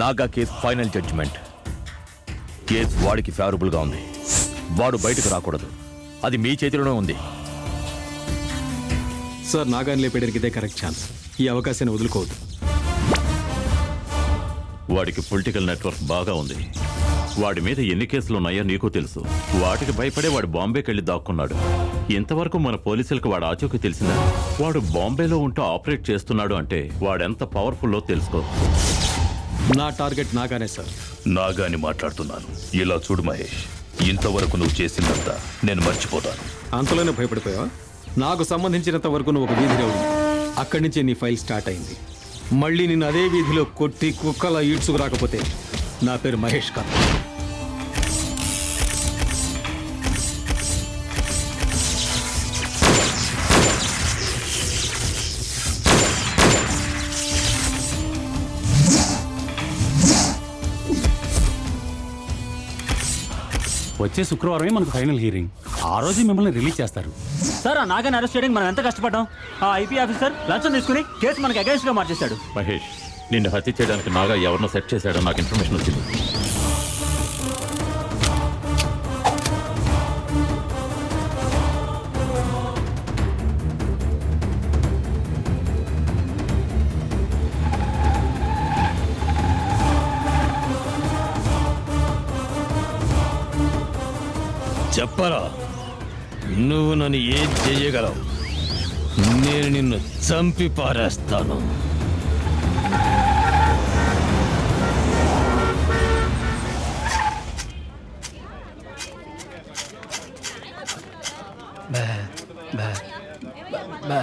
Naga case final judgement. Case వాడికి ఫేవరబుల్గా ఉంది. వాడు బయటకు రాకూడదు. అది మీ చేతిలోనే ఉంది. సార్ నాగాన్ని లేపేయడానికి ఇదే కరెక్ట్ ఛాన్స్. ఈ అవకాశాన్ని వదులుకోవద్దు. వాడికి పొలిటికల్ నెట్వర్క్ బాగా ఉంది. వాడి మీద ఎన్ని కేసులు ఉన్నాయో నీకు తెలుసు. వాటికి భయపడే వాడు బాంబేకి వెళ్ళి దాక్కున్నాడు. ఇంతవరకు మన పోలీసులకు వాడు ఆచూకీ తెలిసిందా? వాడు బాంబేలో ఉంటూ ఆపరేట్ చేస్తున్నాడు అంటే వాడెంత పవర్ఫుల్లో తెలుసుకో. నా టార్గెట్ నాగానే సార్. నాగాని మాట్లాడుతున్నాను. ఇలా చూడు మహేష్ ఇంతవరకు నువ్వు చేసిందంతా నేను మర్చిపోతాను. అంతలోనే భయపడిపోయావా? నాకు సంబంధించినంత వరకు నువ్వు ఒక వీధి రౌడీ అక్కడి నుంచే నీ ఫైల్ స్టార్ట్ అయింది. మళ్ళీ నిన్ను అదే వీధిలో కొట్టి కుక్కలా ఈడ్చుకు రాకపోతే నా పేరు మహేష్ కాదు. వచ్చే శుక్రవారమే మనకు ఫైనల్ హియరింగ్ ఆ రోజు మిమ్మల్ని రిలీజ్ చేస్తారు. సార్ ఆ నాగన్ అరెస్ట్ చేయడానికి మనం ఎంత కష్టపడ్డాం? ఆ ఐపీ ఆఫీసర్ లంచం తీసుకుని కేసు మనకి అగేన్స్ట్గా మార్చేశాడు. మహేష్ నిన్ను హత్య చేయడానికి నాగా ఎవరినో సెట్ చేశాడో నాకు ఇన్ఫర్మేషన్ వచ్చింది. నువ్వు నన్ను ఏం చేయగలవు నేను నిన్ను చంపి పారేస్తాను. బా బా బా.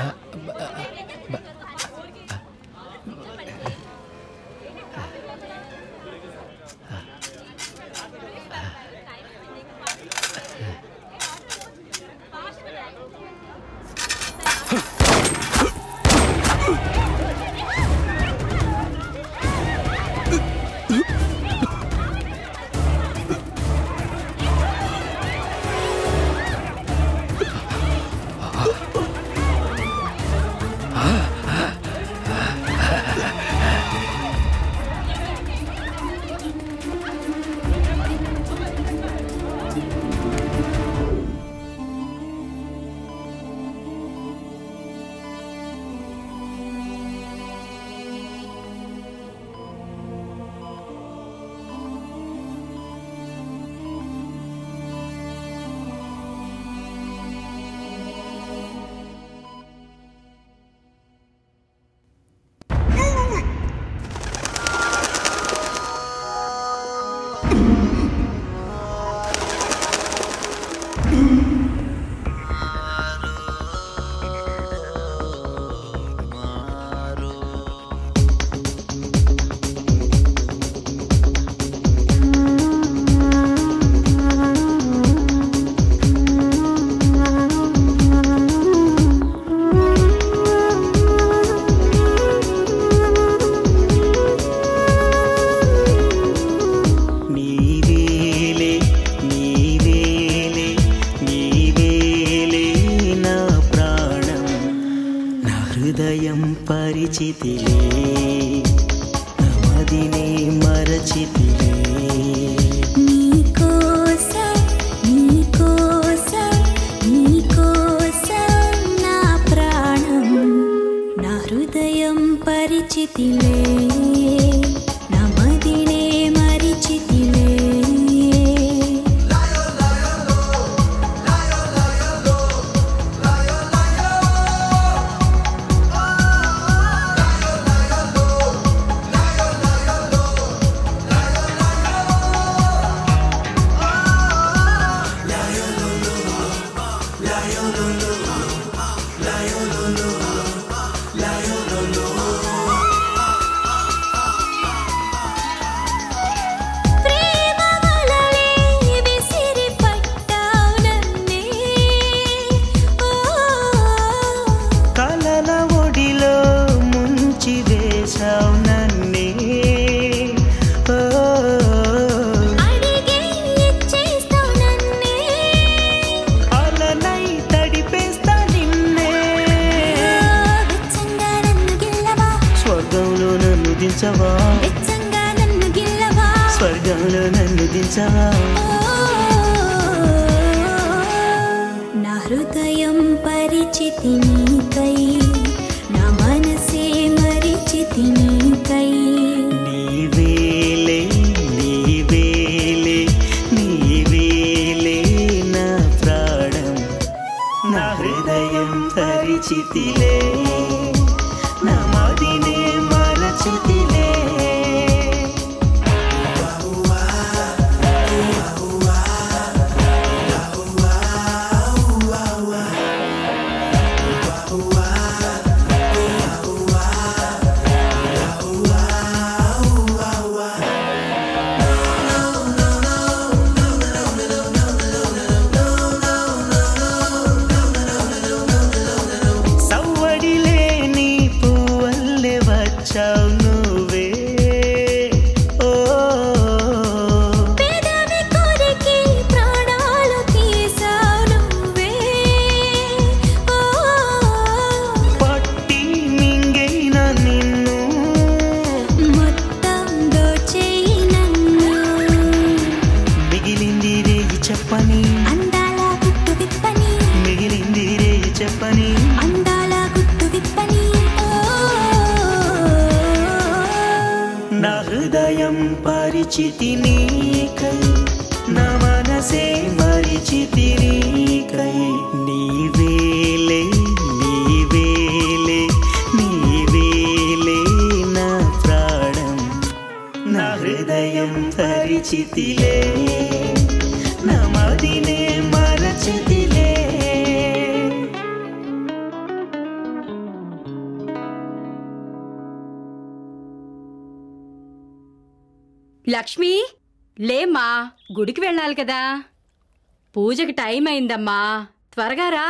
టైం అయిందమ్మా త్వరగా రా.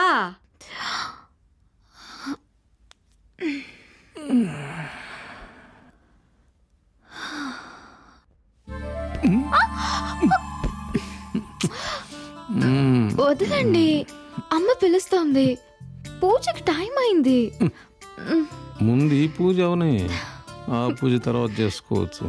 వదలండి. అమ్మ పిలుస్తోంది. పూజకి టైం అయింది. ముందు ఈ పూజ అవని. ఆ పూజ తర్వాత చేసుకోవచ్చు.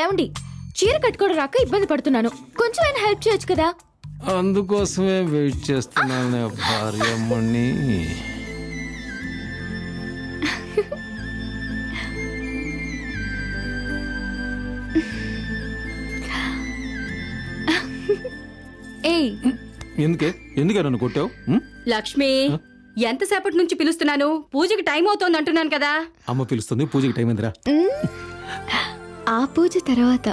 ఏమండి? చీర కట్టుకోవడం రాక ఇబ్బంది పడుతున్నాను. కొంచెం ఆయన హెల్ప్ చేయొచ్చు కదా? అందుకోసమే వెయిట్ చేస్తున్నాను భార్యమ్మని ఏయ్. ఎందుకే? ఎందుకే నన్ను కొట్టావు? మ్? లక్ష్మి ఎంతసేపటి నుంచి పిలుస్తున్నాను? పూజకి టైం అవుతోంది అంటున్నాను కదా. అమ్మ పిలుస్తుంది పూజకి టైం మ్, ఆ పూజ తర్వాత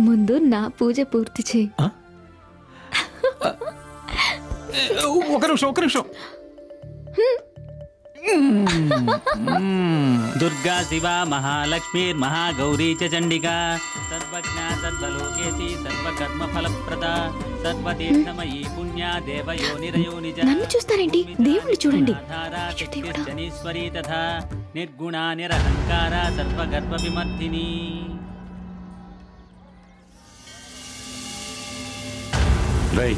ముందు నా పూజ పూర్తి చేయి. ఒక నిమిషం ఒక నిమిషం. దుర్గా శివ మహాలక్ష్మీర్మహాగౌరీ చ చండికా. సర్వజ్ఞ సర్వలోకేసి సర్వకర్మ ఫలప్రద సర్వతీర్థమయీ పుణ్యా దేవయోనిరయోని నన్ను చూస్తారేంటి? దేవుణ్ణి చూడండి. శక్తిశ్చనీశ్వరీ తథా. నిర్గుణా నిరహంకార సర్వగర్భ విమర్దిని రై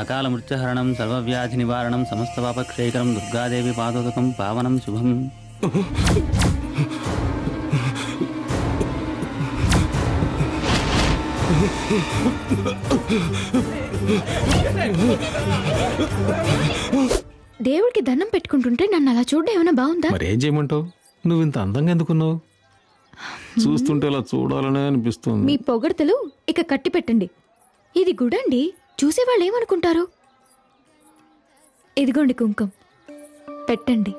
అకాల మృత్యుహరణం సర్వవ్యాధి నివారణం సమస్త పాపక్షేకరం దుర్గాదేవి పాదోదకం పావనం శుభం. దేవుడికి దండం పెట్టుకుంటుంటే నన్ను అలా చూడడం ఏమైనా బాగుందా? మరి ఏం చేయమంటావు? నువ్వు ఇంత అందంగా ఎందుకున్నావు? చూస్తుంటే అలా చూడాలనే అనిపిస్తుంది. మీ పొగడతలు ఇక కట్టి పెట్టండి. ఇది గుడండి చూసేవాళ్ళు ఏమనుకుంటారు? ఇదిగోండి కుంకుమ. పెట్టండి.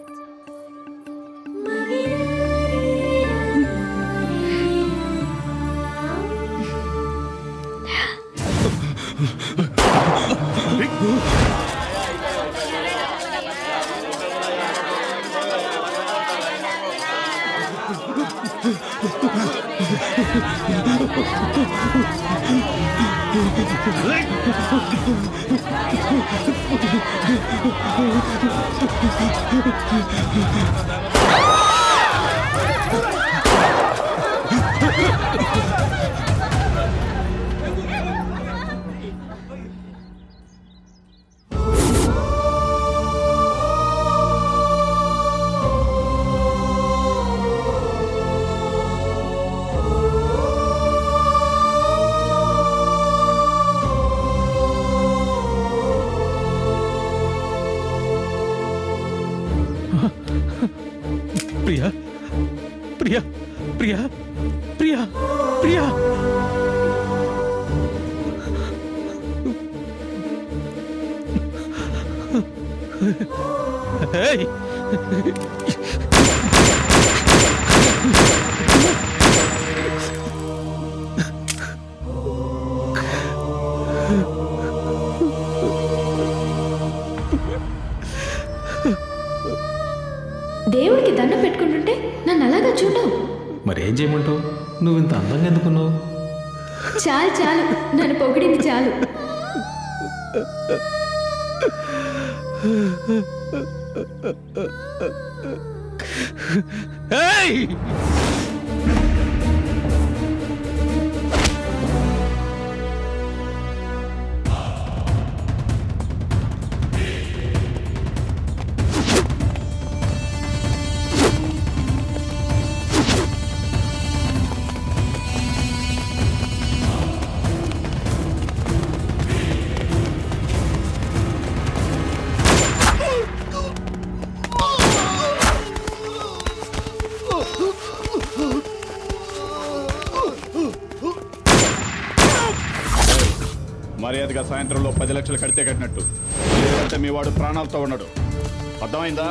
Ah! ప్రియా ప్రియా ప్రియా ప్రియా ప్రియా ఏయ్! దేవుడికి దండం పెట్టుకుంటుంటే నన్ను అలాగా చూడవు. మరి ఏం చేయమంటావు? నువ్వు ఇంత అందంగా ఎందుకున్నావు? చాలు చాలు. నన్ను పొగిడింది చాలు. ఏయ్! సాయంత్రంలో పది లక్షలు కడితే కట్టినట్టు. లేదంటే మీ వాడు ప్రాణాలతో ఉన్నాడు అర్థమైందా?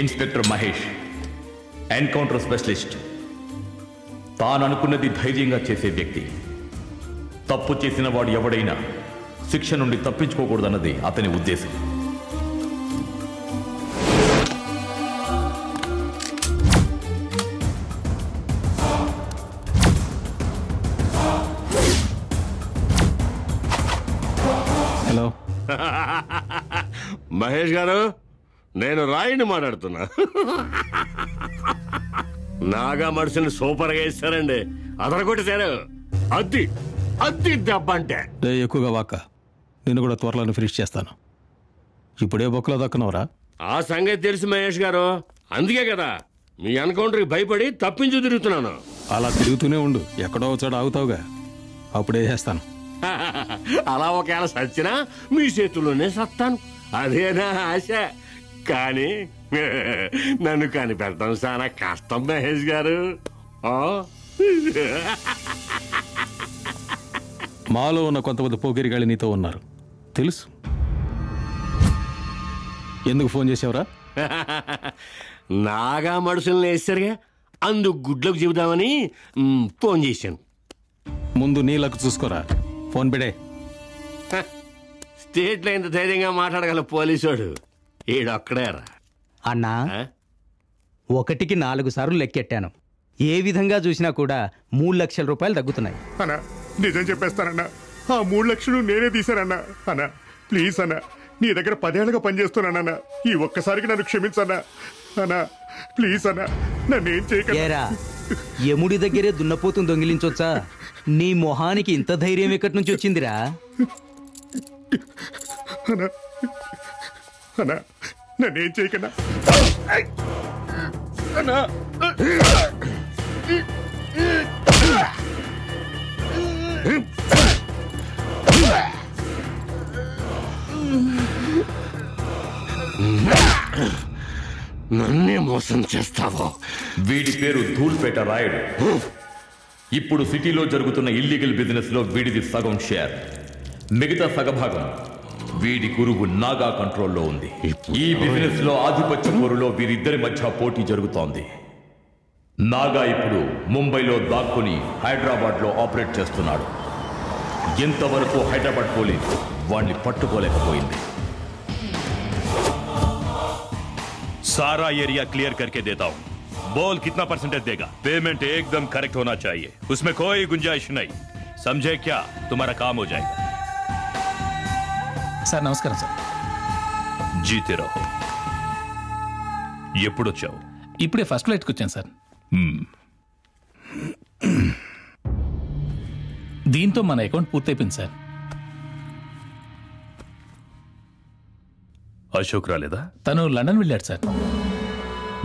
Inspector Mahesh encounter specialist. తాను అనుకున్నది ధైర్యంగా చేసే వ్యక్తి. తప్పు చేసిన వాడు ఎవడైనా శిక్ష నుండి తప్పించుకోకూడదన్నది అతని ఉద్దేశం. హలో మహేష్ గారు నేను రాయిని మాట్లాడుతున్నా. నాగా మనుషుని సూపర్గా ఇస్తారండి అదరగొట్టేశారు అద్ది అద్ది దెబ్బ అంటే రే ఎక్కువగా వాక్క. నేను కూడా త్వరలో ఫినిష్ చేస్తాను. ఇప్పుడే బొక్కలో దక్కనవరా? ఆ సంగతి తెలుసు మహేష్ గారు. అందుకే కదా మీ ఎన్కౌంటర్కి భయపడి తప్పించు తిరుగుతున్నాను. అలా తిరుగుతూనే ఉండు. ఎక్కడో వచ్చాడు ఆగుతావుగా. అప్పుడే చేస్తాను. అలా ఒకవేళ సచ్చినా మీ చేతుల్లోనే సత్తాను. అదేనా ఆశ? కానీ నన్ను కనిపెడతాం చాలా కష్టం మహేష్ గారు. ఆ? మాలో ఉన్న కొంతమంది పోకిరిగాళ్ళు నీతో ఉన్నారు. తెలుసు. ఎందుకు ఫోన్ చేసావురా నాగా మనుషుల్ని వేస్తారుగా అందుకు గుడ్లకు చెబుదామని మ్, ఫోన్ చేశాను. ముందు నీళ్ళకు చూసుకోరా. ఫోన్ పెడే స్టేట్లో ఇంత ధైర్యంగా మాట్లాడగల పోలీసోడు. ఈడొక్కడేరా. అన్నా ఒకటికి నాలుగు సార్లు లెక్కెట్టాను. ఏ విధంగా చూసినా కూడా మూడు లక్షల రూపాయలు తగ్గుతున్నాయి. అన్నా నిజం చెప్పేస్తానన్నా. ఆ మూడు లక్షలు నేనే తీశానన్నా. అన్నా ప్లీజ్ అన్నా నీ దగ్గర పదేళ్ళుగా పనిచేస్తున్నానన్నా. ఈ ఒక్కసారికి నన్ను క్షమించన్నా. అన్నా ప్లీజ్ అన్నా నన్నేం చేయకండి. ఏరా యముడి దగ్గరే దున్నపోతుని దొంగిలించొచ్చా? నీ మొహానికి ఇంత ధైర్యం ఎక్కడి నుంచి వచ్చిందిరా? అన్నా అన్నా నన్నేం చేయకన్నా అన్నా నన్నే మోసం చేస్తావో? వీడి పేరు ధూల్పేట రాయుడు. ఇప్పుడు సిటీలో జరుగుతున్న ఇల్లీగల్ బిజినెస్లో వీడిది సగం షేర్ మిగతా సగభాగం వీడి గురువు నాగా కంట్రోల్లో ఉంది ఈ బిజినెస్ లో ఆధిపత్య పోరులో వీరిద్దరి మధ్య పోటీ జరుగుతోంది నాగా ఇప్పుడు ముంబైలో దాక్కుని హైదరాబాద్ లో ఆపరేట్ చేస్తున్నాడు ఇంతవరకు హైదరాబాద్ పోలీస్ వాణ్ణి పట్టుకోలేకపోయింది सारा एरिया क्लियर करके देता हूँ बोल कितना परसेंटेज देगा पेमेंट एकदम करेक्ट होना चाहिए उसमें कोई गुंजाइश नहीं समझे क्या तुम्हारा काम हो जाएगा సార్ నమస్కారం సార్. జీతే రహో ఎప్పుడొచ్చావు? ఇప్పుడే ఫస్ట్ ఫ్లైట్కి వచ్చాను సార్. దీంతో మన అకౌంట్ పూర్తయిపోయింది సార్. అశోక్ రాలేదా? తను లండన్ వెళ్ళాడు సార్.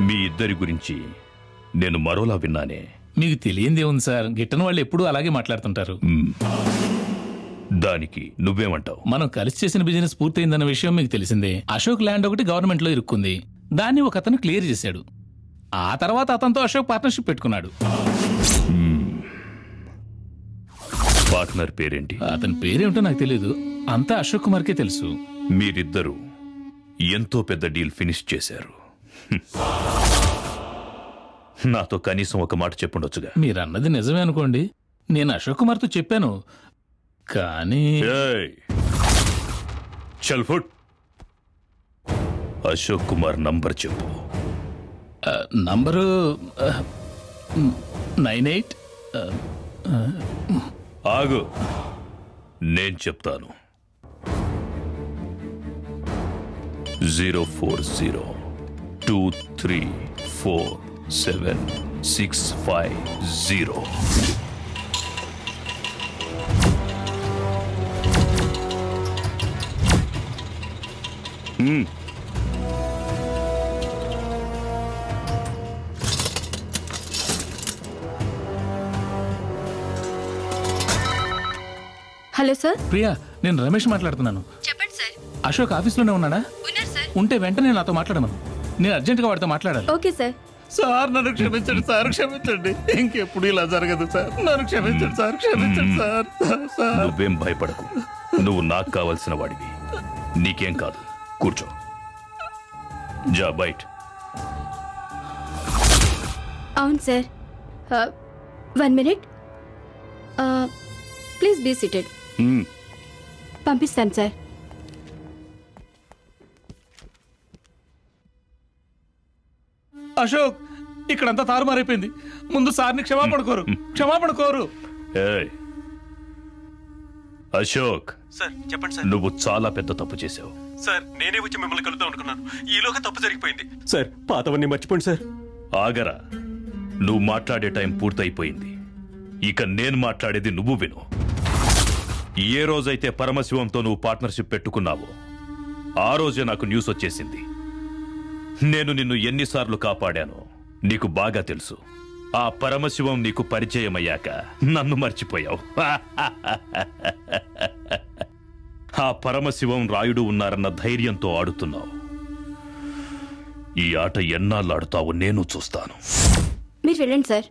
మీ ఇద్దరి గురించి నేను మరోలా విన్నానే. మీకు తెలియందే ఉంది సార్. గిట్టని వాళ్ళు ఎప్పుడూ అలాగే మాట్లాడుతుంటారు. దానికి నువ్వేమంటావు? మనం కలిసి చేసిన బిజినెస్ పూర్తయిందన్న విషయం మీకు తెలిసిందే. అశోక్ ల్యాండ్ ఒకటి గవర్నమెంట్లో ఇరుక్కుంది. దాన్ని ఒక అతను క్లియర్ చేశాడు. ఆ తర్వాత అతనితో అశోక్ పార్ట్నర్షిప్ పెట్టుకున్నాడు. పార్ట్నర్ పేరేంటి? అతని పేరేమిటో నాకు తెలియదు అంతా అశోక్ కుమార్కే తెలుసు. మీరిద్దరూ ఎంతో పెద్ద డీల్ ఫినిష్ చేశారు. నాతో కనీసం ఒక మాట చెప్పుండొచ్చుగా. మీరు అన్నది నిజమే అనుకోండి. నేను అశోక్ కుమార్తో చెప్పాను. కానీ ఏయ్! చల్ ఫుట్ అశోక్ కుమార్ నంబర్ చెప్పు. ఆ, నంబరు ఆ, నైన్ ఎయిట్ ఆగు. నేను చెప్తాను. Zero four zero two three four seven six five zero. Hello sir. Priya నేను రమేష్ మాట్లాడుతున్నాను. చెప్పండి సార్. అశోక్ ఆఫీస్లోనే ఉన్నాడా? ఉన్నారు సార్. ఉంటే వెంటనే నాతో మాట్లాడమను. నేను అర్జెంటుగా వాడితో మాట్లాడాలి. Okay sir. సార్ నన్ను క్షమించండి సార్ క్షమించండి. ఇంకెప్పుడు ఇలా జరగదు సార్. నన్ను క్షమించండి సార్ క్షమించండి సార్ సార్. నువ్వేం భయపడకు. నువ్వు నాకు కావలసిన వాడివి. నీకేం కాదు. కూర్చో. జా బయట్ అవును sir. One minute. Please be seated. పంపిస్తాను సార్. అశోక్ ఇక్కడంతా తారుమారైపోయింది. ముందు సార్ని క్షమాపణ కోరు. క్షమాపణ కోరు. ఏయ్. అశోక్. సార్ చెప్పండి సార్. నువ్వు చాలా పెద్ద తప్పు చేశావు. సార్ నేనే వచ్చి మిమ్మల్ని కలుద్దాం అనుకున్నాను. ఈలోగా తప్పు జరిగిపోయింది. సార్ పాతవన్నీ మర్చిపోండి సార్. ఆగరా. నువ్వు మాట్లాడే టైం పూర్తయిపోయింది. ఇక నేను మాట్లాడేది నువ్వు విను. ఏ రోజైతే పరమశివంతో నువ్వు పార్ట్నర్షిప్ పెట్టుకున్నావో ఆ రోజే నాకు న్యూస్ వచ్చేసింది. నేను నిన్ను ఎన్నిసార్లు కాపాడానో నీకు బాగా తెలుసు. ఆ పరమశివం నీకు పరిచయం అయ్యాక నన్ను మర్చిపోయావు. ఆ పరమశివం రాయుడు ఉన్నారన్న ధైర్యంతో ఆడుతున్నావు. ఈ ఆట ఎన్నాళ్ళు ఆడుతావో నేను చూస్తాను. మీరు వెళ్ళండి సార్.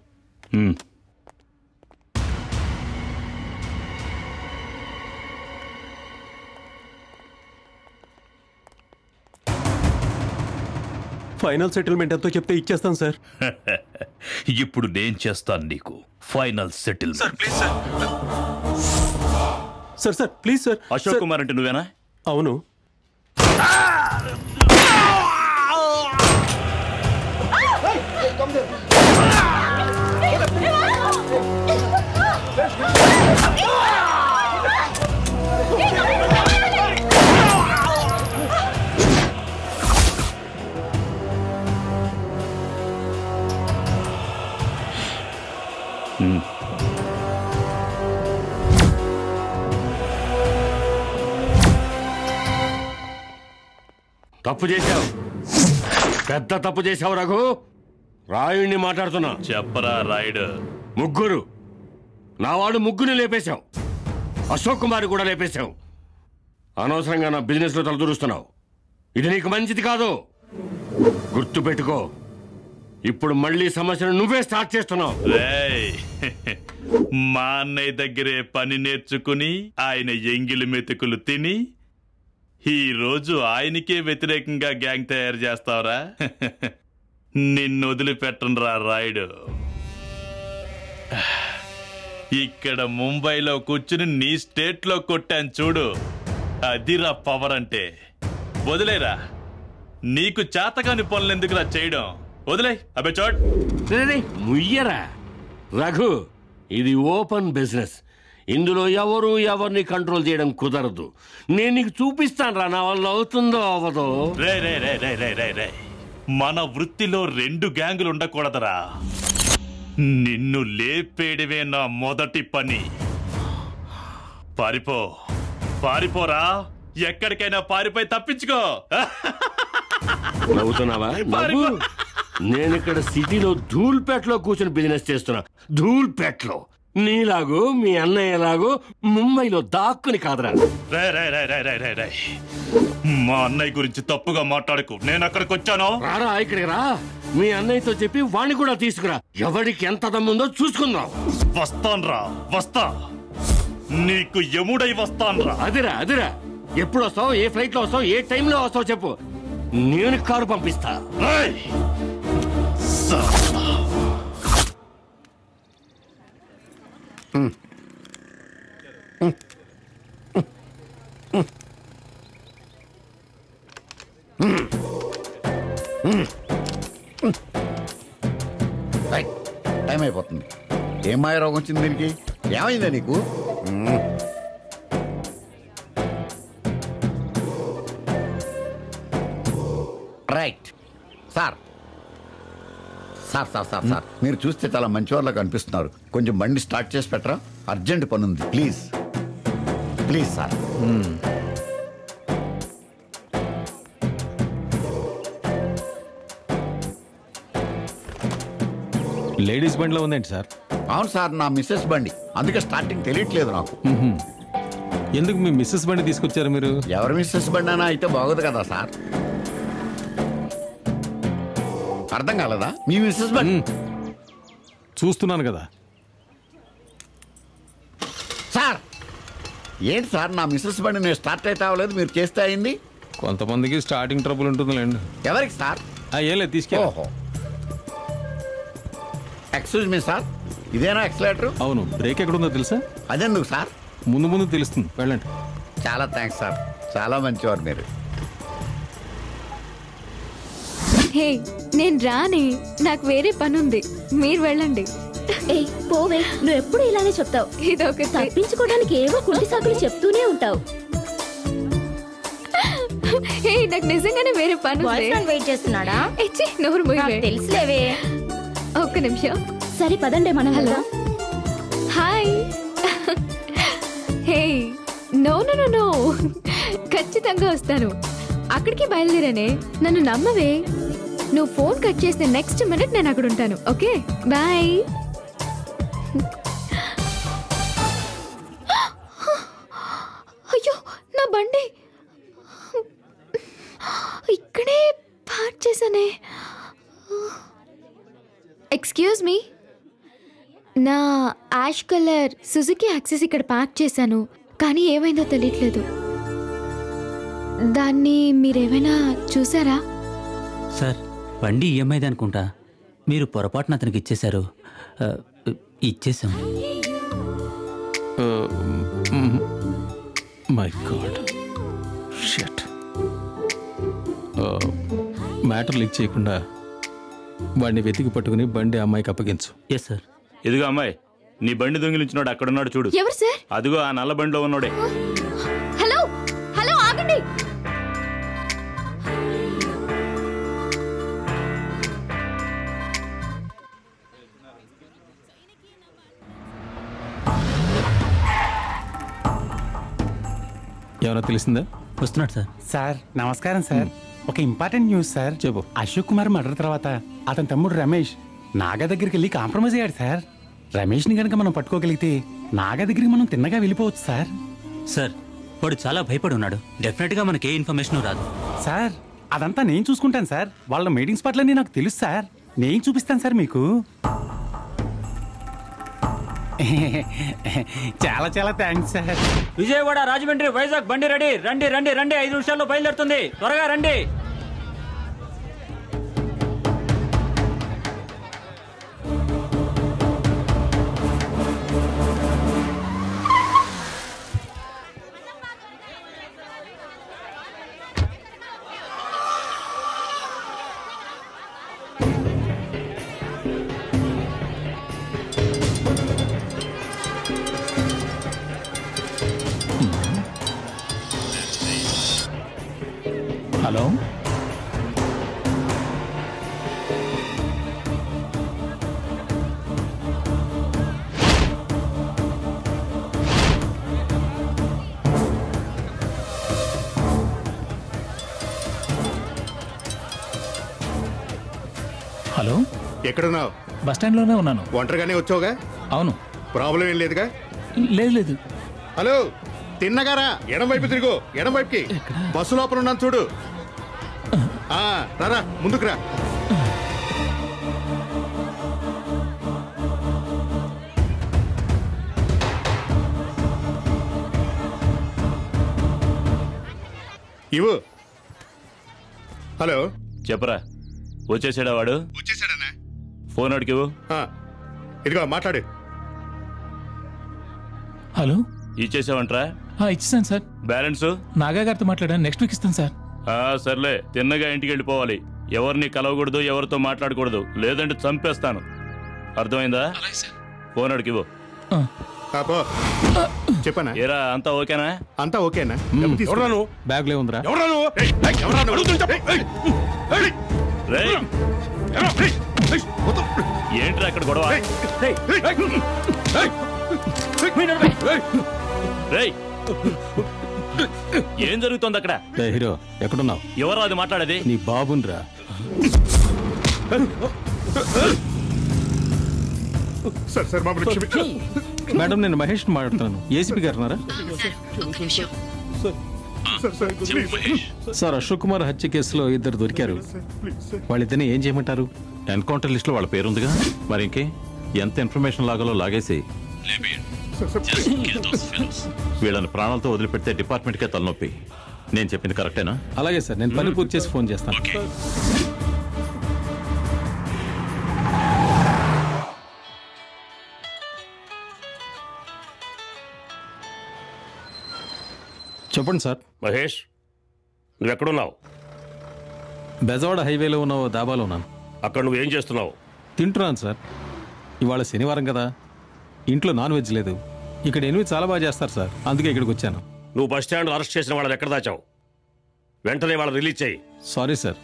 ఫైనల్ సెటిల్మెంట్ ఎంతో చెప్తే ఇచ్చేస్తాను సార్. ఇప్పుడు నేను చేస్తాను నీకు final settle sir sir please sir. Ashok Kumar అంటే నువ్వేనా? అవును. తప్పు చేశావు. పెద్ద తప్పు చేశావు రఘు. రాయుడిని మాట్లాడుతున్నా. చెప్పరా రాయుడు. ముగ్గురు. నా వాడు ముగ్గురిని లేపేశావు. అశోక్ కుమార్ కూడా లేపేశావు. అనవసరంగా నా బిజినెస్లో తలదూరుస్తున్నావు. ఇది నీకు మంచిది కాదు. గుర్తు పెట్టుకో. ఇప్పుడు మళ్ళీ సమస్యను నువ్వే స్టార్ట్ చేస్తున్నావు. మా అన్నయ్య దగ్గరే పని నేర్చుకుని ఆయన ఎంగిలి మెతుకులు తిని ఈ రోజు ఆయనకే వ్యతిరేకంగా గ్యాంగ్ తయారు చేస్తావరా? నిన్ను వదిలిపెట్టనురా రాయుడు. ఇక్కడ ముంబైలో కూర్చుని నీ స్టేట్లో కొట్టాను చూడు. అదిరా పవర్ అంటే. వదిలేరా? నీకు చేతకాని పనులు ఎందుకురా చేయడం? వదిలే అబ్బే చోట్. ముయ్యరా. రఘు ఇది ఓపెన్ బిజినెస్. ఇందులో ఎవరు ఎవరిని కంట్రోల్ చేయడం కుదరదు. నేను నీకు చూపిస్తాను రా నా వల్ల అవుతుందో అవ్వదో రే రే రే రే రే రే రే. మన వృత్తిలో రెండు గ్యాంగులు ఉండకూడదురా. నిన్ను లేపేయడమే నా మొదటి పని. పారిపో. పారిపోరా. ఎక్కడికైనా పారిపోయి తప్పించుకో. నవ్వుతున్నావా? నవ్వు నేను ఇక్కడ సిటీలో ధూల్పేటలో కూర్చొని బిజినెస్ చేస్తున్నా. ధూల్పేటలో నీలాగో మీ అన్నయ్యలాగో ముంబైలో దాక్కుని కాదురా. రే రే రే రే రే రే రే. మా అన్నయ్య గురించి తప్పుగా మాట్లాడకు. నేను అక్కడికి వచ్చాను. రారా ఇక్కడికి రా. మీ అన్నయ్యతో చెప్పి వాణ్ణి కూడా తీసుకురా. ఎవరికి ఎంత దమ్ముందో చూసుకుందాం. వస్తాన్రా వస్తా. నీకు ఎముడై వస్తాన్రా. అదిరా అదిరా. ఎప్పుడు వస్తావు ఏ ఫ్లైట్లో వస్తావు ఏ టైంలో వస్తావు చెప్పు. నేను కారు పంపిస్తా. రైట్ టైం అయిపోతుంది. ఏం మాయ రోగం వచ్చింది దీనికి? ఏమైందా నీకు? Right. Sir sir sir sir sir. మీరు చూస్తే చాలా మంచివాళ్ళ కనిపిస్తున్నారు. కొంచెం బండి స్టార్ట్ చేసి పెట్టరా? అర్జెంట్ పని ఉంది. ప్లీజ్. Please sir. లేడీస్ బండిలో ఉందేంటి సార్? అవును సార్. నా మిస్సెస్ బండి. అందుకే స్టార్టింగ్ తెలియట్లేదు నాకు. ఎందుకు మీ మిస్సెస్ బండి తీసుకొచ్చారు మీరు? ఎవరి మిస్సెస్ బండి అయినా అయితే బాగోదు కదా సార్. అర్థం కాలేదా? మీ మిస్సెస్ బండి చూస్తున్నాను కదా. సార్ ఏంటి సార్ నా మిస్సెస్ బండి నేను స్టార్ట్ అయితే అవ్వలేదు మీరు చేస్తే అయింది? కొంతమందికి స్టార్టింగ్ ట్రబుల్ ఉంటుందిలేండి. ఎవరికి సార్? ఆ, ఏం లేదు తీసుకెళ్ళి. ఓహో. ఎక్స్క్యూజ్ మీ సార్ ఇదేనా ఎక్సలేటర్? అవును బ్రేక్ ఎక్కడుందో తెలుసా? అదెందుకు సార్? ముందు ముందు తెలుస్తుంది వెళ్ళండి. చాలా థ్యాంక్స్ సార్ చాలా మంచివారు మీరు. హే నేను రానే నాకు వేరే పని ఉంది మీరు వెళ్ళండి. ఏ పోవే నువ్వు ఎప్పుడు ఇలానే చెప్తావు. ఇదొక తప్పించుకోవడానికి ఏవో కుంటి సాకులు చెప్తూనే ఉంటావు. హే నాకు నిజంగానే వేరే పని ఉంది వెయిట్ చేస్తున్నాడా? ఇచ్చి నోరు. నాకు తెలుసులేవే. ఒక్క నిమిషం. సరే పదండి మనం hello. Hi. Hey no no no no. ఖచ్చితంగా వస్తాను. అక్కడికి బయలుదేరానే నన్ను నమ్మవే. నువ్వు ఫోన్ కట్ చేస్తే నెక్స్ట్ మినిట్ నేను అక్కడ ఉంటాను ఓకే? బాయ్ అయ్యో నా బండి. ఇక్కడే పార్క్ చేశానే. ఎక్స్క్యూజ్ మీ నా యాష్ కలర్ సుజుకి యాక్సెస్ ఇక్కడ పార్క్ చేశాను కానీ ఏమైందో తెలియట్లేదు. దాన్ని మీరేమైనా చూసారా? సార్ బండి ఈఎంఐది అనుకుంటా. మీరు పొరపాటున అతనికి ఇచ్చేశారు. ఆ, ఇచ్చేసాం my God. Shut matter leak చేయకుండా వాడిని వెతికి పట్టుకుని బండి అమ్మాయికి అప్పగించు. ఎస్ సార్ ఇదిగో అమ్మాయి నీ బండి దొంగిలించినోడు అక్కడున్నాడు చూడు. ఎవరు సార్ అదిగో ఆ నల్ల బండిలో ఉన్నోడే. ఏమైనా తెలిసిందా? వస్తున్నాడు సార్. సార్ నమస్కారం సార్. ఒక ఇంపార్టెంట్ న్యూస్ సార్. చెప్పు. అశోక్ కుమార్ మర్డర్ తర్వాత అతని తమ్ముడు రమేష్ నాగా దగ్గరికి వెళ్ళి కాంప్రమైజ్ అయ్యాడు సార్. రమేష్ని గనక మనం పట్టుకోగలిగితే నాగా దగ్గరికి మనం తిన్నగా వెళ్ళిపోవచ్చు సార్. సార్ వాడు చాలా భయపడి ఉన్నాడు. డెఫినెట్గా మనకి ఏ ఇన్ఫర్మేషన్ రాదు. సార్ అదంతా నేను చూసుకుంటాను సార్. వాళ్ళ మీటింగ్ స్పాట్లన్నీ నాకు తెలుసు సార్. నేను చూపిస్తాను సార్ మీకు. చాలా చాలా థ్యాంక్స్ సార్ విజయవాడ రాజమండ్రి వైజాగ్ బండి రెడీ. రండి రండి రండి. ఐదు నిమిషాల్లో బయలుదేరుతుంది. త్వరగా రండి. హలో. హలో. ఎక్కడున్నావు? బస్ స్టాండ్లోనే ఉన్నాను. ఒంటరిగానే వచ్చావుగా? అవును. ప్రాబ్లం ఏం లేదుగా? లేదు లేదు. హలో. తిన్నగారా? ఎడం వైపు తిరుగు. ఎడం వైపుకి బస్సు లోపల ఉన్నాను చూడు. రారా ముందుకు రా. ఇవ్వు. హలో. చెప్పరా వచ్చేసాడా వాడు? వచ్చేసాడన్నా. ఫోన్ అడిగివు ఇదిగో మాట్లాడు. హలో. ఇచ్చేసావంట్రా? ఆ, ఇచ్చేసాను సార్. బ్యాలెన్స్? నాగా గారితో మాట్లాడాను. నెక్స్ట్ వీక్ ఇస్తాను సార్. ఆ, సర్లే తిన్నగా ఇంటికి వెళ్ళిపోవాలి. ఎవరిని కలవకూడదు ఎవరితో మాట్లాడకూడదు. లేదంటే చంపేస్తాను. అర్థమైందా? ఫోన్ అడిగివు చెప్పనా? ఏరా అంతా ఓకేనా? అంతా ఓకేనా? ఎవరు బ్యాగ్ లే ఉందిరా. రేయ్. ఏంట్రా అక్కడ గొడవ? రేయ్. ఏం జరుగుతోంది అక్కడ? రే హీరో ఎక్కడున్నావు? ఎవరు అది మాట్లాడేది? నీ బాబున్రా. సార్ సార్ మమ్మల్ని క్షమించండి మేడం నేను మహేష్ మాట్లాడుతున్నాను. ACP గారున్నారా sir sir please sir Ashok Kumar హత్య కేసులో ఇద్దరు దొరికారు. వాళ్ళిద్దరిని ఏం చేయమంటారు? ఎన్కౌంటర్ లిస్ట్లో వాళ్ళ పేరుందిగా? మరి ఇంకే? ఎంత ఇన్ఫర్మేషన్ లాగాలో లాగేసి వీళ్ళని ప్రాణాలతో వదిలిపెడితే డిపార్ట్మెంట్కే తలనొప్పి. నేను చెప్పింది కరెక్టేనా? అలాగే సార్ నేను పని పూర్తి చేసి ఫోన్ చేస్తాను. చెప్పండి సార్. మహేష్ నువ్వెక్కడున్నావు? బెజవాడ హైవేలో ఉన్న ఓ దాబాలో ఉన్నాను. అక్కడ నువ్వేం చేస్తున్నావు? తింటున్నాను సార్. ఇవాళ శనివారం కదా. ఇంట్లో నాన్ వెజ్ లేదు. ఇక్కడ ఎనిమిది చాలా బాగా చేస్తారు సార్. అందుకే ఇక్కడికి వచ్చాను. నువ్వు బస్ స్టాండ్ అరెస్ట్ చేసిన వాళ్ళని ఎక్కడ దాచావు? వెంటనే వాళ్ళని రిలీజ్ చేయి. Sorry sir.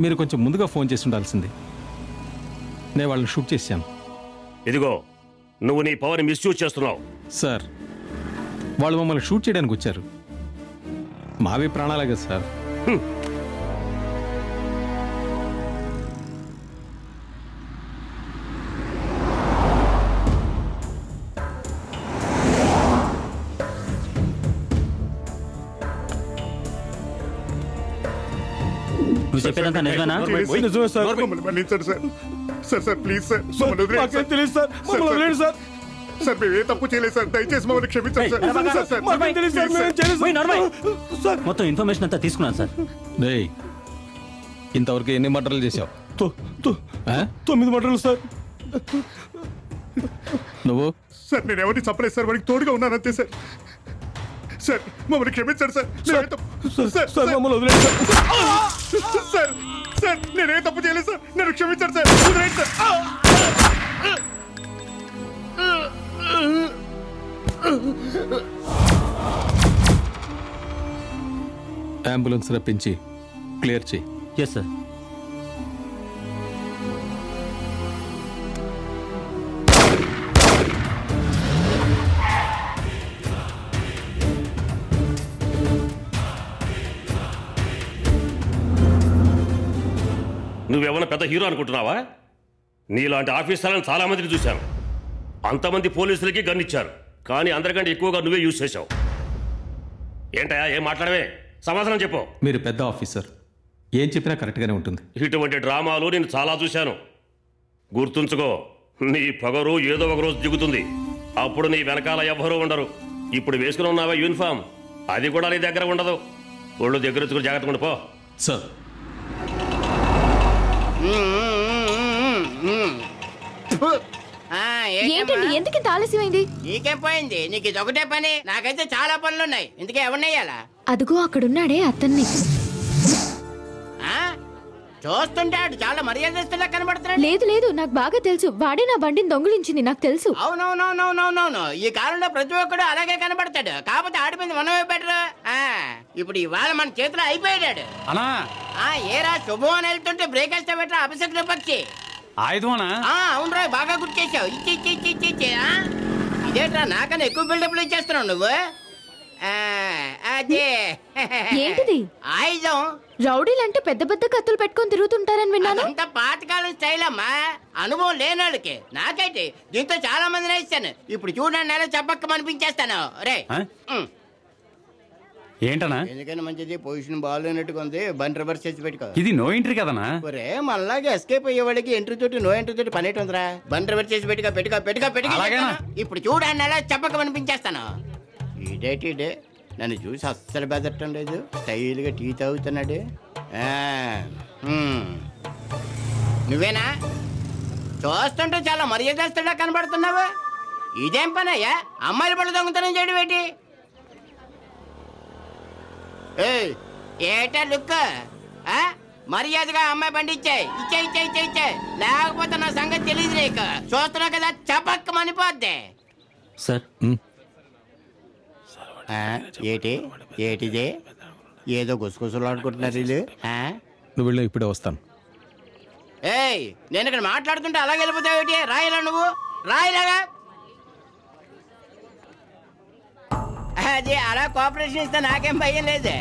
మీరు కొంచెం ముందుగా ఫోన్ చేసి ఉండాల్సింది. నేను వాళ్ళని షూట్ చేశాను. ఇదిగో నువ్వు నీ పవర్ మిస్యూజ్ చేస్తున్నావు. సార్ వాళ్ళు మమ్మల్ని షూట్ చేయడానికి వచ్చారు. మావి ప్రాణాలే కదా సార్. చెప్పేదంతా నిజమేనా? నిజమే సార్. మమ్మల్ని మన్నించండి sir. Sir sir please sir మమ్మల్ని వదిలేయండి మాకేం తెలియదు సార్. మమ్మల్ని వదిలేయండి సార్. సార్ మేము ఏ తప్పు చేయలేదు సార్. దయచేసి మమ్మల్ని క్షమించండి సార్. సార్ సార్ మాకేం తెలియదు సార్, ప్లీజ్ మేమేం చేయలేదు సార్. మొత్తం ఇన్ఫర్మేషన్ అంతా తీసుకున్నాను సార్. ఇంతవరకు ఎన్ని మర్డర్లు చేశావు? ఆ? తొమ్మిది మటర్లు సార్. నువ్వు? సార్ నేను ఎవరిని చంపలేదు సార్. వాడికి తోడుగా ఉన్నాను అంతే సార్. సార్ మమ్మల్ని క్షమించండి సార్. నేనే తప్పు- సార్ సార్ మమ్మల్ని వదిలేండి సార్. సార్ సార్ నేనే తప్పు చేయలేదు సార్. నేను క్షమించండి సార్. వదిలేయండి సార్. అంబులెన్స్ రప్పించి క్లియర్ చేయి. ఎస్ సార్ నువ్వేమన్నా పెద్ద హీరో అనుకుంటున్నావా? నీలాంటి ఆఫీసర్లను చాలా మందిని చూశాను. అంతమంది పోలీసులకి గన్నిచ్చారు. కానీ అందరికంటే ఎక్కువగా నువ్వే యూజ్ చేశావు. ఏంటయా ఏం మాట్లాడవే? సమాధానం చెప్పు. మీరు పెద్ద ఆఫీసర్. ఏం చెప్పినా కరెక్ట్గానే ఉంటుంది. ఇటువంటి డ్రామాలు నేను చాలా చూశాను. గుర్తుంచుకో నీ పొగరు ఏదో ఒక రోజు దిగుతుంది. అప్పుడు నీ వెనకాల ఎవ్వరూ ఉండరు. ఇప్పుడు వేసుకుని ఉన్నావా యూనిఫామ్? అది కూడా నీ దగ్గర ఉండదు. ఒళ్ళు దగ్గర జాగ్రత్తగా ఉండిపో సార్ ఏంటండి? ఎందుకు ఇంత ఆలస్యమైంది? నీకేం పోయింది? నీకు ఇది ఒకటే పని. నాకైతే చాలా పనులు ఉన్నాయి ఇందుకే ఎవరినయ్యాలా అదిగో అక్కడున్నాడే అతన్ని. చూస్తుంటే ఆడు చాలా మర్యాదస్తులా కనబడుతున్నాడు. లేదు లేదు నాకు బాగా తెలుసు. వాడే నా బండిని దొంగిలించింది నాకు తెలుసు. అవునవునవునవునవును ఈ కాలంలో ప్రతి ఒక్కడు అలాగే కనబడతాడు. కాకపోతే ఆడిపోయింది మనమే బెటర్ ఇప్పుడు ఇవాళ మన చేతిలో అయిపోయాడు. అనా ఆ ఏరా శుభం అని వెళ్తుంటే బ్రేక్ వేస్తే బెటర్ అపశకుల పక్షి ఆయుధమనా ఆ అవునరా బాగా గుర్తు చేసావు ఇచ్చి ఇచ్చి ఇచ్చి ఇచ్చి ఇచ్చి ఆ? ఇదేట్రా నాకన్నా ఎక్కువ బిల్డప్లు ఇచ్చేస్తున్నావు నువ్వు. ఆ, అదే. ఏంటిది? ఆయుధం. రౌడీలంటే పెద్ద పెద్ద కత్తులు పెట్టుకొని తిరుగుతుంటారని విన్నాను. అంత పాతకాలం స్టైల్ అమ్మా అనుభవం లేని వాళ్ళకి నాకైతే దీంతో చాలా మంది ఇస్తాను ఇప్పుడు చూడండి నెల చెప్పక్క అనిపించేస్తాను. రే. ఏంటనా ఎందుకని మంచిది పొజిషన్ బాగాలేనట్టుగా ఉంది బండి రివర్స్ చేసి పెట్టుకో. ఇది నో ఎంట్రీ కదనా ఒరే మనలాగే ఎస్కేప్ అయ్యేవాడికి ఎంట్రీ తోటి నో ఎంట్రీ తోటి పని ఉందిరా బండి రివర్స్ చేసి పెట్టుకో పెట్టుకో పెట్టుకో పెట్టుకో. అలాగేనా? ఇప్పుడు చూడండి నెల చెప్పక అనిపించేస్తాను. ఇదేటి ఇదే. నన్ను చూసి అస్సలు బెదరటం లేదు. స్టైల్గా టీ తాగుతున్నాడే. నువ్వేనా? చూస్తుంటే చాలా మర్యాదస్తుడా కనబడుతున్నావు. ఇదేం పని అయ్యా అమ్మాయిల పళ్ళు దొంగతనం చేయడం ఏంటి? ఏటా లుక్? మర్యాదగా అమ్మాయి బండి ఇచ్చాయి. ఇచ్చే ఇచ్చే ఇచ్చే ఇచ్చే లేకపోతే నా సంగతి తెలియదు నీకు. చూస్తున్నావు కదా చపక్క మనిపోద్ది సార్ ఏటి? ఏటిది? ఏదో గుసగుసలు ఆడుకుంటున్నారు వీళ్ళు? నువ్వు వెళ్ళి ఇప్పుడే వస్తాను. ఏయ్ నేను ఇక్కడ మాట్లాడుతుంటే అలాగే వెళ్ళిపోతావు ఏంటి? రాయలా నువ్వు? రాయలాగా? అది అలా కోఆపరేషన్ ఇస్తే నాకేం భయం లేదు.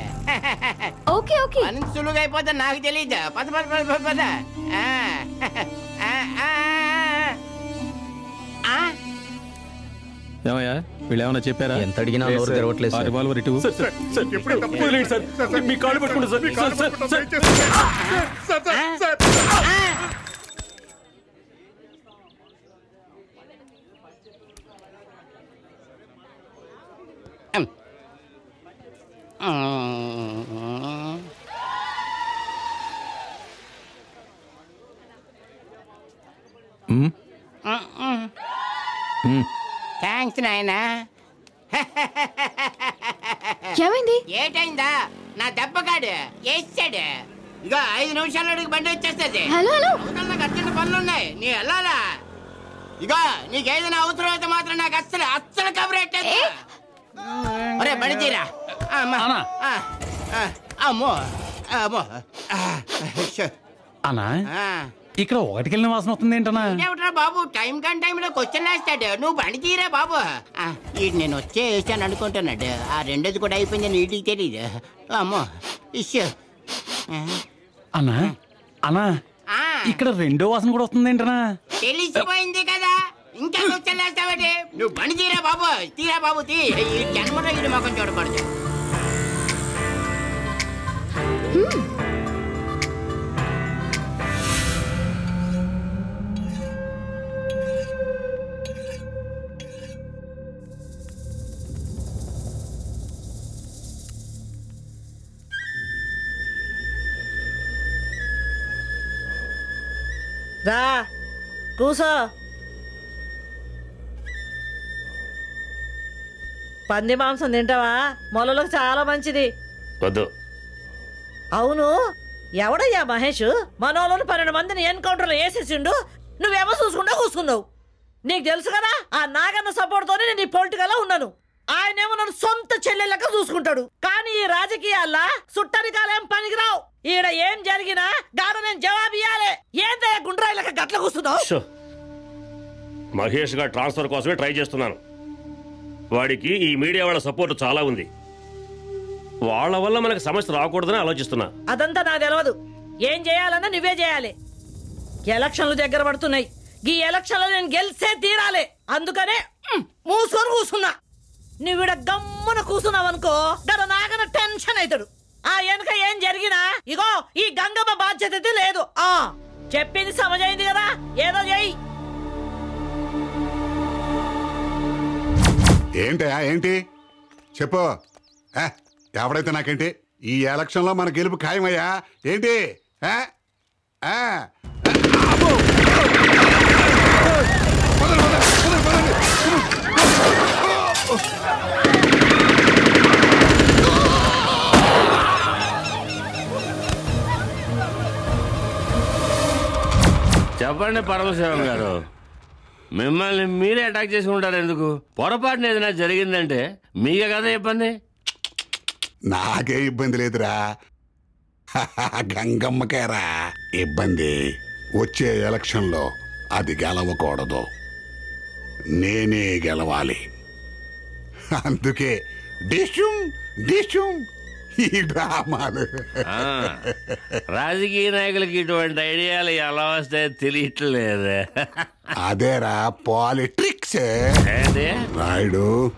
Okay okay. సులువుగా అయిపోతే నాకు తెలియదు పద పద పద పద పద. ఆ, ఆ, ఆ, ఆ. ఏమయ్యా వీళ్ళు ఏమైనా చెప్పారా ఎంత అడిగినా నోరు తెరవట్లేదు సార్. రివాల్వర్ ఇటు మీ కాళ్ళు పట్టుకుంటా సార్. Sir, sir, sir. ఉమ్, ఉమ్. థ్యాంక్స్ నాయనా. ఏమైంది? ఏటైందా? నా దెబ్బకాడు. వేసాడు ఇగో ఐదు నిమిషాల్లో నీకు బండి వచ్చేస్తుంది. Hello, hello. అవతల నాకు అర్జెంట్ పనులు ఉన్నాయి నీ వెళ్ళాలా ఇగో నీకు ఏదైనా అవసరం అయితే మాత్రం నాకు అస్సలు అస్సలు కబురెట్టే ఒరే బండి తీరా. అమ్మా. ఆ, ఆ, అమ్మో. అమ్మో. ఆ, షో. అనా ఆ. ఇక్కడ ఒకటికెళ్ళిన వాసన వస్తుంది ఏంటనా ఇదేమిట్రా బాబు? టైం కన్ టైంలో క్వశ్చన్ వేస్తాడు నువ్వు బండి తీరా బాబు. ఆ, ఈడు నేను వచ్చే వేసాను అనుకుంటున్నాడు. ఆ రెండోది కూడా అయిపోయింది నీటికి తెలియదు అమ్మో ఇష్యూ. అనా అనా ఇక్కడ రెండో వాసన కూడా వస్తుంది ఏంటనా తెలిసిపోయింది కదా. ఇంకా క్వశ్చన్ వేస్తావంటే నువ్వు బండి తీరా బాబు. తీరా బాబు తీ. ఈ జన్మలో ఇది మొఖం చూడకూడదు. రా కూసో. పంది మాంసం తింటావా? మొలలకు చాలా మంచిది. వద్దు. అవును. ఎవడయ్యా మహేష్? మనోళ్ళని పన్నెండు మందిని ఎన్కౌంటర్లో వేసేసిండు. నువ్వేమో చూసుకుంటా కూసుకున్నావు. నీకు తెలుసు కదా ఆ నాగన్న సపోర్ట్ తోనే నేను ఈ పొలిటికల్లో ఉన్నాను. ఆయనేమో నన్ను సొంత చెల్లెలక చూసుకుంటాడు. కానీ ఈ రాజకీయాల్లో సుట్టరికాలేం పనికిరావు. ఈడ ఏం జరిగినా గాడ నేను జవాబు ఇయ్యాలి. ఏందయ్యా గుండ్రాయిలక గట్ల కూస్తున్నావు షో. మహేష్ గారు ట్రాన్స్ఫర్ కోసమే ట్రై చేస్తున్నాను. వాడికి ఈ మీడియా వాళ్ళ సపోర్ట్ చాలా ఉంది. వాళ్ళ వల్ల మనకు సమస్య రాకూడదని ఆలోచిస్తున్నా. అదంతా నాకు తెలియదు ఏం చేయాలన్నా నువ్వే చేయాలి. ఎలక్షన్లు దగ్గర పడుతున్నాయి. ఈ ఎలక్షన్లో నేను గెలిచే తీరాలి. అందుకనే మూసుకొని కూర్చున్నా. నువ్విడ గమ్మున కూర్చున్నావు అనుకో గడ నాగన టెన్షన్ అవుతాడు ఆ వెనక ఏం జరిగినా ఇగో ఈ గంగమ్మ బాధ్యత లేదు. ఆ చెప్పింది సమజైంది కదా ఏదో చెయ్యి. ఏంటయా ఏంటి? చెప్పు. ఎవడైతే నాకేంటి? ఈ ఎలక్షన్లో మన గెలుపు ఖాయమయ్యా? ఏంటి? ఏ? చెప్పండి పరమశివం గారు. మిమ్మల్ని మీరే అటాక్ చేసి ఉంటారు ఎందుకు? పొరపాటున ఏదైనా జరిగిందంటే మీకే కదా ఇబ్బంది? నాకే ఇబ్బంది లేదురా. గంగమ్మకేరా ఇబ్బంది. వచ్చే ఎలక్షన్లో అది గెలవకూడదు. నేనే గెలవాలి. అందుకే డిషుం డిషుం ఈ డ్రామాలు. ఆ, రాజకీయ నాయకులకి ఇటువంటి ఐడియాలు ఎలా వస్తాయో తెలియట్లేదు. అదేరా పాలిటిక్స్. ఏంటి? రాయుడు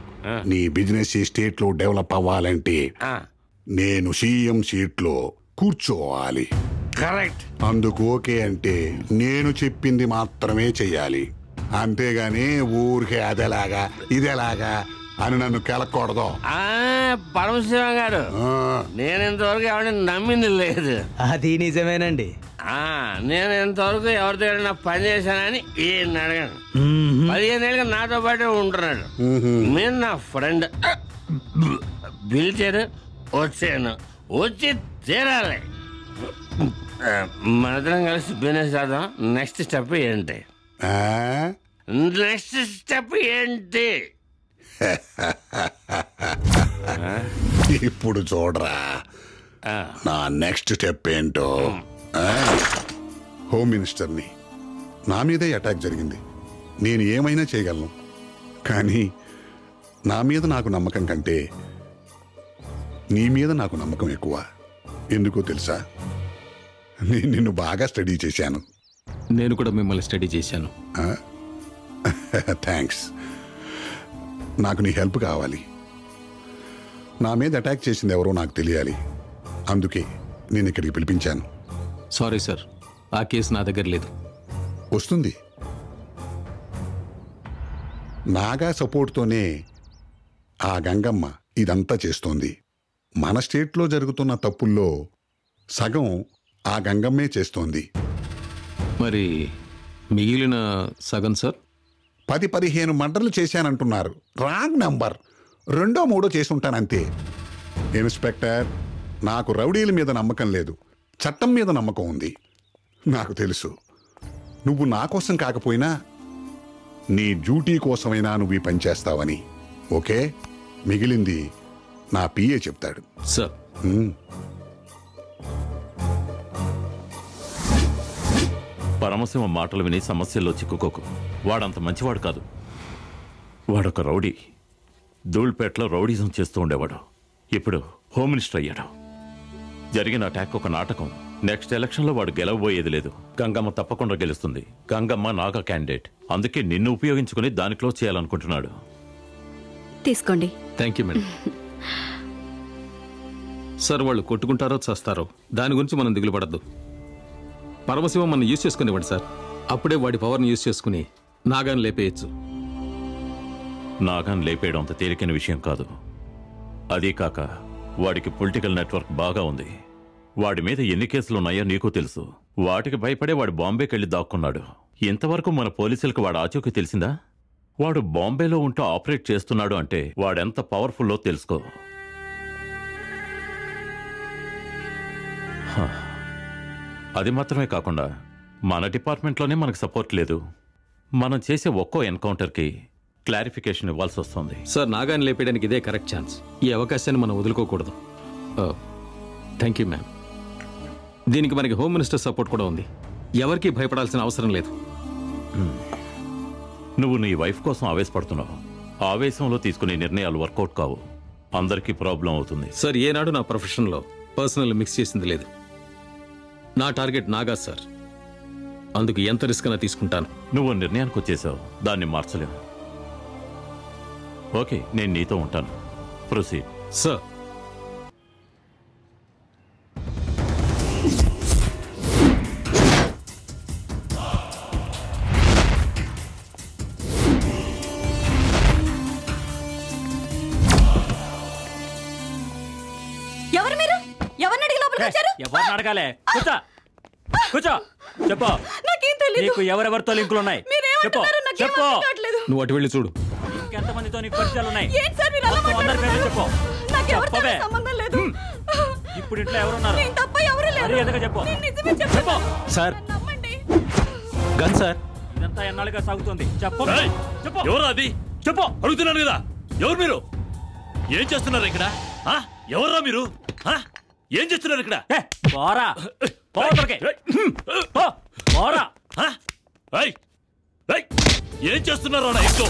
నీ బిజినెస్ ఈ స్టేట్లో డెవలప్ అవ్వాలంటే నేను సీఎం సీట్లో కూర్చోవాలి. కరెక్ట్. అందుకు ఓకే అంటే నేను చెప్పింది మాత్రమే చెయ్యాలి. అంతేగాని ఊరికే అదేలాగా ఇదేలాగా అని నన్ను కెలకూడదు ఆ, పరమశివం గారు. నేను ఇంతవరకు ఎవరిని నమ్మింది లేదు. అది నిజమేనండి. ఆ, నేను ఇంతవరకు ఎవరితో ఏదైనా పని చేశానని ఏం అడగను. పదిహేను నాతో పాటే ఉంటున్నాడు. మీరు నా ఫ్రెండ్. పిలిచారు వచ్చాను వచ్చి తీరాలి. ఆ, మనిద్దరం కలిసి బిజినెస్ చేద్దాం. నెక్స్ట్ స్టెప్ ఏంటి? నెక్స్ట్ స్టెప్ ఏంటి? ఇప్పుడు చూడరా. నా నెక్స్ట్ స్టెప్ ఏంటో. ఆ? హోమ్ మినిస్టర్ని నా. మీదే అటాక్ జరిగింది. నేను ఏమైనా చేయగలను? కానీ నా మీద నాకు నమ్మకం కంటే నీ మీద నాకు నమ్మకం ఎక్కువ. ఎందుకో తెలుసా? నేను నిన్ను బాగా స్టడీ చేశాను. నేను కూడా మిమ్మల్ని స్టడీ చేశాను. థ్యాంక్స్ నాకు నీ హెల్ప్ కావాలి. నా మీద అటాక్ చేసింది ఎవరో నాకు తెలియాలి. అందుకే నేను ఇక్కడికి పిలిపించాను. సారీ సార్ ఆ కేసు నా దగ్గర లేదు. వస్తుంది. నాగా సపోర్ట్తోనే ఆ గంగమ్మ ఇదంతా చేస్తోంది. మన స్టేట్లో జరుగుతున్న తప్పుల్లో సగం ఆ గంగమ్మే చేస్తోంది. మరి మిగిలిన సగం సార్? పది పదిహేను మర్డర్లు చేశానంటున్నారు. Wrong number. రెండో మూడో చేసుంటానంతే. ఇన్స్పెక్టర్ నాకు రౌడీల మీద నమ్మకం లేదు. చట్టం మీద నమ్మకం ఉంది. నాకు తెలుసు. నువ్వు నా కోసం కాకపోయినా నీ డ్యూటీ కోసమైనా నువ్వు ఈ పని చేస్తావని. ఓకే? మిగిలింది నా పిఏ చెప్తాడు. సార్. పరమశివ మాటలు విని సమస్యల్లో చిక్కుకోకు. వాడంత మంచివాడు కాదు. వాడొక రౌడీ. ధూళ్పేటలో రౌడీజం చేస్తూ ఉండేవాడు. ఇప్పుడు హోమ్ మినిస్టర్ అయ్యాడు. జరిగిన అటాక్ ఒక నాటకం. నెక్స్ట్ ఎలక్షన్లో వాడు గెలవబోయేది లేదు. గంగమ్మ తప్పకుండా గెలుస్తుంది. గంగమ్మ నాగా క్యాండిడేట్. అందుకే నిన్ను ఉపయోగించుకుని దాని క్లోజ్ చేయాలనుకుంటున్నాడు. తీసుకోండి. Thank you madam. సార్ వాళ్ళు కొట్టుకుంటారో చేస్తారో దాని గురించి మనం దిగులు పడద్దు పరమశివం మనం యూజ్ చేసుకునేవాడు సార్. అప్పుడే వాడి పవర్ని యూజ్ చేసుకుని నాగాన్ని లేపేయచ్చు. నాగాన్ లేపేయడం అంత తేలికైన విషయం కాదు. అదీ కాక వాడికి పొలిటికల్ నెట్వర్క్ బాగా ఉంది. వాడి మీద ఎన్ని కేసులు ఉన్నాయో నీకు తెలుసు. వాటికి భయపడే వాడు బాంబేకి వెళ్ళి దాక్కున్నాడు. ఇంతవరకు మన పోలీసులకు వాడు ఆచూకీ తెలిసిందా? వాడు బాంబేలో ఉంటూ ఆపరేట్ చేస్తున్నాడు అంటే వాడెంత పవర్ఫుల్లో తెలుసుకో. హ. అది మాత్రమే కాకుండా మన డిపార్ట్మెంట్లోనే మనకు సపోర్ట్ లేదు. మనం చేసే ఒక్కో ఎన్కౌంటర్కి క్లారిఫికేషన్ ఇవ్వాల్సి వస్తుంది. సార్ నాగాన్ని లేపేయడానికి ఇదే కరెక్ట్ ఛాన్స్. ఈ అవకాశాన్ని మనం వదులుకోకూడదు. Thank you ma'am. దీనికి మనకి హోమ్ మినిస్టర్ సపోర్ట్ కూడా ఉంది. ఎవరికీ భయపడాల్సిన అవసరం లేదు. నువ్వు నీ వైఫ్ కోసం ఆవేశపడుతున్నావు. ఆవేశంలో తీసుకునే నిర్ణయాలు వర్కౌట్ కావు. అందరికీ ప్రాబ్లం అవుతుంది. సార్ ఏనాడు నా ప్రొఫెషన్లో పర్సనల్ మిక్స్ చేసింది లేదు. నా టార్గెట్ నాగా సార్. అందుకు ఎంత రిస్క్ అయినా తీసుకుంటాను. నువ్వు నిర్ణయానికి వచ్చేసావు. దాన్ని మార్చలేవు ఓకే నేను నీతో ఉంటాను. ప్రొసీడ్. సార్. ఎవరు మీరు? ఎవరిని అడిగి లోపలికి వచ్చారు? ఎవరిని అడగాలే? కూర్చో. కూర్చో. చెప్పు. నాకేం తెలీదు. నీకు ఎవరెవరితో లింకులు ఉన్నాయి? చెప్పు. చెప్పు. నువ్వు అటు వెళ్ళి చూడు. ఇంకెంత మందితో నీకు పరిచయాలు ఉన్నాయి? ఏంటి సార్ మీరు అలా మొత్తం అందరి పేర్లు చెప్పు. నాకు ఎవరితో చెప్పవే. సంబంధం లేదు. ఇప్పుడు ఇంట్లో ఎవరున్నారు? నేను తప్ప ఎవరు లేరు. ఎదగ చెప్పు. నేను నిజమే చెప్పు. సార్. Gun sir. ఇదంతా ఎన్నాళ్ళుగా సాగుతుంది? చెప్పు! చెప్పు. ఎవరు అది? చెప్పు. అడుగుతున్నాను కదా. ఎవరు మీరు? ఏం చేస్తున్నారు ఇక్కడ? ఆ? ఎవర్రా మీరు? ఆ? ఏం చేస్తున్నారు ఇక్కడ? పోరా. ఏం చేస్తున్నారు నా ఇంట్లో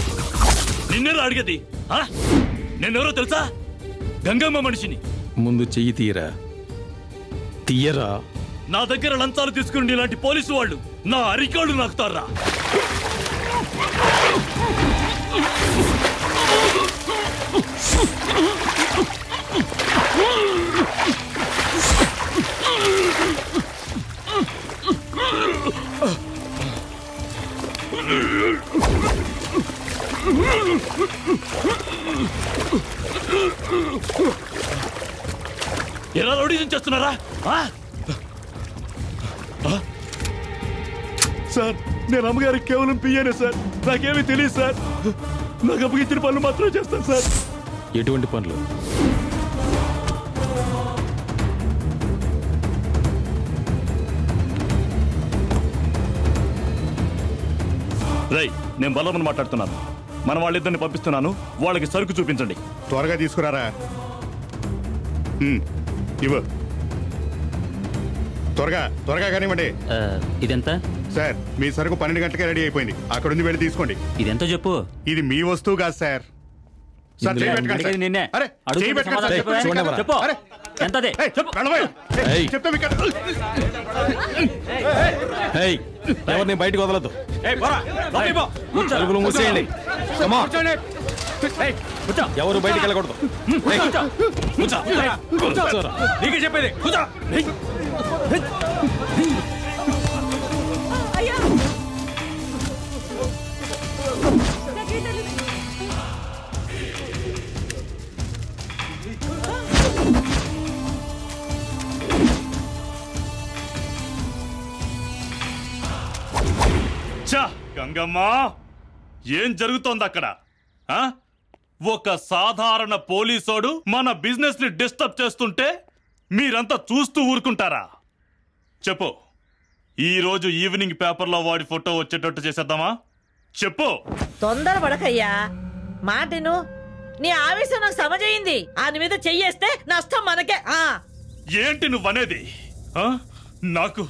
నిన్నెవరు అడిగేది. ఆ? నేనెవరో తెలుసా? గంగమ్మ మనిషిని. ముందు చెయ్యి తీయరా. తీయరా? నా దగ్గర లంచాలు తీసుకుని ఇలాంటి పోలీసు వాళ్ళు నా అరికాళ్ళు నాకుతారా? ఎలా రౌడీజం చేస్తున్నారా? సార్ నేను అమ్మగారికి కేవలం పియ్యానే సార్. నాకేమీ తెలియదు సార్. నాకు అప్పగించిన పనులు మాత్రం చేస్తాను సార్. ఎటువంటి పనులు? రై నేను బలమని మాట్లాడుతున్నాను. మన వాళ్ళిద్దరిని పంపిస్తున్నాను వాళ్ళకి సరుకు చూపించండి. త్వరగా తీసుకురారా? ఉమ్, ఇవ్వు. త్వరగా త్వరగా కానివ్వండి. ఇదెంత? సార్ మీ సరుకు పన్నెండు గంటలకే రెడీ అయిపోయింది. అక్కడ ఉంది వెళ్ళి తీసుకోండి. ఇదెంత చెప్పు? ఇది మీ వస్తువు కాదు సార్. సార్ చేయి పెట్టకండి సార్. అడిగేది నిన్నే. అరే అడుగుతున్న చేయి పెట్టకండి సార్. సమాధానం చెప్పు, చెప్పు. చెప్పు. అరే ఏయ్, చెప్తాం హేయ్ ఎవరిని బయటకు వదలదు. తలుపులు మూసేయండి. Come on. ఎవరు బయటికి వెళ్ళకూడదు. ఏయ్, కూర్చో. కూర్చోరా. నీకే చెప్పేది. కూర్చో. చా గంగమ్మ ఏం జరుగుతోంది అక్కడ? ఆ? ఒక సాధారణ పోలీసోడు మన బిజినెస్ని డిస్టర్బ్ చేస్తుంటే మీరంతా చూస్తూ ఊరుకుంటారా? చెప్పు. ఈ రోజు ఈవినింగ్ పేపర్లో వాడి ఫోటో వచ్చేటట్టు చేసేద్దామా? చెప్పు. తొందరపడకయ్యా మాటిను నీ ఆవేశం నాకు సమజయింది. ఆయన మీద చెయ్యేస్తే నష్టం మనకే. ఆ. ఏంటి నువ్వనేది? ఆ? నాకు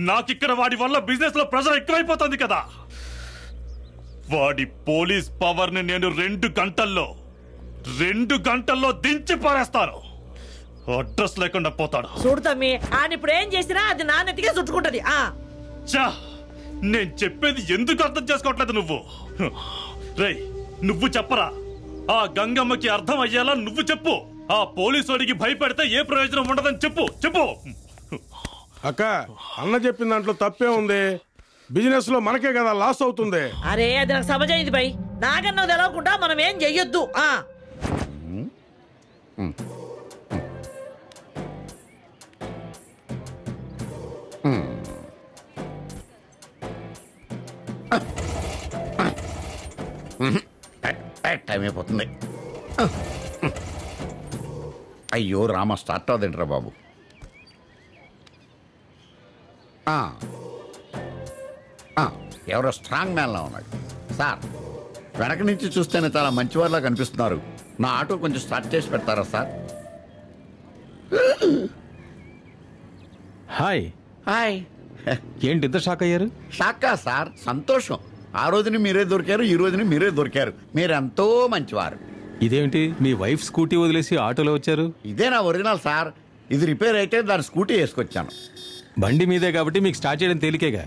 నాకిక్కడ వాడి వల్ల బిజినెస్లో ప్రెషర్ ఎక్కువైపోతుంది కదా. వాడి పోలీస్ పవర్ని నేను రెండు గంటల్లో రెండు గంటల్లో దించి పారేస్తాను. అడ్రస్ లేకుండా పోతాడు. చూడు తమ్మి ఆయన ఇప్పుడు ఏం చేసినా అది నా నెత్తికే చుట్టుకుంటది. ఆ. చా నేను చెప్పేది ఎందుకు అర్థం చేసుకోవట్లేదు నువ్వు? రేయ్ నువ్వు చెప్పరా? ఆ గంగమ్మకి అర్థం అయ్యేలా నువ్వు చెప్పు. ఆ పోలీసుడికి భయపెడితే ఏ ప్రయోజనం ఉండదని చెప్పు. చెప్పు. అక్క అన్న చెప్పిన దాంట్లో తప్పే ఉంది. బిజినెస్లో మనకే కదా లాస్ అవుతుంది. అరే అది నాకు సమజైంది బై నాకన్నా తెలవకుండా మనం ఏం చెయ్యొద్దు. ఆ. టైం అయిపోతుంది. అయ్యో రామ స్టార్ట్ అవుతుందిరా బాబు ఆ. ఆ, ఎవరో స్ట్రాంగ్ మ్యాన్లా ఉన్నాడు. సార్ వెనక నుంచి చూస్తేనే చాలా మంచివారిలా కనిపిస్తున్నారు. నా ఆటో కొంచెం స్టార్ట్ చేసి పెడతారా సార్? హాయ్. హాయ్. ఏంటి ఇంత షాక్ అయ్యారు? షాకా సార్? సంతోషం. ఆ రోజుని మీరే దొరికారు ఈ రోజుని మీరే దొరికారు. మీరెంతో మంచివారు. ఇదేంటి మీ వైఫ్ స్కూటీ వదిలేసి ఆటోలో వచ్చారు? ఇదే నా ఒరిజినల్ సార్. ఇది రిపేర్ అయితే దాని స్కూటీ వేసుకొచ్చాను. బండి మీదే కాబట్టి మీకు స్టార్ట్ చేయడం తేలికేగా.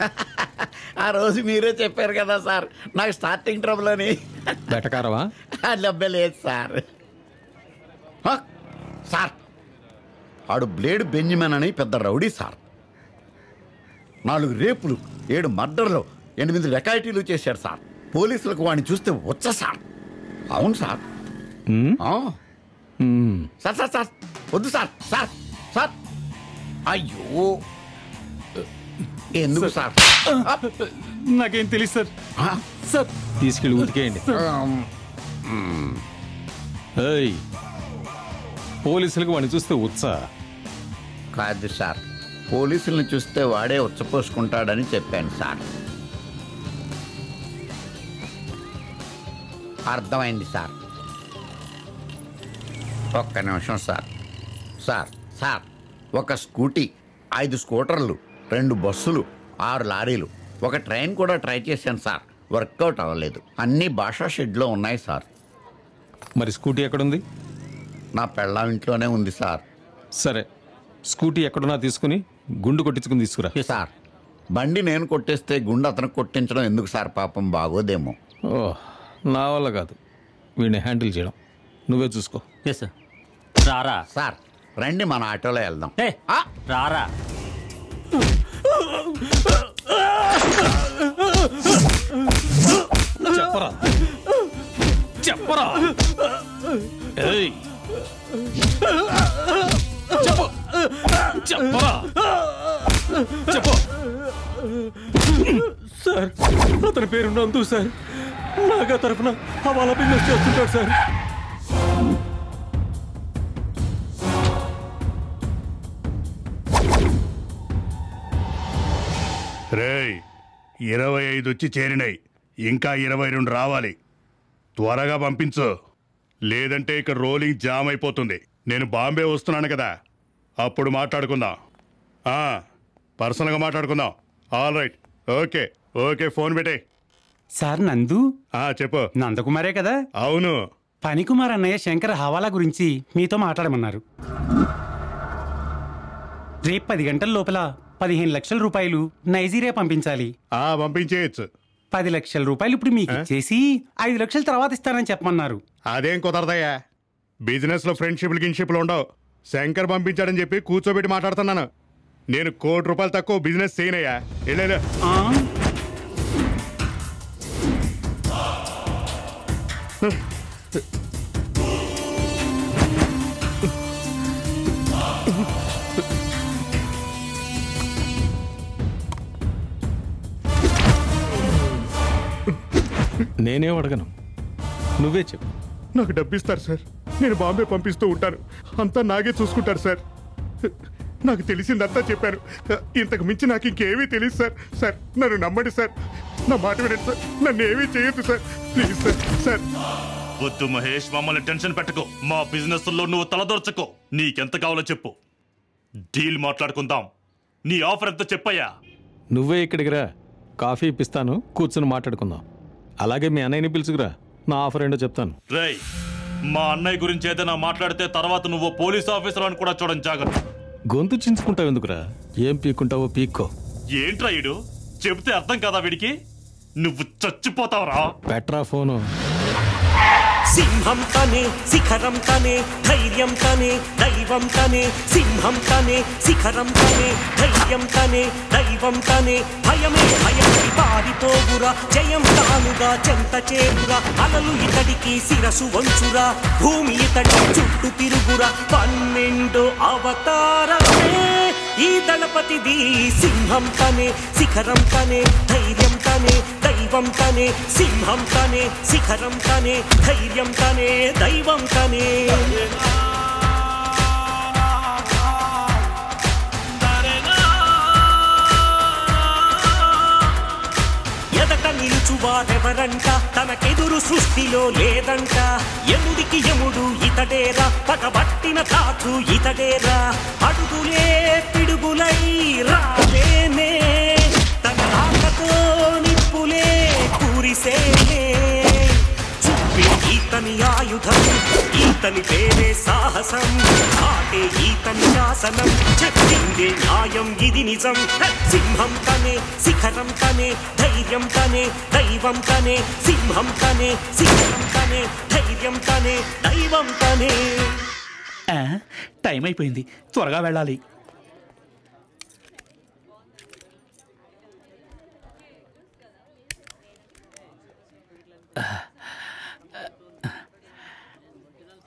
ఆ రోజు మీరే చెప్పారు కదా సార్ నాకు స్టార్టింగ్ ట్రబుల్ అని. బెటకారవా? లేదు సార్? సార్ ఆడు బ్లేడ్ బెంజమిన్ అని పెద్ద రౌడీ సార్. నాలుగు రేపులు ఏడు మర్డర్లు ఎనిమిది డెకాయిటీలు చేశాడు సార్. పోలీసులకు వాడిని చూస్తే వచ్చ సార్. అవును సార్. సార్ సార్ సార్ వద్దు సార్ సార్ సార్. అయ్యో. ఎందుకు సార్? నాకేం తెలియదు సార్. సార్. తీసుకెళ్ళి ఉతికేయండి. ఏయ్ పోలీసులకు వాడిని చూస్తే ఉత్సా. కాదు సార్ పోలీసుల్ని చూస్తే వాడే ఉచ్చపోసుకుంటాడని చెప్పాను సార్. అర్థమైంది సార్. ఒక్క నిమిషం సార్. Sir sir. ఒక స్కూటీ ఐదు స్కూటర్లు రెండు బస్సులు ఆరు లారీలు. ఒక ట్రైన్ కూడా ట్రై చేశాను సార్. వర్కౌట్ అవ్వలేదు. అన్ని భాషా షెడ్లో ఉన్నాయి సార్. మరి స్కూటీ ఎక్కడుంది? నా పెళ్ళాం ఇంట్లోనే ఉంది సార్. సరే. స్కూటీ ఎక్కడున్నా తీసుకుని గుండు కొట్టించుకుని తీసుకురా. సార్. బండి నేను కొట్టేస్తే గుండె అతను కొట్టించడం ఎందుకు సార్? పాపం బాగోదేమో. ఓ నా వల్ల కాదు. వీడిని హ్యాండిల్ చేయడం. నువ్వే చూసుకో. Yes sir? రారా? సార్. రండి మన ఆటోలో వెళ్దాం. రారా. చెప్పరా? చెప్పరా? ఏయ్. చెప్పు. చెప్పరా? చెప్పు. సార్ అతని పేరు నందు సార్. నాగా తరఫున హవాలా బిజినెస్ చేస్తుంటాడు సార్. రేయ్ ఇరవై ఐదు వచ్చి చేరినాయి ఇంకా ఇరవై రెండు రావాలి. త్వరగా పంపించు. లేదంటే ఇక్కడ రోలింగ్ జామ్ అయిపోతుంది. నేను బాంబే వస్తున్నాను కదా. అప్పుడు మాట్లాడుకుందాం. ఆ, పర్సనల్గా మాట్లాడుకుందాం. All right. Okay okay phone పెట్టే. సార్ నందు? చెప్పు. నందకుమారే కదా? అవును. పనికుమార్ అన్నయ్య శంకర్ హవాలా గురించి మీతో మాట్లాడమన్నారు. రేపు పది గంటల లోపల పదిహేను లక్షల రూపాయలు నైజీరియా పంపించాలి. పంపించేయచ్చు. పది లక్షల రూపాయలు ఇప్పుడు మీకు ఇచ్చేసి ఐదు లక్షల తర్వాత ఇస్తానని చెప్పమన్నారు. అదేం కుదరదయ్యా. బిజినెస్లో ఫ్రెండ్షిప్లు గిన్షిప్లు ఉండవు. శంకర్ పంపించాడని చెప్పి కూర్చోబెట్టి మాట్లాడుతున్నాను. నేను కోటి రూపాయలు తక్కువ బిజినెస్ చేయనయ్యా. వెళ్ళేలే నేనేం అడగను. నువ్వే చెప్పు. నాకు డబ్బు ఇస్తారు సార్. నేను బాంబే పంపిస్తూ ఉంటాను. అంతా నాగే చూసుకుంటారు సార్. నాకు తెలిసిందంతా చెప్పాను ఇంతకు మించి నాకు ఇంకేమీ తెలియదు సార్. సార్ నన్ను నమ్మండి సార్. నా మాట వినండి సార్. నన్ను ఏమీ చేయొద్దు సార్. Please sir sir. వద్దు మహేష్ మమ్మల్ని టెన్షన్ పెట్టుకో. మా బిజినెస్లో నువ్వు తలదొరచకో. నీకెంత కావాలో చెప్పు. డీల్ మాట్లాడుకుందాం. నీ ఆఫర్ ఎంత చెప్పయ్యా? నువ్వే ఇక్కడికి రా. కాఫీ ఇప్పిస్తాను. కూర్చుని మాట్లాడుకుందాం. అలాగే మీ అన్నయ్యని పిలుచుకురా. నా ఆఫర్ ఏంటో చెప్తాను. రేయ్ మా అన్నయ్య గురించి ఏదైనా మాట్లాడితే తర్వాత నువ్వు పోలీస్ ఆఫీసర్ అని కూడా చూడడం జాగ్రత్త. గొంతు చించుకుంటావు ఎందుకురా? ఏం పీక్కుంటావో పీక్కో. ఏంట్రా ఈడు? చెబితే అర్థం కదా వీడికి? నువ్వు చచ్చిపోతావురా. Petra phone. సింహం తనే శిఖరం తనే ధైర్యం తనే దైవం తనే సింహం తనే శిఖరం తనే ధైర్యం తనే దైవం తనే. భయమే భయమై పారిపోగురా జయం తానుగా చెంత చేరురా. అలలు ఇతడికి శిరసు వంచురా భూమి ఇతడి చుట్టూ తిరుగురా. పన్నెండు అవతారమే. ఈ దళపతిది సింహం తనే శిఖరం తనే ధైర్యం తనే దైవం తనే సింహం తనే శిఖరం తనే ధైర్యం తనే దైవం తనే. ఎదట తనకెదురు సృష్టిలో లేదంట. ఎముడికి ఎముడు ఇతడేరా. పగబట్టిన తాచు ఇతడేరా. అడుగులే పిడుగులై రావేనే తన రాకతో నిప్పులే కూరిసేనే. ఈతని ఆయుధం ఈతని పేరే సాహసం. ఆటే ఈతని శాసనం చెప్పిందే న్యాయం ఇది నిజం. సింహం తనే శిఖరం తనే ధైర్యం తనే దైవం తనే సింహం తనే శిఖరం తనే ధైర్యం తనే దైవం తనే. టైం అయిపోయింది. త్వరగా వెళ్ళాలి.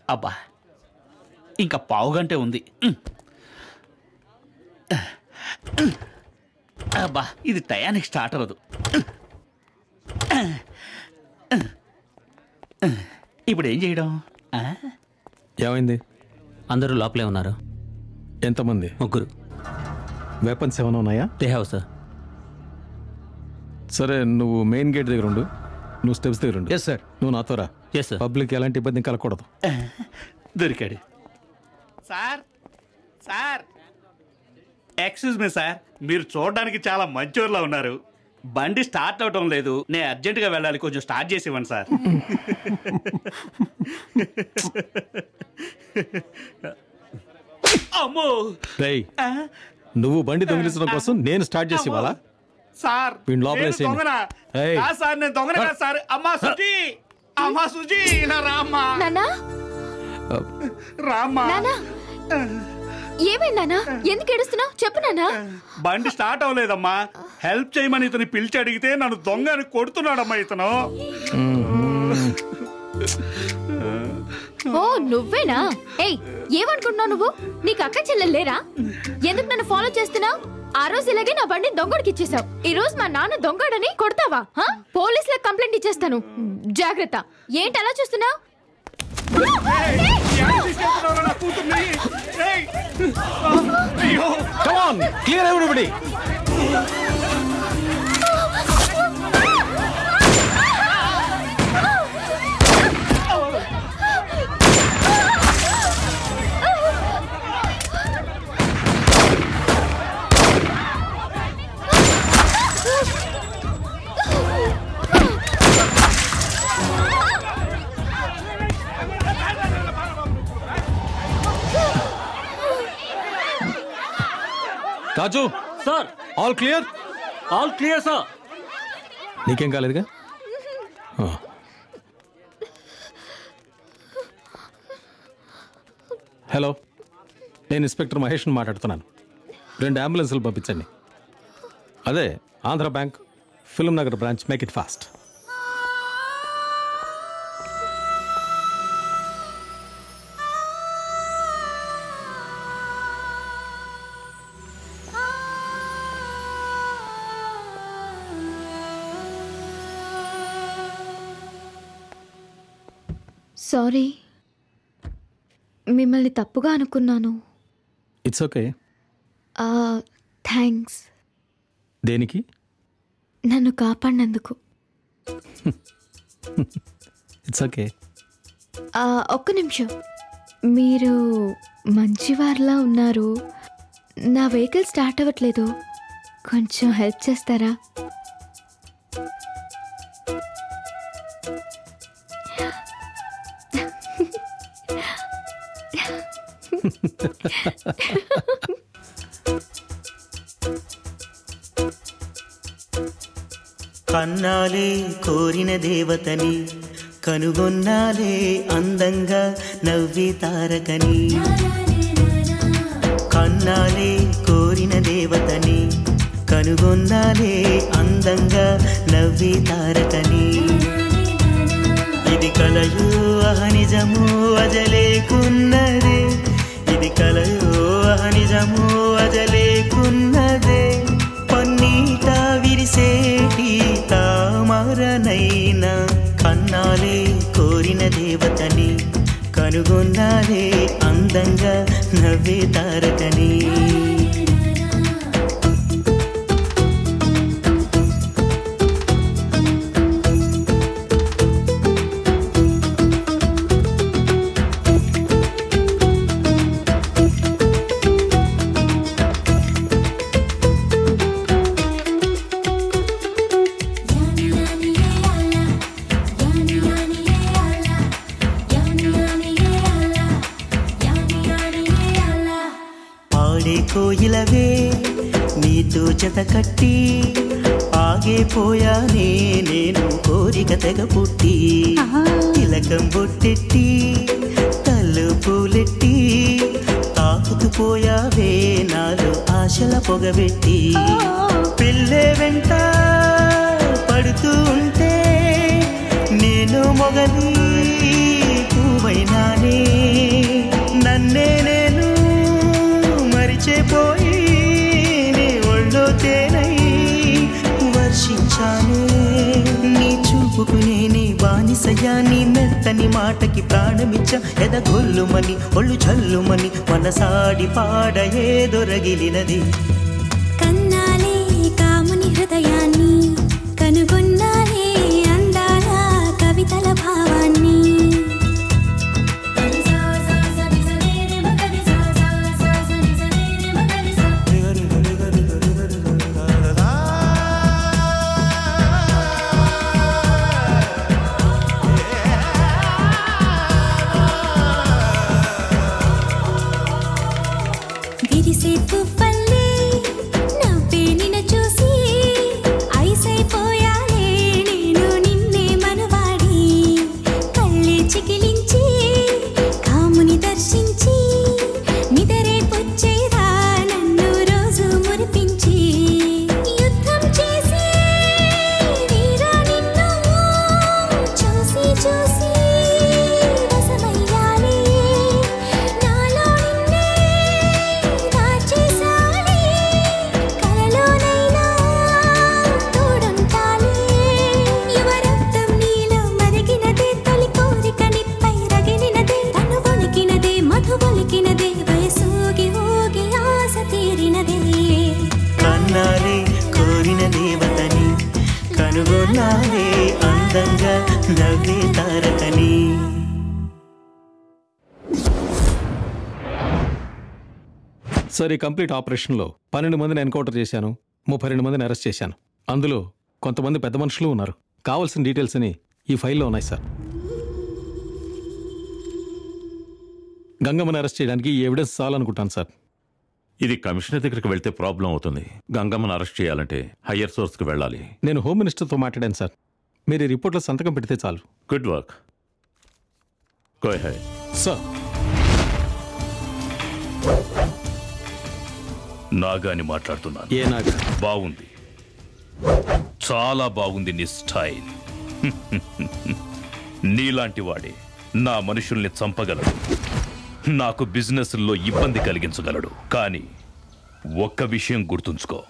అబ్బా ఇంకా పావు గంటే ఉంది. అబ్బా ఇది టయానికి స్టార్ట్ అవ్వదు. ఇప్పుడు ఏం చేయడం? ఆ? ఏమైంది? అందరూ లోపలే ఉన్నారు. ఎంతమంది? ముగ్గురు. వెపన్స్ ఏమైనా ఉన్నాయా? దే హ్యావ్ సార్ సరే నువ్వు మెయిన్ గేట్ దగ్గర ఉండు. నువ్వు స్టెప్స్ దగ్గర ఉండు. ఎస్ సార్ నువ్వు నాతో రా. ఎస్ సార్ పబ్లిక్ ఎలాంటి ఇబ్బంది కలగకూడదు. దొరికాడు. Sir sir. Excuse me sir. మీరు చూడడానికి చాలా మంచోర్లా ఉన్నారు. బండి స్టార్ట్ అవటం లేదు. నేను అర్జెంటుగా వెళ్ళాలి. కొంచెం స్టార్ట్ చేసి ఇవ్వండి సార్. అమ్మో. రేయ్ నువ్వు బండి దొంగిలించడం కోసం నేను స్టార్ట్ చేసి ఇవ్వాలా? సార్ వీడిని నేను. దొంగనా? ఏయ్. కాదు సార్ నేను దొంగన కాదు సార్. అమ్మా సుజీ అమ్మా సుజీ ఇలా రామ్మా. నానా? రామ్మా. నానా? ఏమైంది నానా? ఎందుకు ఏడుస్తున్నావు? చెప్పు నానా. బండి స్టార్ట్ అవ్వలేదమ్మా. హెల్ప్ చేయమని ఇతను పిలిచి అడిగితే నన్ను దొంగ అని కొడుతున్నాడమ్మా ఇతను. ఓ నువ్వేనా? ఏయ్ ఏమనుకుంటున్నావు నువ్వు? నీకు అక్క చెల్లెలు లేరా? ఎందుకు నన్ను ఫాలో చేస్తున్నావు? ఆ రోజు ఇలాగే నా బండిని దొంగడికి ఇచ్చేసావు. ఈ రోజు మా నాన్న దొంగడని కొడతావా? హా? పోలీసులకు కంప్లైంట్ ఇచ్చేస్తాను. జాగ్రత్త. ఏంటి అలా చూస్తున్నావు? Come on, Raju sir! All clear all clear sir నీకేం కాలేదుగా. హలో నేను ఇన్స్పెక్టర్ మహేష్ని మాట్లాడుతున్నాను. రెండు అంబులెన్సులు పంపించండి. అదే Andhra Bank film Nagar branch make it fast sorry. మిమ్మల్ని తప్పుగా అనుకున్నాను. It's okay thanks. దేనికి? నన్ను కాపాడినందుకు. ఇట్స్ ఓకే ఒక్క నిమిషం. మీరు మంచివారిలా ఉన్నారు. నా వెహికల్ స్టార్ట్ అవ్వట్లేదు. కొంచెం హెల్ప్ చేస్తారా? కన్నాలే కోరిన దేవతని కనుగొన్నాలే అందంగా నవ్వి తారకని. కన్నాలే కోరిన దేవతని కనుగొన్నాలే అందంగా నవ్వి తారకని. ఇది కలయో అహనిజము అజలేకున్నదే. కలయో నిజమో అజలేకున్నదే పన్నీట విరిసేటి తామరనైనా కన్నాలే కోరిన దేవతని. కనుగొన్నాలే అందంగా నవ్వే తారకని. ఆశల పిల్లే వెంట పడుతూ ఉంటే నేను మొగలి పువ్వైనానే. నన్నే నేను మరిచిపోయి నీ ఒళ్ళో తేనై వర్షించానే. నీ చూపుకునే నీ బానిసయ్యా నీ మెత్తని మాటకి ప్రాణమిచ్చ. ఎదగొల్లుమని ఒళ్ళు చల్లుమని మనసాడి పాడయే దొరగిలినది? 是太阳 సార్ ఈ కంప్లీట్ ఆపరేషన్లో పన్నెండు మందిని ఎన్కౌంటర్ చేశాను ముప్పై రెండు మందిని అరెస్ట్ చేశాను. అందులో కొంతమంది పెద్ద మనుషులు ఉన్నారు. కావాల్సిన డీటెయిల్స్ అని ఈ ఫైల్లో ఉన్నాయి సార్. గంగమ్మని అరెస్ట్ చేయడానికి ఈ ఎవిడెన్స్ చాలనుకుంటాను సార్. ఇది కమిషనర్ దగ్గరికి వెళ్తే ప్రాబ్లం అవుతుంది. గంగమ్మను అరెస్ట్ చేయాలంటే హయ్యర్ సోర్స్కి వెళ్ళాలి. నేను హోమ్ మినిస్టర్తో మాట్లాడాను సార్. మీరు ఈ రిపోర్ట్లో సంతకం పెడితే చాలు. Good work sir. నాగాని మాట్లాడుతున్నాను. ఏ నాగా? బాగుంది. చాలా బాగుంది నీ స్టైల్. నీలాంటి వాడే నా మనుషుల్ని చంపగలడు. నాకు బిజినెస్లో ఇబ్బంది కలిగించగలడు. కానీ ఒక్క విషయం గుర్తుంచుకో.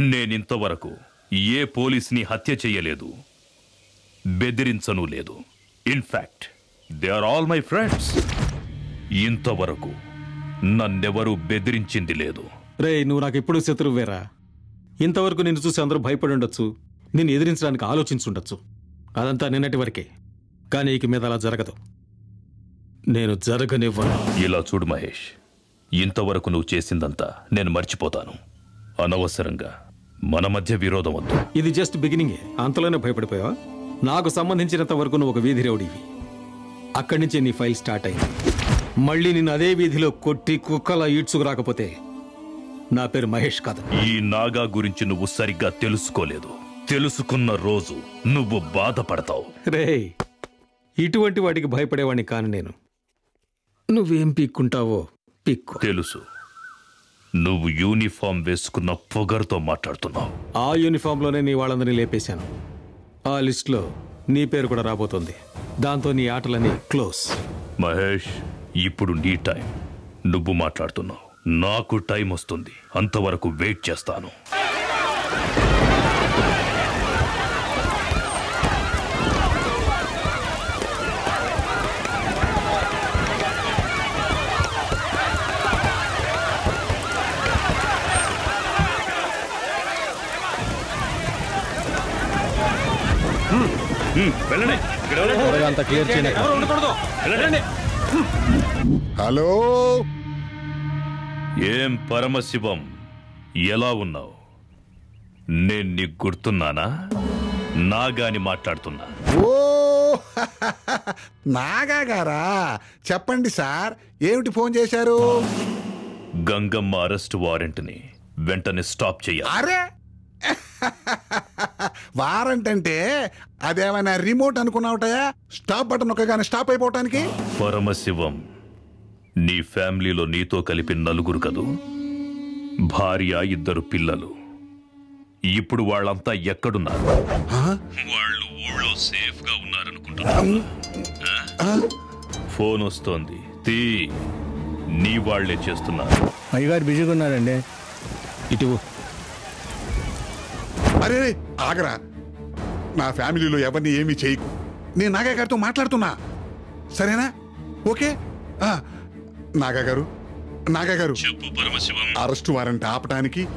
నేనింతవరకు ఏ పోలీస్ని హత్య చెయ్యలేదు బెదిరించను లేదు. In fact they are all my friends. ఇంతవరకు నన్నెవరూ బెదిరించింది లేదు. రే నువ్వు నాకు ఎప్పుడు శత్రువేరా? ఇంతవరకు నిన్ను చూసి అందరూ భయపడి ఉండొచ్చు నిన్ను ఎదిరించడానికి ఆలోచించుండొచ్చు. అదంతా నిన్నటి వరకే. కానీ ఇక మీద అలా జరగదు. నేను జరగనివ్వను. ఇలా చూడు మహేష్ ఇంతవరకు నువ్వు చేసిందంతా నేను మర్చిపోతాను. అనవసరంగా. మన మధ్య విరోధం వద్దు. ఇది జస్ట్ బిగినింగే. అంతలోనే భయపడిపోయావా? నాకు సంబంధించినంత వరకు నువ్వు ఒక వీధి రౌడీవి అక్కడి నుంచే నీ ఫైల్ స్టార్ట్ అయింది. మళ్ళీ నిన్ను అదే వీధిలో కొట్టి కుక్కలా ఈడ్చుకు రాకపోతే నా పేరు మహేష్ కాదు. ఈ నాగా గురించి నువ్వు సరిగ్గా తెలుసుకోలేదు. తెలుసుకున్న రోజు నువ్వు బాధపడతావు. రే ఇటువంటి వాటికి భయపడేవాడిని కాను నేను. నువ్వేం పీక్కుంటావో పిక్కు. తెలుసు. నువ్వు యూనిఫామ్ వేసుకున్న పొగరుతో మాట్లాడుతున్నావు. ఆ యూనిఫామ్లోనే నీ వాళ్ళందరినీ లేపేశాను. ఆ లిస్ట్లో నీ పేరు కూడా రాబోతోంది. దాంతో నీ ఆటలన్నీ క్లోజ్. మహేష్ ఇప్పుడు నీ టైం. నువ్వు మాట్లాడుతున్నావు. నాకు టైం వస్తుంది. అంతవరకు వెయిట్ చేస్తాను. వెళ్ళండి. అంతా క్లియర్ ఉండకూడదు. వెళ్ళండి. హలో? ఏం పరమశివం ఎలా ఉన్నావు? నేను నీకు గుర్తున్నానా? నాగాని మాట్లాడుతున్నా. ఓ నాగా గారా చెప్పండి సార్ ఏమిటి ఫోన్ చేశారు? గంగమ్మ అరెస్ట్ వారెంట్ని వెంటనే స్టాప్ చేయాలి. అరే! వారంట్ అంటే అదేమైనా రిమోట్ అనుకున్నావుటయా? స్టాప్ బటన్ నొక్కగానే స్టాప్ అయిపోవటానికి? పరమశివం నీ ఫ్యామిలీలో నీతో కలిపి నలుగురు కదూ? భార్య ఇద్దరు పిల్లలు. ఇప్పుడు వాళ్ళంతా ఎక్కడున్నారు? వాళ్ళు ఊళ్ళో సేఫ్గా ఉన్నారనుకుంటున్నారు ఫోన్ వస్తోంది. తీ నీ వాళ్ళే చేస్తున్నారు. అయ్యగారు బిజీగా ఉన్నారండి. ఇటు అరే ఆగరా. నా ఫ్యామిలీలో ఎవరిని ఏమీ చేయకు. నేను నాగా గారితో మాట్లాడుతున్నా. సరేనా? ఓకే? ఆ, నాగా గారు నాగా గారు అరెస్ట్ వారెంట్ ఆపడానికి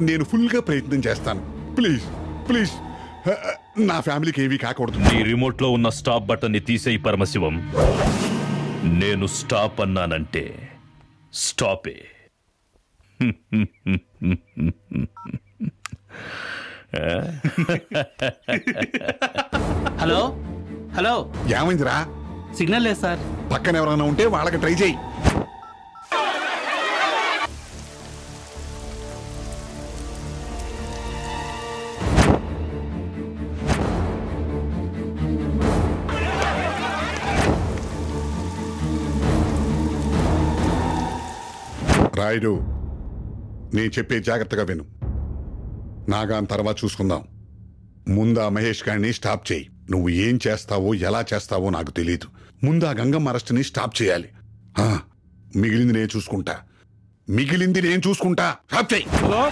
నేను ఫుల్గా ప్రయత్నం చేస్తాను. Please please. నా ఫ్యామిలీకి ఏమీ కాకూడదు. నీ రిమోట్లో ఉన్న స్టాప్ బటన్ని తీసేయి పరమశివం. నేను స్టాప్ అన్నానంటే స్టాపే. Hello hello. ఏమైందిరా? సిగ్నల్ లేదు సార్. పక్కన ఎవరైనా ఉంటే వాళ్ళకి ట్రై చేయి. రాయుడు నేను చెప్పే జాగ్రత్తగా విను. నాగాన్ తర్వాత చూసుకుందాం. ముందా మహేష్ గారిని స్టాప్ చేయి. నువ్వు ఏం చేస్తావో ఎలా చేస్తావో నాకు తెలియదు ముందా గంగమ్మ అరెస్ట్ని స్టాప్ చేయాలి. ఆ, మిగిలింది నేను చూసుకుంటా. మిగిలింది నేను చూసుకుంటా. స్టాప్ చేయి. హలో?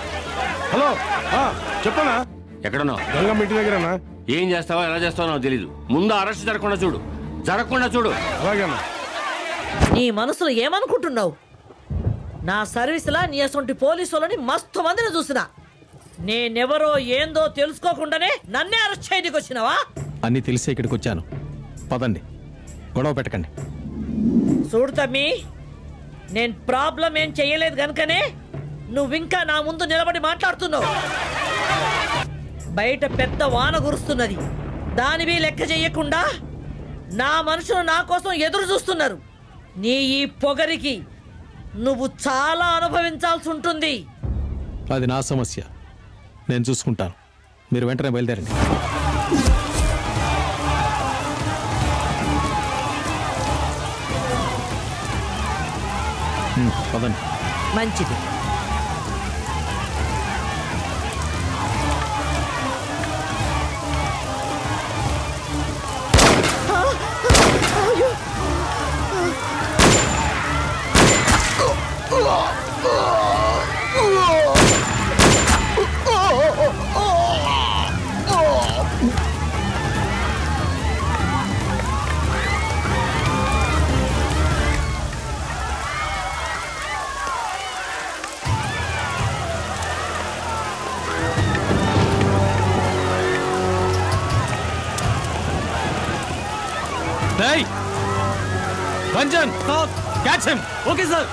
హలో? ఆ, చెప్పనా? ఎక్కడున్నావు? గంగమ్మ ఇంటి దగ్గరనా? ఏం చేస్తావో ఎలా చేస్తావో తెలీదు. ముందు అరెస్ట్ జరగకుండా చూడు. జరగకుండా చూడు. అలాగేనా నీ మనసులో ఏమనుకుంటున్నావు? నా సర్వీసులా నీ అసొంటి పోలీసులని మస్తు మందిని చూసినా. నేనెవరో ఏందో తెలుసుకోకుండానే నన్నే అరెస్ట్ చేయడానికి వచ్చినావా అన్నీ తెలిసే ఇక్కడికి వచ్చాను పదండి. గొడవ పెట్టకండి. చూడు తమ్మి నేను ప్రాబ్లం ఏం చెయ్యలేదు గనుకనే నువ్వింకా నా ముందు నిలబడి మాట్లాడుతున్నావు. బయట పెద్ద వాన కురుస్తున్నది. దానివి లెక్క చెయ్యకుండా నా మనుషులు నా కోసం ఎదురు చూస్తున్నారు. నీ ఈ పొగరికి నువ్వు చాలా అనుభవించాల్సి ఉంటుంది. అది నా సమస్య. నేను చూసుకుంటాను. మీరు వెంటనే బయలుదేరండి. హ్మ్, పదండి మంచిది Ranjan, stop! Catch him! Okay, sir.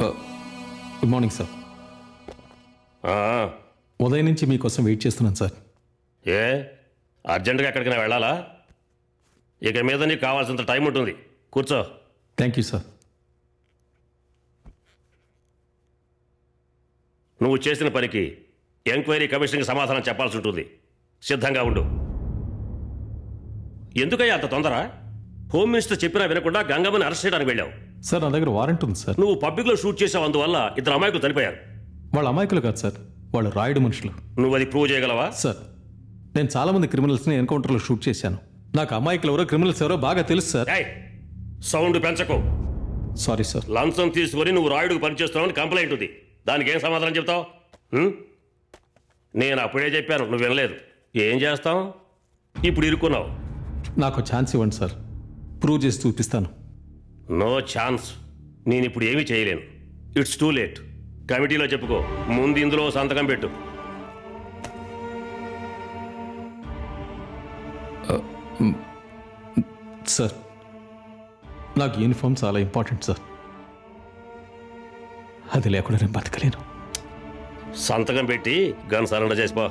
Uh, good morning, sir. ఉదయం నుంచి మీకోసం వెయిట్ చేస్తున్నాను సార్. ఏ? అర్జెంటుగా ఎక్కడికైనా వెళ్ళాలా? ఇక మీద నీకు కావాల్సినంత టైం ఉంటుంది. కూర్చో. థ్యాంక్ యూ సార్ నువ్వు చేసిన పనికి ఎంక్వైరీ కమిషన్కి సమాధానం చెప్పాల్సి ఉంటుంది. సిద్ధంగా ఉండు. ఎందుకయ్యా అంత తొందర? హోమ్ మినిస్టర్ చెప్పినా వినకుండా గంగమ్మని అరెస్ట్ చేయడానికి వెళ్ళావు. సార్ నా దగ్గర వారెంట్ ఉంది సార్. నువ్వు పబ్లిక్లో షూట్ చేసావు అందువల్ల ఇద్దరు అమాయకులు చనిపోయారు. వాళ్ళ అమాయకులు కాదు సార్. వాళ్ళు రాయుడు మనుషులు. నువ్వు అది ప్రూవ్ చేయగలవా? సార్ నేను చాలా మంది క్రిమినల్స్ని ఎన్కౌంటర్లో షూట్ చేశాను. నాకు అమాయకులు ఎవరో క్రిమినల్స్ ఎవరో బాగా తెలుసు సార్. సౌండ్ పెంచకు. Sorry sir. లంచం తీసుకొని నువ్వు రాయుడుకు పనిచేస్తున్నావని కంప్లైంట్ ఉంది. దానికి ఏం సమాధానం చెప్తావు? ఉం? నేను అప్పుడే చెప్పాను నువ్వు వినలేదు. ఏం చేస్తావు? ఇప్పుడు ఇరుక్కున్నావు. నాకు ఛాన్స్ ఇవ్వండి సార్. ప్రూవ్ చేసి చూపిస్తాను. No chance. నేను ఇప్పుడు ఏమీ చేయలేను. ఇట్స్ టూ లేట్ కమిటీలో చెప్పుకో. ముందు ఇందులో సంతకం పెట్టు. సార్ నాకు యూనిఫామ్ చాలా ఇంపార్టెంట్ సార్. అది లేకుండా నేను బతకలేను. సంతకం పెట్టి గన్ సరెండర్ చేసిపో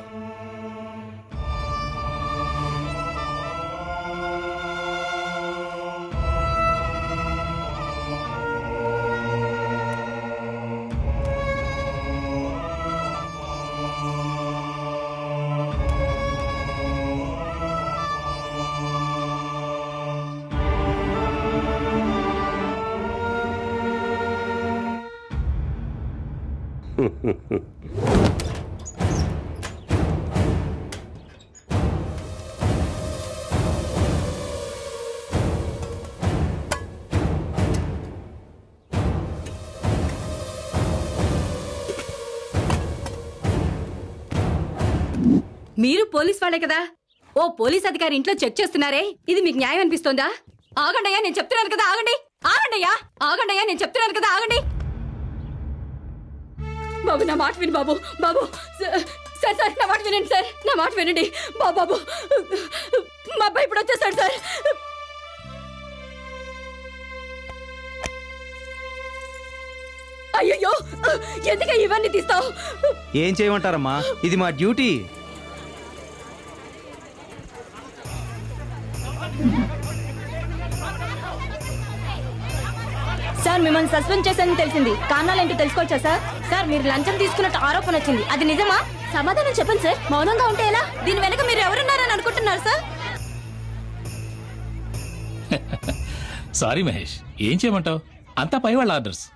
మీరు పోలీస్ వాళ్ళే కదా? ఓ పోలీస్ అధికారి ఇంట్లో చెక్ చేస్తున్నారే? ఇది మీకు న్యాయం అనిపిస్తోందా? ఆగండయ్యా నేను చెప్తున్నాను కదా ఆగండి! ఆగండయ్యా! ఆగండయ్యా నేను చెప్తున్నాను కదా ఆగండి! బాబు నా మాట విను బాబు. బాబు సార్ సార్ నా మాట వినండి సార్. నా మాట వినండి. బాబు బాబు మా అబ్బాయి ఇప్పుడు వచ్చేసాడు సార్. అయ్యయ్యో ఎందుక ఇవన్నీ తీస్తావు? ఏం చేయమంటారమ్మా? ఇది మా డ్యూటీ. సార్ మిమ్మల్ని సస్పెండ్ చేశానని తెలిసింది. కారణాలేంటో తెలుసుకోవచ్చా సార్? సార్ మీరు లంచం తీసుకున్నట్టు ఆరోపణ వచ్చింది. అది నిజమా? సమాధానం చెప్పండి సార్. మౌనంగా ఉంటే ఎలా? దీని వెనక మీరు ఎవరున్నారని అనుకుంటున్నారు సార్? సారీ మహేష్ ఏం చేయమంటావు? అంతా పై వాళ్ళ ఆర్డర్స్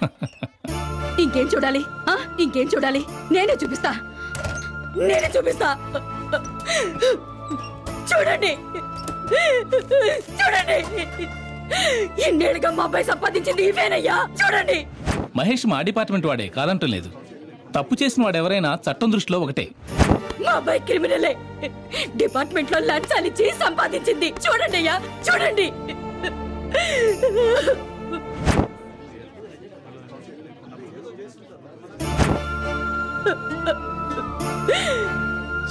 ఇంకేం చూడాలి? ఆ? ఇంకేం చూడాలి? నేనే చూపిస్తా. నేనే చూపిస్తా. చూడండి. చూడండి. ఇన్నేళ్ళుగా మా అబ్బాయి సంపాదించింది ఇవేనయ్యా. చూడండి. మహేష్ మా డిపార్ట్మెంట్ వాడే కాదంటం లేదు. తప్పు చేసిన వాడు ఎవరైనా చట్టం దృష్టిలో ఒకటే. మా అబ్బాయి క్రిమినలే. డిపార్ట్మెంట్లో లంచాలు ఇచ్చి సంపాదించింది. చూడండి అయ్యా చూడండి.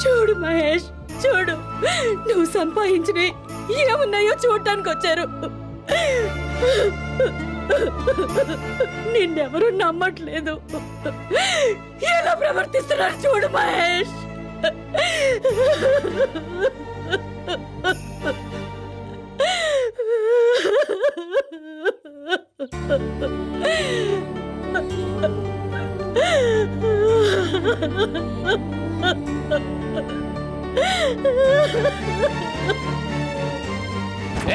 చూడు మహేష్. చూడు నువ్వు సంపాదించినవి ఏమున్నాయో చూడటానికి వచ్చారు. నిన్నెవరు నమ్మట్లేదు. ఎలా ప్రవర్తిస్తున్నారు చూడు మహేష్.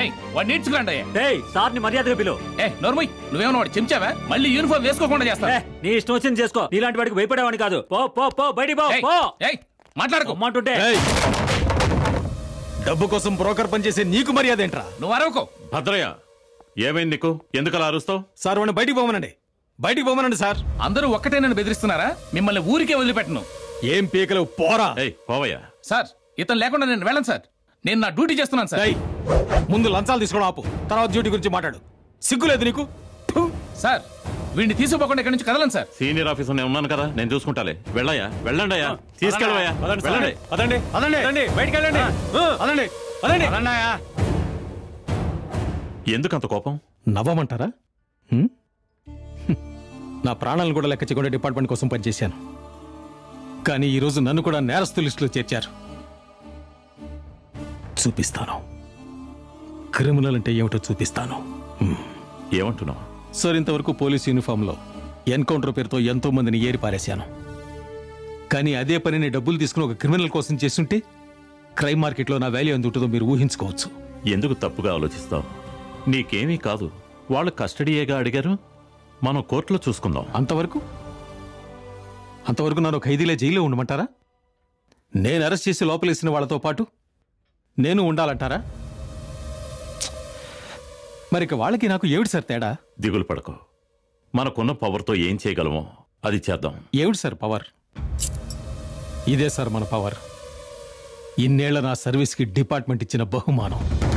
ఏయ్ వాడిని నేర్చుకురండి ఏయ్ సార్ని మర్యాదగా పిలు. ఏ నోర్మయ్ నువ్వేమన్నా వాడు చెంచావా? మళ్ళీ యూనిఫామ్ వేసుకోకుండా చేస్తా నీ ఇష్టం వచ్చింది చేసుకో. నీలాంటి వాడికి భయపడేవాడిని కాదు. పో పో పో బయటికి పో ఏయ్, పో. ఏయ్ మాట్లాడుకో. అమ్మంటుంటే. డబ్బు కోసం బ్రోకర్ పనిచేసే నీకు మర్యాద ఏంట్రా? నువ్వు అరవకో. భద్రయ్య ఏమైంది నీకు? ఎందుకు అలా అరుస్తావు? సార్ వాడిని బయటికి పోమనండి. బయటికి పోమనండి సార్. అందరూ ఒక్కటే నన్ను బెదిరిస్తున్నారా? మిమ్మల్ని ఊరికే వదిలిపెట్టను. ఏం పీకలు పోరా. ఏయ్ పోవయ్యా. సార్ ఇతను లేకుండా నేను వెళ్ళను సార్. నేను నా డ్యూటీ చేస్తున్నాను సార్. ముందు లంచాలు తీసుకోవడం ఆపు. తర్వాత డ్యూటీ గురించి మాట్లాడు. సిగ్గులేదు నీకు? సార్ వీడిని తీసుకుపోకుండా ఇక్కడి నుంచి కదలను సార్. సీనియర్ ఆఫీసర్ నేను ఉన్నాను కదా? నేను చూసుకుంటాలే. వెళ్ళయ్యా వెళ్ళండి అయ్యా. తీసుకెళ్ళవయ్యా. వెళ్ళండి. పదండి పదండి. పదండి బయటికి వెళ్ళండి. పదండి పదండి ఎందుకు అంత కోపం? నవ్వమంటారా. నా ప్రాణాలను కూడా లెక్క చేయకుండా డిపార్ట్మెంట్ కోసం పనిచేశాను. కానీ ఈరోజు నన్ను కూడా నేరస్తు లిస్టులో చేర్చారు. చూపిస్తాను. క్రిమినల్ అంటే ఏమిటో చూపిస్తాను. ఏమంటున్నావు? సార్ ఇంతవరకు పోలీస్ యూనిఫామ్లో ఎన్కౌంటర్ పేరుతో ఎంతో మందిని ఏరి పారేశాను. కానీ అదే పనిని డబ్బులు తీసుకుని ఒక క్రిమినల్ కోసం చేస్తుంటే క్రైమ్ మార్కెట్లో నా వాల్యూ ఎంత ఉంటుందో మీరు ఊహించుకోవచ్చు. ఎందుకు తప్పుగా ఆలోచిస్తావు? నీకేమీ కాదు. వాళ్ళు కస్టడీయేగా అడిగారు. మనం కోర్టులో చూసుకుందాం. అంతవరకు? అంతవరకు నన్ను ఖైదీలే జైల్లో ఉండమంటారా? నేను అరెస్ట్ చేసి లోపలేసిన వాళ్ళతో పాటు నేను ఉండాలంటారా? మరి ఇక వాళ్ళకి నాకు ఏమిటి సార్ తేడా? దిగులు పడకు. మనకున్న పవర్తో ఏం చేయగలమో అది చేద్దాం. ఏమిటి సార్ పవర్? ఇదే సార్ మన పవర్. ఇన్నేళ్ళ నా సర్వీస్కి డిపార్ట్మెంట్ ఇచ్చిన బహుమానం.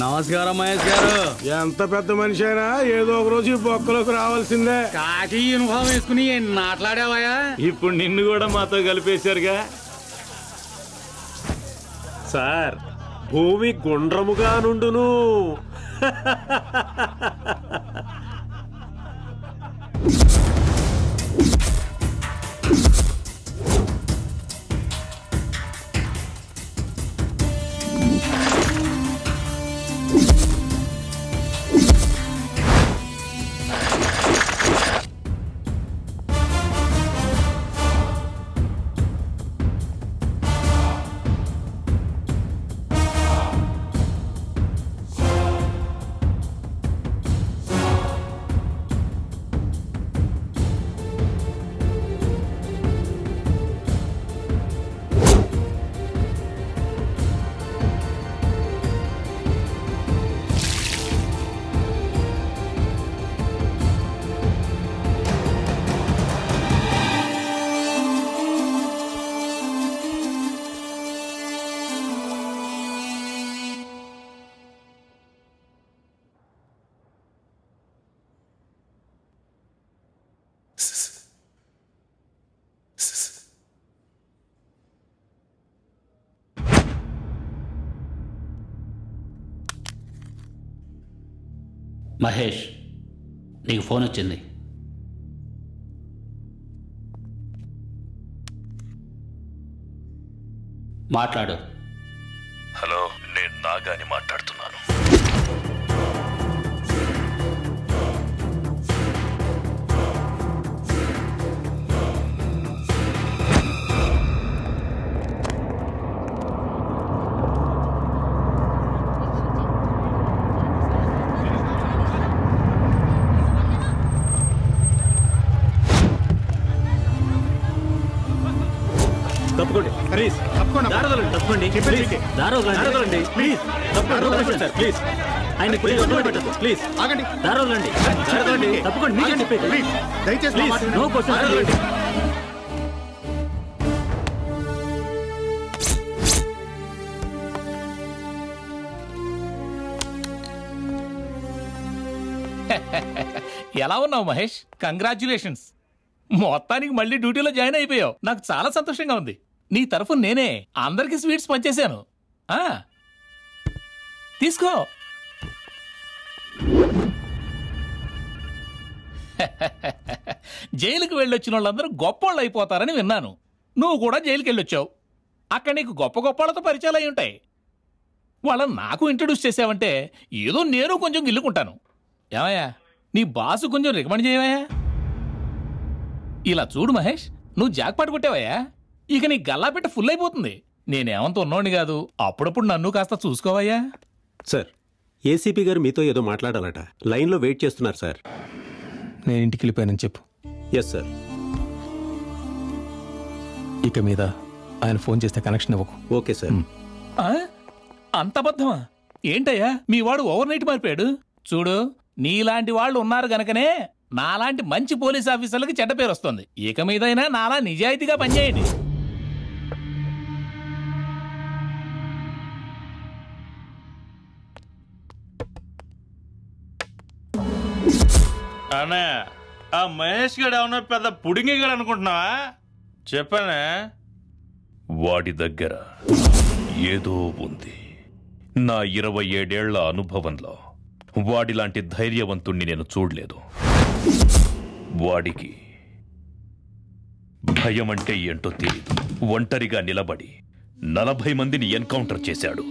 నమస్కారం మహేష్ గారు. ఎంత పెద్ద మనిషి అయినా ఏదో ఒక రోజు బొక్కలోకి రావాల్సిందే. కాకి యూనిఫామ్ వేసుకుని మాట్లాడావయా ఇప్పుడు నిన్ను కూడా మాతో కలిపేశారుగా. సార్ భూమి గుండ్రముగా నుండును. మహేష్ నీకు ఫోన్ వచ్చింది. మాట్లాడు. హలో నేను నాగాని మాట్లాడుతున్నాను. ప్లీజ్ దారదలండి తప్పుకోండి ప్లీజ్. దారదలండి. ప్లీజ్. తప్పుకోండి సార్. ప్లీజ్. ఆయన ప్లీజ్ పెట్టద్దు ప్లీజ్ ఆగండి. దారదలండి. దారదలండి. తప్పుకోండి మీకే చెప్పేది. ప్లీజ్. దయచేసి నో క్వశ్చన్ ఎలా ఉన్నావు మహేష్? కంగ్రాచులేషన్స్ మొత్తానికి మళ్ళీ డ్యూటీలో జాయిన్ అయిపోయావు. నాకు చాలా సంతోషంగా ఉంది. నీ తరఫు నేనే. అందరికి స్వీట్స్ పంచేశాను. ఆ, తీసుకో. జైలుకి వెళ్ళొచ్చిన వాళ్ళందరూ గొప్పోళ్ళు అయిపోతారని విన్నాను. నువ్వు కూడా జైలుకి వెళ్ళొచ్చావు అక్కడ నీకు గొప్ప గొప్పలతో పరిచయాలు అయి ఉంటాయి. వాళ్ళని నాకు ఇంట్రడ్యూస్ చేసావంటే ఏదో నేను కొంచెం గిల్లుకుంటాను. ఏమయ్యా? నీ బాసు కొంచెం రికమెండ్ చేయవయ్యా? ఇలా చూడు మహేష్ నువ్వు జాక్పాట్ కొట్టావయ్యా? ఇక నీ గల్లాపెట్ట ఫుల్ అయిపోతుంది నేనేమంత ఉన్నోడిని కాదు. అప్పుడప్పుడు నన్ను కాస్త చూసుకోవయ్యా. సార్ ఏసీపీ గారు మీతో ఏదో మాట్లాడాలట. లైన్లో వెయిట్ చేస్తున్నారు సార్. నేను ఇంటికి వెళ్ళిపోయానని చెప్పు. ఎస్ సార్ ఇక మీద ఆయన ఫోన్ చేస్తే కనెక్షన్ ఇవ్వకు. ఓకే సార్ ఆ? అంత అబద్ధమా? ఏంటయ్యా? మీ వాడు ఓవర్ నైట్ మారిపోయాడు. చూడు నీలాంటి వాళ్ళు ఉన్నారు గనకనే నాలాంటి మంచి పోలీస్ ఆఫీసర్లకి చెడ్డ పేరు వస్తుంది. ఇక మీదైనా నాలా నిజాయితీగా పనిచేయండి. అనే ఆ మహేష్ గడు ఏమన్నా పెద్ద పుడింగిగాడు అనుకుంటున్నావా? చెప్పానే? వాడి దగ్గర ఏదో ఉంది. నా ఇరవై ఏడేళ్ళ అనుభవంలో వాడిలాంటి ధైర్యవంతుణ్ణి నేను చూడలేదు. వాడికి భయం అంటే ఏంటో తెలియదు ఒంటరిగా నిలబడి నలభై మందిని ఎన్కౌంటర్ చేశాడు.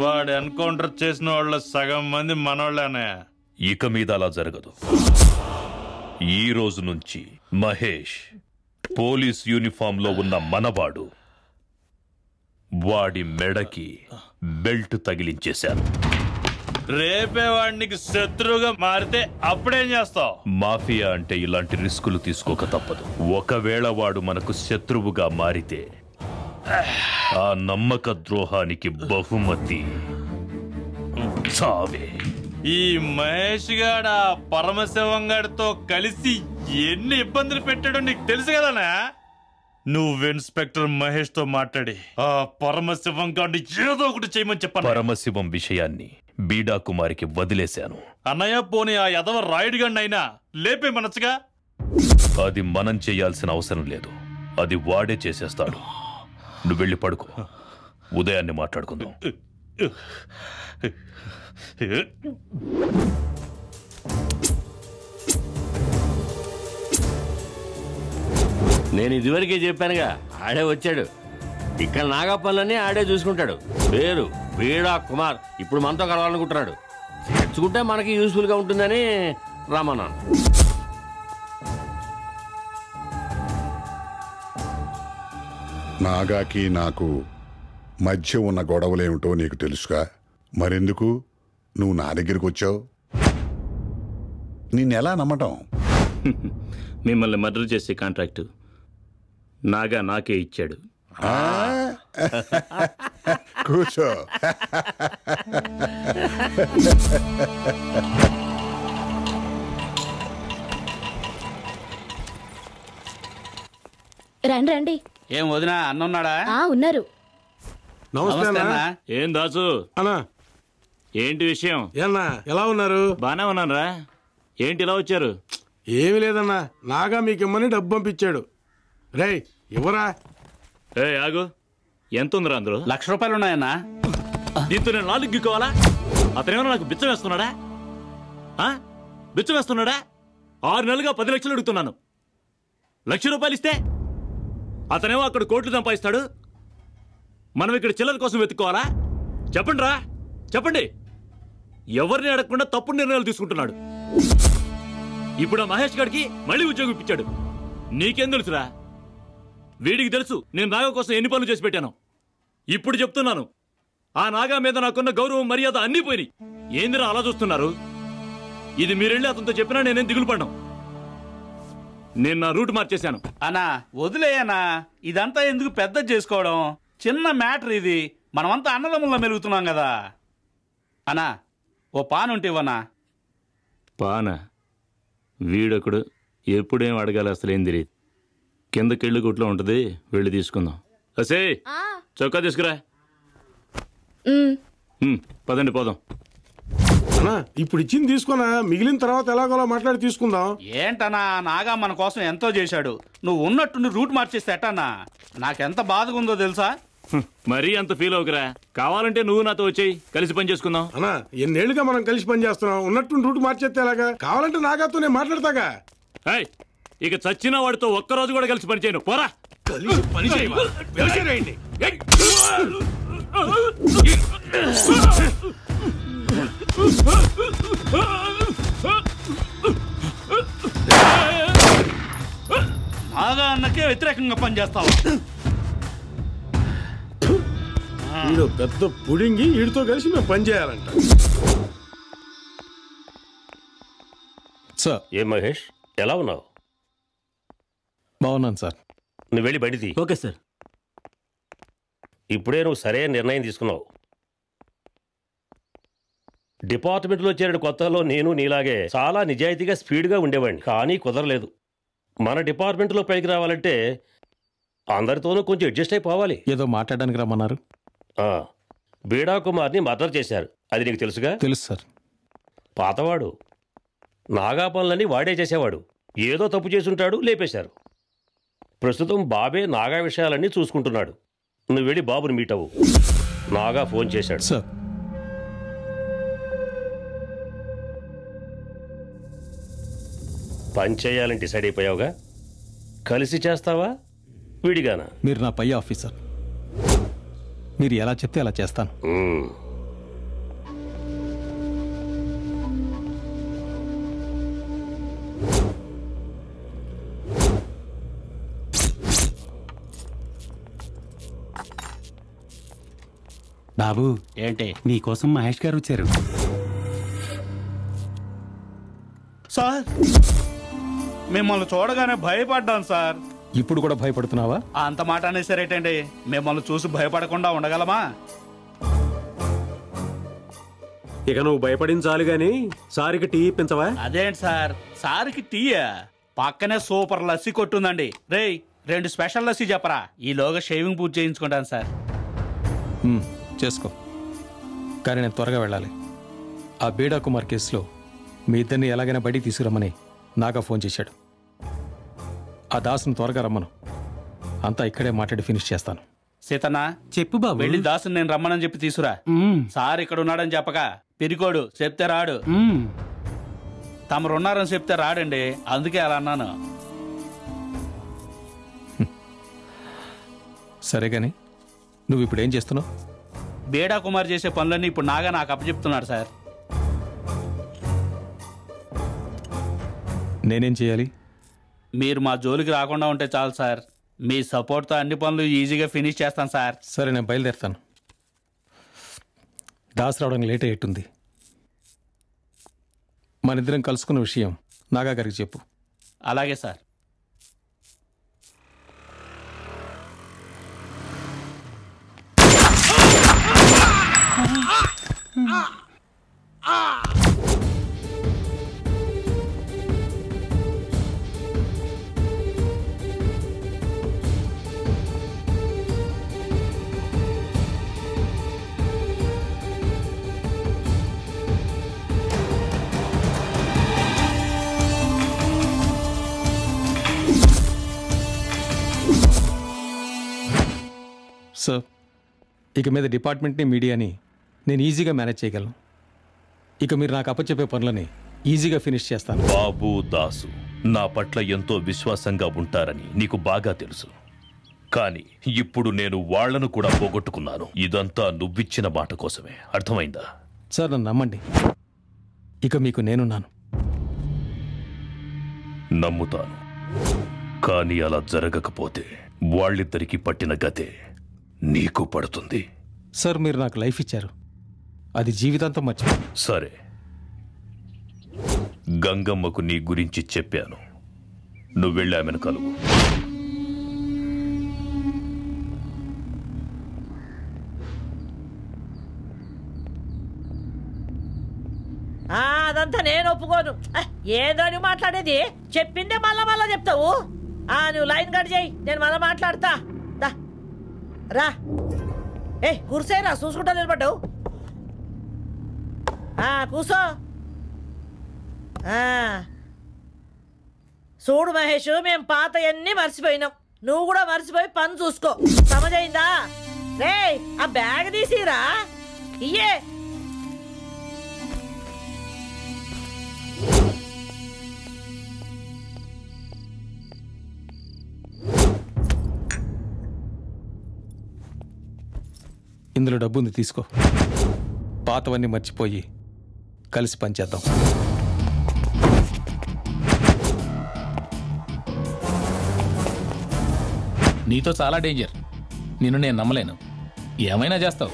వాడు ఎన్కౌంటర్ చేసిన వాళ్ళ సగం మంది మనోళ్ళనే. ఇక మీద అలా జరగదు. ఈ రోజు నుంచి మహేష్ పోలీస్ యూనిఫామ్లో ఉన్న మనవాడు వాడి మెడకి బెల్ట్ తగిలించేశాను రేపే వాడికి శత్రువుగా మారితే అప్పుడేం చేస్తావు? మాఫియా అంటే ఇలాంటి రిస్కులు తీసుకోక తప్పదు. ఒకవేళ వాడు మనకు శత్రువుగా మారితే ఆ నమ్మక ద్రోహానికి బహుమతి చావే. ఈ మహేష్ గాడు పరమశివం గారితో కలిసి ఎన్ని ఇబ్బందులు పెట్టాడో నీకు తెలుసు కదనా నువ్వు ఇన్స్పెక్టర్ మహేష్తో మాట్లాడి ఆ పరమశివం గారిని ఏదో ఒకటి చేయమని చెప్పాను పరమశివం విషయాన్ని బీడా కుమారికి వదిలేశాను. అన్నయ్య పోనీ ఆ యదవ రాయుడిగండి లేపే మనసుగా అది మనం చేయాల్సిన అవసరం లేదు. అది వాడే చేసేస్తాడు. నువ్వు వెళ్ళి పడుకో. ఉదయాన్నే మాట్లాడుకుందాం. నేను ఇదివరకే చెప్పానుగా ఆడే వచ్చాడు. ఇక్కడ నాగప్పలని ఆడే చూసుకుంటాడు. పేరు వీడా కుమార్. ఇప్పుడు మనతో కలవాలనుకుంటున్నాడు. తెచ్చుకుంటే మనకి యూస్ఫుల్గా ఉంటుందని రమ్మన్నాను నాగాకి నాకు మధ్య ఉన్న గొడవలేమిటో నీకు తెలుసుగా? మరెందుకు? నువ్వు నా దగ్గరికి వచ్చావు? నిన్నెలా నమ్మటం? మిమ్మల్ని మర్డర్ చేసే కాంట్రాక్టు నాగా నాకే ఇచ్చాడు. ఆ? కూర్చో. రండి రండి. ఏం వదినా అన్నున్నాడా ఆ ఉన్నారు. నమస్తే అన్నా. ఏం దాసు? అన్నా ఏంటి విషయం? ఏన్నా ఎలా ఉన్నారు? బానే ఉన్నారా ఏంటి ఇలా వచ్చారు? ఏమీ లేదన్నా నాగా మీకు ఇమ్మని డబ్బు పంపించాడు. రేయ్ ఇవ్వరా? ఏ ఆగు. ఎంత ఉందిరా అందులో? లక్ష రూపాయలు ఉన్నాయన్నా. దీంతో నేను నాలుగు గిక్కోవాలా? అతనేమన్నా నాకు బిచ్చం వేస్తున్నాడా? ఆ? బిచ్చం వేస్తున్నాడా? ఆరు నెలలుగా పది లక్షలు అడుగుతున్నాను. లక్ష రూపాయలు ఇస్తే అతనేమో అక్కడ కోట్లు సంపాదిస్తాడు. మనం ఇక్కడ చిల్లర కోసం వెతుక్కోవాలా? చెప్పండి రా చెప్పండి. ఎవరిని అడగకుండా తప్పుడు నిర్ణయాలు తీసుకుంటున్నాడు. ఇప్పుడు ఆ మహేష్ గారికి మళ్ళీ ఉద్యోగం ఇప్పించాడు. నీకేం తెలుసురా? వీడికి తెలుసు నేను నాగ కోసం ఎన్ని పనులు చేసి పెట్టాను. ఇప్పుడు చెప్తున్నాను. ఆ నాగా మీద నాకున్న గౌరవం మర్యాద అన్నీ పోయినాయి. ఏందిరా అలా చూస్తున్నారు? ఇది మీరెళ్ళి అతనితో చెప్పినా నేనేం దిగులు పడ్డాం? నేను నా రూట్ మార్చేశాను. అనా వదిలేయనా ఇదంతా ఎందుకు పెద్ద చేసుకోవడం? చిన్న మ్యాటర్ ఇది. మనమంతా అన్నదమ్ముల్లో మెలుగుతున్నాం కదా. అనా ఓ పాన్ ఉంటే ఇవ్వనా? పాన? వీడొకడు ఎప్పుడేం అడగాలి అసలు ఏం తెలియదు కిందకెళ్ళి గుట్లో ఉంటుంది వెళ్ళి తీసుకుందాం. అసే! చొక్కా తీసుకురా. ఉమ్, పదండి పోదాం. అన్నా ఇప్పుడు ఇచ్చింది తీసుకున్నా మిగిలిన తర్వాత ఎలాగోలా మాట్లాడి తీసుకుందాం. ఏంటన్నా నాగా మన కోసం ఎంతో చేశాడు. నువ్వు ఉన్నట్టుండి రూట్ మార్చేస్తే ఎట్టన్నా? నాకెంత బాధగా ఉందో తెలుసా? మరీ అంత ఫీల్ అవుకురా కావాలంటే నువ్వు నాతో వచ్చేయి. కలిసి పని చేసుకుందాం. అన్నా ఎన్నేళ్ళుగా మనం కలిసి పని చేస్తున్నాం. ఉన్నట్టు రూట్ మార్చేస్తే ఎలాగా? కావాలంటే నాగాతో నేను మాట్లాడతాగా. ఏయ్, ఇక చచ్చిన వాడితో ఒక్కరోజు కూడా కలిసి పని చేయను. పోరా. కలిసి పని చేయవా? వ్యవసాయం చేయండి. నాగా అన్నకే వ్యతిరేకంగా పనిచేస్తావా వీడు పెద్ద పుడింగి వీడితో కలిసి మేము పని చేయాలంట. సార్. ఏం మహేష్? ఎలా ఉన్నావు? బాగున్నాను సార్. నువ్వు వెళ్ళి బడిది ఓకే సార్. ఇప్పుడే నువ్వు సరైన నిర్ణయం తీసుకున్నావు. డిపార్ట్మెంట్లో చేరిన కొత్తలో నేను నీలాగే చాలా నిజాయితీగా స్పీడ్గా ఉండేవాడిని. కానీ కుదరలేదు. మన డిపార్ట్మెంట్లో పైకి రావాలంటే అందరితోనూ కొంచెం అడ్జస్ట్ అయిపోవాలి ఏదో మాట్లాడడానికి రమ్మన్నారు. బీడా కుమార్ని మర్డర్ చేశారు. అది నీకు తెలుసుగా? తెలుసు సార్. పాతవాడు నాగా పనులన్నీ వాడే చేసేవాడు. ఏదో తప్పు చేసుంటాడు లేపేశారు. ప్రస్తుతం బాబే నాగా విషయాలన్నీ చూసుకుంటున్నాడు. నువ్వు వెళ్ళి బాబుని మీట్ అవ్వు. నాగా ఫోన్ చేశాడు. సార్. పని చేయాలని డిసైడ్ అయిపోయావుగా? కలిసి చేస్తావా? విడిగానా? మీరు నా పై ఆఫీసర్. మీరు ఎలా చెప్తే అలా చేస్తాను. బాబు ఏంటి? నీకోసం మహేష్ గారు వచ్చారు. సార్ మిమ్మల్ని చూడగానే భయపడ్డాను సార్. ఇప్పుడు కూడా భయపడుతున్నావా? అంత మాట అనేసరేటండి? మిమ్మల్ని చూసి భయపడకుండా ఉండగలమా? ఇక నువ్వు భయపడింది చాలు గాని సారికి టీ ఇప్పించవా? అదేంటి సార్? సార్కి టీయా? పక్కనే సూపర్ లస్సీ కొట్టుందండి. రేయ్ రెండు స్పెషల్ లస్సీ చెప్పరా? ఈలోగా షేవింగ్ పూర్తి చేయించుకుంటాను సార్. చేసుకో. కానీ నేను త్వరగా వెళ్ళాలి. ఆ బేడా కుమార్ కేసులో మీ ఇద్దరిని ఎలాగైనా బయటికి తీసుకురమ్మని నాగా ఫోన్ చేశాడు. ఆ దాసును త్వరగా రమ్మను. అంతా ఇక్కడే మాట్లాడి ఫినిష్ చేస్తాను. సీతన్న చెప్పు బాబు. వెళ్ళి దాసుని నేను రమ్మనని చెప్పి తీసురా. సార్ ఇక్కడ ఉన్నాడని చెప్పక పెరికోడు చెప్తే రాడు. తమరున్నారని చెప్తే రాడండి అందుకే అలా అన్నాను. సరే కానీ నువ్వు ఇప్పుడు ఏం చేస్తున్నావు? బేడా కుమార్ చేసే పనులన్నీ ఇప్పుడు నాగా నాకు అప్పచెప్తున్నాడు సార్. నేనేం చేయాలి? మీరు మా జోలికి రాకుండా ఉంటే చాలు సార్ మీ సపోర్ట్తో అన్ని పనులు ఈజీగా ఫినిష్ చేస్తాను సార్ సరే నేను బయలుదేరుతాను దాస్ రావడానికి లేట్ అయ్యేట్టుంది మన ఇద్దరం కలుసుకున్న విషయం నాగా గారికి చెప్పు అలాగే సార్ సార్ ఇక మీద డిపార్ట్మెంట్ని మీడియాని నేను ఈజీగా మేనేజ్ చేయగలను. ఇక మీరు నాకు అప్పచెప్పే పనులని ఈజీగా ఫినిష్ చేస్తాను. బాబు దాసు నా పట్ల ఎంతో విశ్వాసంగా ఉంటారని నీకు బాగా తెలుసు. కానీ ఇప్పుడు నేను వాళ్ళను కూడా పోగొట్టుకున్నాను. ఇదంతా నువ్విచ్చిన మాట కోసమే. అర్థమైందా? సార్ నన్ను నమ్మండి. ఇక మీకు నేనున్నాను. నమ్ముతాను. కానీ అలా జరగకపోతే వాళ్ళిద్దరికీ పట్టిన గతే. నీకు పడుతుంది. సార్ మీరు నాకు లైఫ్ ఇచ్చారు. అది జీవితాంతం మర్చిపో సరే. గంగమ్మకు నీ గురించి చెప్పాను. నువ్వెళ్ళి ఆమెను కలువు. ఆ, అదంతా నేను ఒప్పుకోను. ఆ, ఏదో నువ్వు మాట్లాడేది. చెప్పిందే మళ్ళా మళ్ళా చెప్తావు. ఆ నువ్వు లైన్ కట్ చేయి. నేను మళ్ళా మాట్లాడతా. రా. ఏ కూర్సేరా చూసుకుంటా నిలబడ్డావు. ఆ, కూసో ఆ. చూడు మహేష్ మేము పాత అన్నీ మర్చిపోయినాం. నువ్వు కూడా మర్చిపోయి పని చూసుకో. సమజైందా? రే ఆ బ్యాగ్ తీసిరా. ఇయ్యే. ఇందులో డబ్బు ఉంది తీసుకో. పాతవన్నీ మర్చిపోయి కలిసి పనిచేద్దాం నీతో చాలా డేంజర్. నిన్ను నేను నమ్మలేను. ఏమైనా చేస్తావు.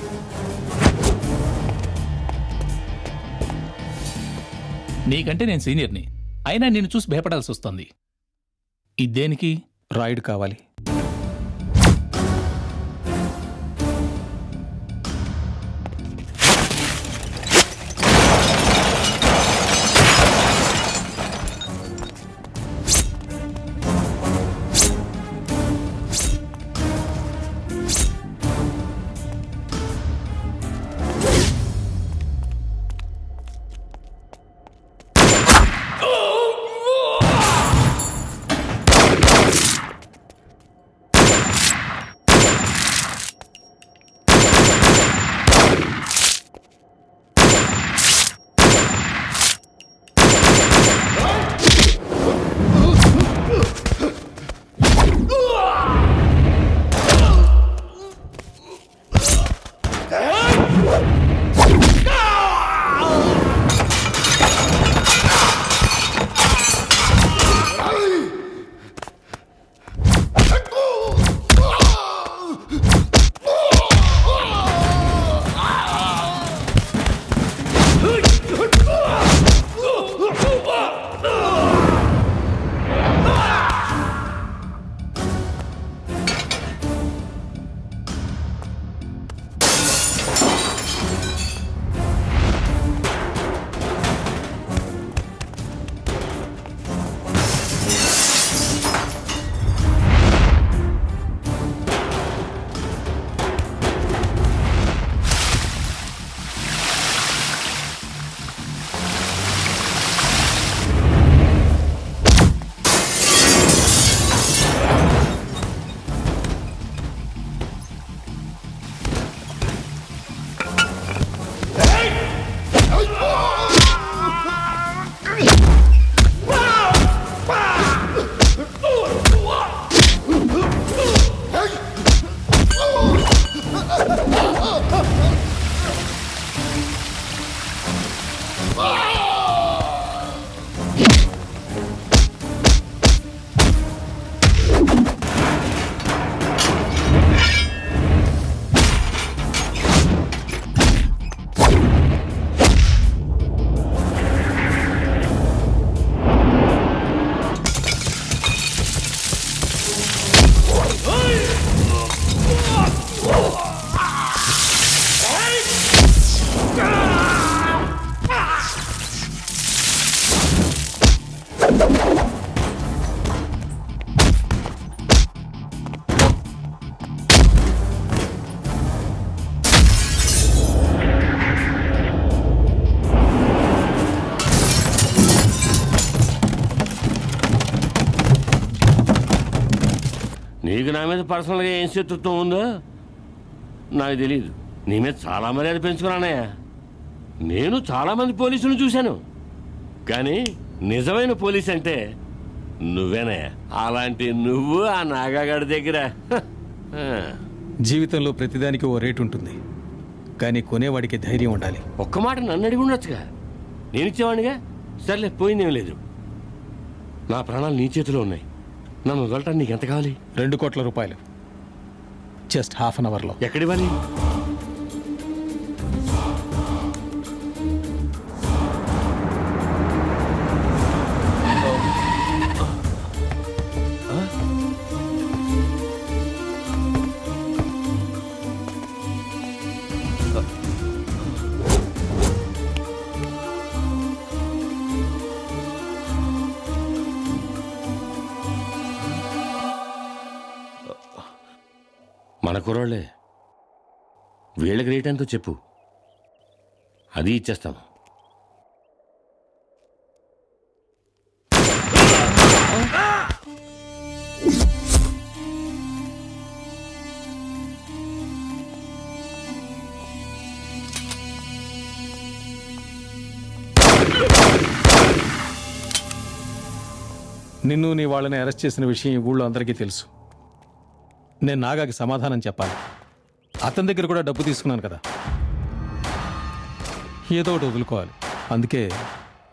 నీకంటే నేను సీనియర్ని. అయినా నిన్ను చూసి భయపడాల్సి వస్తుంది. ఇదేనికి రాయుడు కావాలి. నా మీద పర్సనల్గా ఏం శత్రుత్వం ఉందో నాకు తెలియదు నీ మీద చాలా మర్యాద పెంచుకున్నానయ్యా నేను చాలామంది పోలీసులను చూశాను. కానీ నిజమైన పోలీస్ అంటే నువ్వేనయ్యా. అలాంటి నువ్వు ఆ నాగాగాడి దగ్గర. జీవితంలో ప్రతిదానికి ఓ రేటు ఉంటుంది. కానీ కొనేవాడికి ధైర్యం ఉండాలి. ఒక్క మాట నన్ను అడిగి ఉండొచ్చుగా? నేను ఇచ్చేవాడిగా సర్లే పోయిందేం లేదు. నా ప్రాణాలు నీ చేతిలో ఉన్నాయి. నన్ను వదలటానికి నీకు ఎంత కావాలి? రెండు కోట్ల రూపాయలు. జస్ట్ హాఫ్ అన్ అవర్లో. ఎక్కడివ్వాలి రేట్ ఎంతో చెప్పు. అది ఇచ్చేస్తాం. నిన్ను నీ వాళ్ళని అరెస్ట్ చేసిన విషయం ఈ ఊళ్ళో అందరికీ తెలుసు. నేను నాగాకి సమాధానం చెప్పాలి. అతని దగ్గర కూడా డబ్బు తీసుకున్నాను కదా. ఏదో ఒకటి వదులుకోవాలి. అందుకే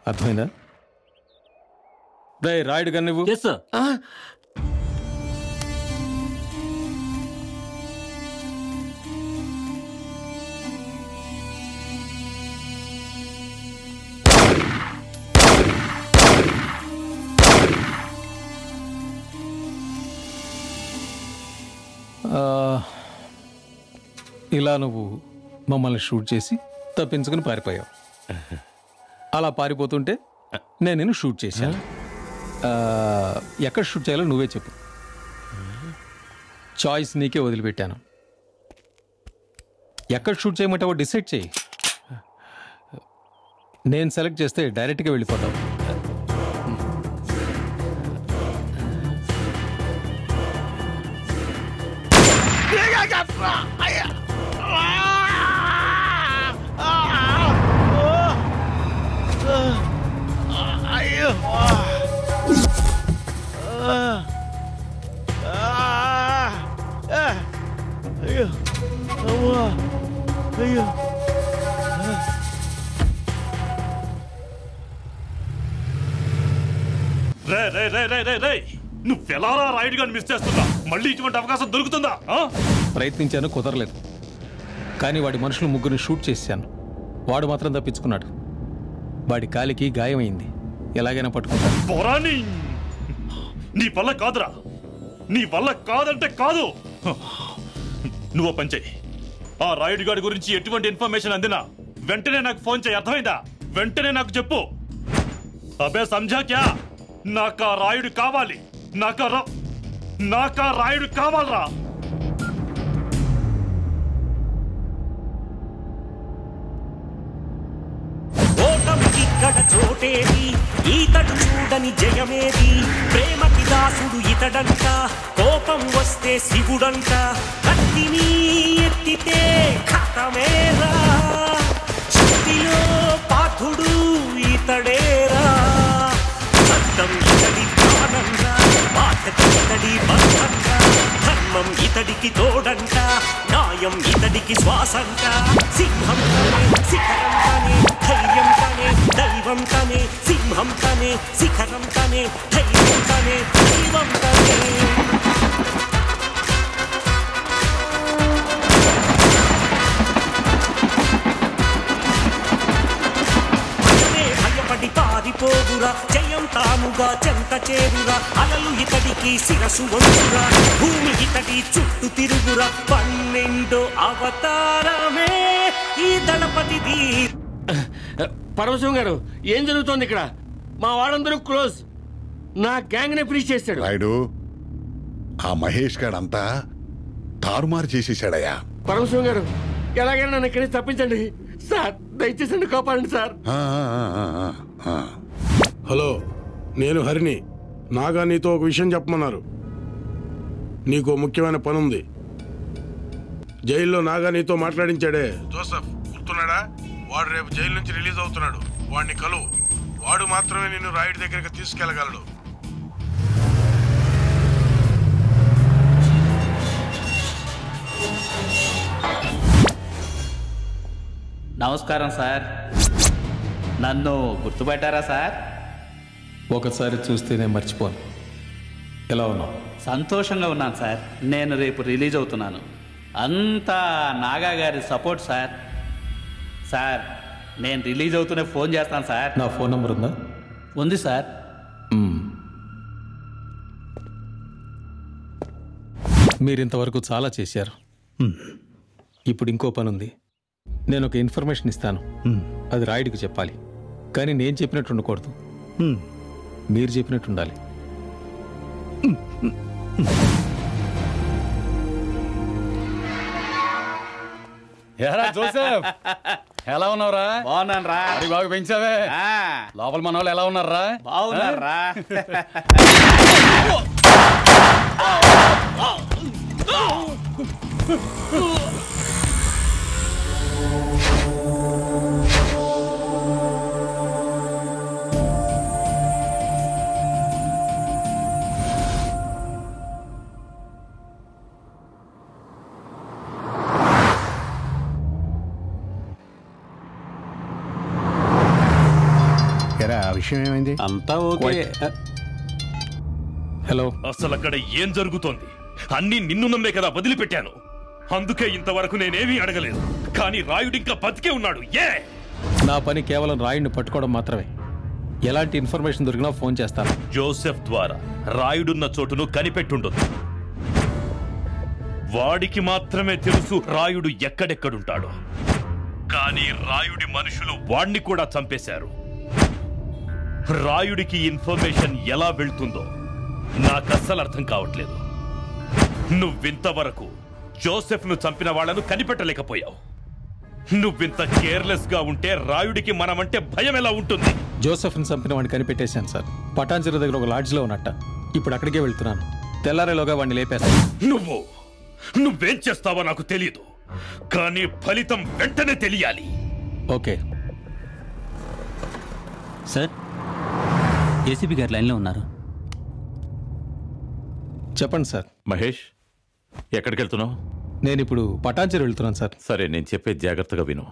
అర్థమైందా? రే రాయుడు గారు నువ్వు ఆ, ఇలా నువ్వు మమ్మల్ని షూట్ చేసి తప్పించుకుని పారిపోయావు. అలా పారిపోతుంటే నేను నిన్ను షూట్ చేశాను. ఎక్కడ షూట్ చేయాలో నువ్వే చెప్పు. చాయిస్ నీకే వదిలిపెట్టాను. ఎక్కడ షూట్ చేయమంటావో డిసైడ్ చేయి. నేను సెలెక్ట్ చేస్తే డైరెక్ట్గా వెళ్ళిపోతావు. అయ్యో. రే రే రే రే రే రే. నువ్వెలారా రైడ్గా మిస్ చేస్తున్నా? మళ్ళీ ఇటువంటి అవకాశం దొరుకుతుందా? ఆ? ప్రయత్నించాను కుదరలేదు. కానీ వాడి మనుషులు ముగ్గురిని షూట్ చేశాను వాడు మాత్రం తప్పించుకున్నాడు. వాడి కాలికి గాయమైంది. ఎలాగైనా పట్టుకుంటాను. పోరాని! నీ వల్ల కాదురా. నీ వల్ల కాదంటే కాదు. నువ్వు పని చెయ్యి ఆ రాయుడు గారి గురించి ఎటువంటి ఇన్ఫర్మేషన్ అందినా? వెంటనే నాకు ఫోన్ చేయి అర్థమైందా? వెంటనే నాకు చెప్పు. అబే సంజా క్యా? నాకు ఆ రాయుడు కావాలి. నాకు నాకు ఆ రాయుడు కావాలరా? ఇక్కడ ఈతడు చూడని జయమేది ప్రేమకి దాసుడు ఇతడంట కోపం వస్తే శివుడంట కత్తిని ఎత్తితే కథమేరా శక్తిలో పాఠుడు ఇతడేరా అర్థం ఇతడి ప్రాణంగా ఇతడి బంధంగా ధర్మం ఇతడికి తోడంట న్యాయం ఇతడికి శ్వాసంట సింహం తనే శిఖరం తనే ధైర్యం తనే దైవం తనే సింహం తనే శిఖరం తనే ధైర్యం తనే దైవం తనే. భయపడి పారిపోగురా జయం తానుగా చెంత చేరురా. అలలు ఇతడికి శిరసు వంచురా భూమి ఇతడి చుట్టూ తిరుగురా. పన్నెండు అవతారమే ఈ దళపతిది పరమశివం గారు ఏం జరుగుతోంది ఇక్కడ? మా వాళ్ళందరూ క్లోజ్. నా గ్యాంగ్ని ఫినిష్ చేశాడు. రాయుడు ఆ మహేష్ గాడంతా తారుమారు చేసేసాడయ్యా పరమశివం గారు ఎలాగైనా నన్ను ఇక్కడి నుంచి తప్పించండి. సార్ దయచేసి నన్ను కాపాడండి సార్. హలో నేను హరిని నాగా నీతో ఒక విషయం చెప్పమన్నారు. నీకు ముఖ్యమైన పని ఉంది జైల్లో నాగా నీతో మాట్లాడించాడే. జోసఫ్ గుర్తున్నాడా? వాడు రేపు జైలు నుంచి రిలీజ్ అవుతున్నాడు. వాడిని కలువు. వాడు మాత్రమే నిన్ను రాయుడి దగ్గరికి తీసుకెళ్ళగలడు నమస్కారం సార్. నన్ను గుర్తుపట్టారా సార్? ఒకసారి చూస్తేనే మర్చిపోను. ఎలా ఉన్నావు? సంతోషంగా ఉన్నాను సార్. నేను రేపు రిలీజ్ అవుతున్నాను. అంతా నాగా గారి సపోర్ట్ సార్. సార్ నేను రిలీజ్ అవుతూనే ఫోన్ చేస్తాను సార్. నా ఫోన్ నంబర్ ఉందా? ఉంది సార్. మీరు ఇంతవరకు చాలా చేశారు. ఇప్పుడు ఇంకో పని ఉంది నేను ఒక ఇన్ఫర్మేషన్ ఇస్తాను. అది రాయుడికి చెప్పాలి. కానీ నేను చెప్పినట్టు ఉండకూడదు. మీరు చెప్పినట్టు ఉండాలి. ఎరా జోసెఫ్? ఎలా ఉన్నావురా? బాగున్నాను రా అది బాగా పెంచావే. లోపల మన వాళ్ళు ఎలా ఉన్నారా బాగున్నారా ఎరా విషయం ఏమైంది? అంతా ఓకే. హలో. అసలు అక్కడ ఏం జరుగుతోంది? అన్ని నిన్ను నమ్మే కదా వదిలిపెట్టాను. అందుకే ఇంతవరకు నేనేమీ అడగలేదు. కానీ రాయుడు ఇంకా బతికే ఉన్నాడు. ఏ? నా పని కేవలం రాయుడిని పట్టుకోవడం మాత్రమే. ఎలాంటి ఇన్ఫర్మేషన్ దొరికినా ఫోన్ చేస్తాను. జోసెఫ్ ద్వారా రాయుడున్న చోటును కనిపెట్టుండొచ్చు వాడికి మాత్రమే తెలుసు రాయుడు ఎక్కడెక్కడుంటాడో. కానీ రాయుడి మనుషులు వాణ్ణి కూడా చంపేశారు. రాయుడికి ఇన్ఫర్మేషన్ ఎలా వెళ్తుందో నాకు అస్సలు అర్థం కావట్లేదు. నువ్వింతవరకు జోసెఫ్ను చంపిన వాళ్ళను కనిపెట్టలేకపోయావు. నువ్వింత కేర్లెస్గా ఉంటే రాయుడికి మనమంటే భయం ఎలా ఉంటుంది? జోసెఫ్ని చంపిన వాడిని కనిపెట్టేశాను సార్. పటాన్చెరు దగ్గర ఒక లాడ్జ్లో ఉన్నట్ట. ఇప్పుడు అక్కడికే వెళ్తున్నాను. తెల్లారేలోగా వాడిని లేపేస్తాను నువ్వు నువ్వేం చేస్తావో నాకు తెలియదు కానీ ఫలితం వెంటనే తెలియాలి. ఓకే. సార్ ఏసీపీ గారు లైన్లో ఉన్నారు. చెప్పండి సార్. మహేష్ ఎక్కడికి వెళ్తున్నావు? నేను ఇప్పుడు పటాన్చెరు వెళ్తున్నాను సార్. సరే నేను చెప్పేది జాగ్రత్తగా విను.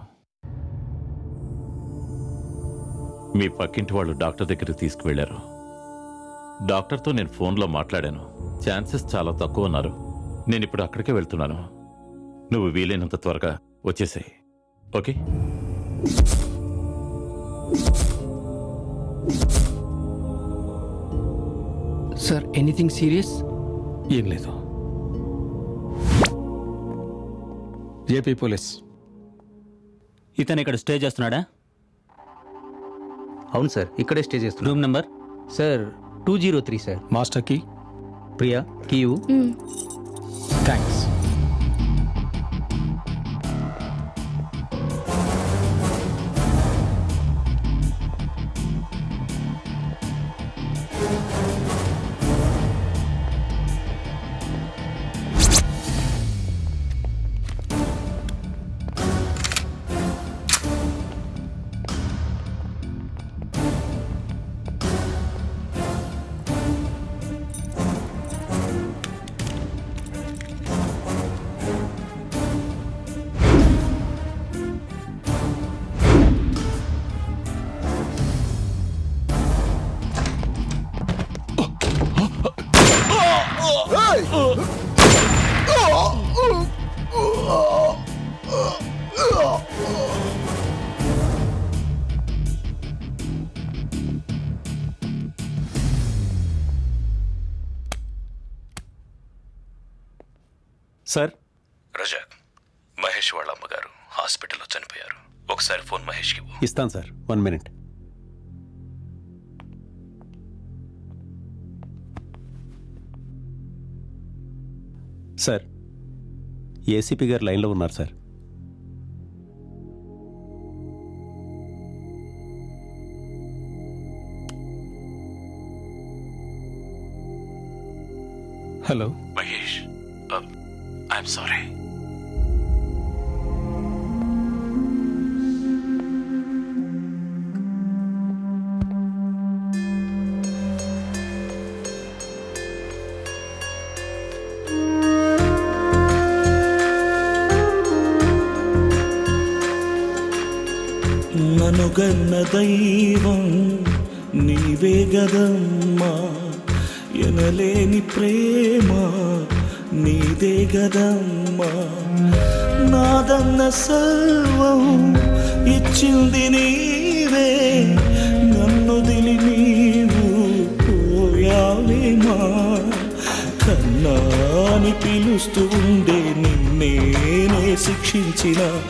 మీ పక్కింటి వాళ్ళు డాక్టర్ దగ్గరికి తీసుకువెళ్ళారు డాక్టర్తో నేను ఫోన్లో మాట్లాడాను. ఛాన్సెస్ చాలా తక్కువ ఉన్నారు. నేను ఇప్పుడు అక్కడికే వెళ్తున్నాను. నువ్వు వీలైనంత త్వరగా వచ్చేసేయ్. ఓకే? సార్ ఎనీథింగ్ సీరియస్ ఏం లేదు. AP police. ఇతను ఇక్కడ స్టే చేస్తున్నాడా? అవును సార్ ఇక్కడే స్టే చేస్తున్నాం room number? Sir two zero three sir. మాస్టర్కి ప్రియా కియు థ్యాంక్స్. సార్? రజాక్ మహేష్ వాళ్ళ అమ్మగారు హాస్పిటల్లో చనిపోయారు. ఒకసారి ఫోన్ మహేష్కి ఇవ్వు. ఇస్తాను sir. One minute. Sir ACP గారు లైన్లో ఉన్నారు sir. Hello. Mahesh I'm sorry ననుగన్న దైవం నీవే గదమ్మా ఎనలేని ప్రేమ నీదే గదమ్మా. నాదన్న సర్వం ఇచ్చింది నీవే. నన్ను దిలి నీవు పోయావేమా? కన్నాని పిలుస్తూ ఉండే నిన్నేనే శిక్షించిన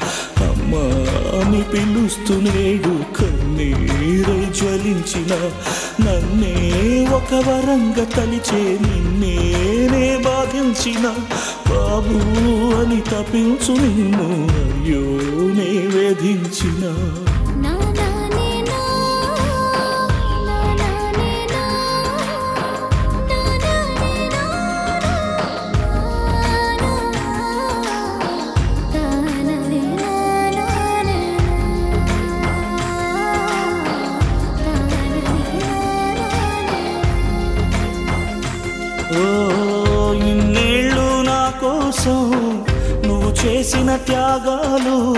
అమ్మాని అని పిలుస్తునేడు కన్నీరై జ్వలించిన నన్నే ఒక వరంగా తలిచే నిన్నేనే బాధించిన. బాబు అని తపించు నిన్ను అయ్యో నే వేధించినా. త్యాగాలు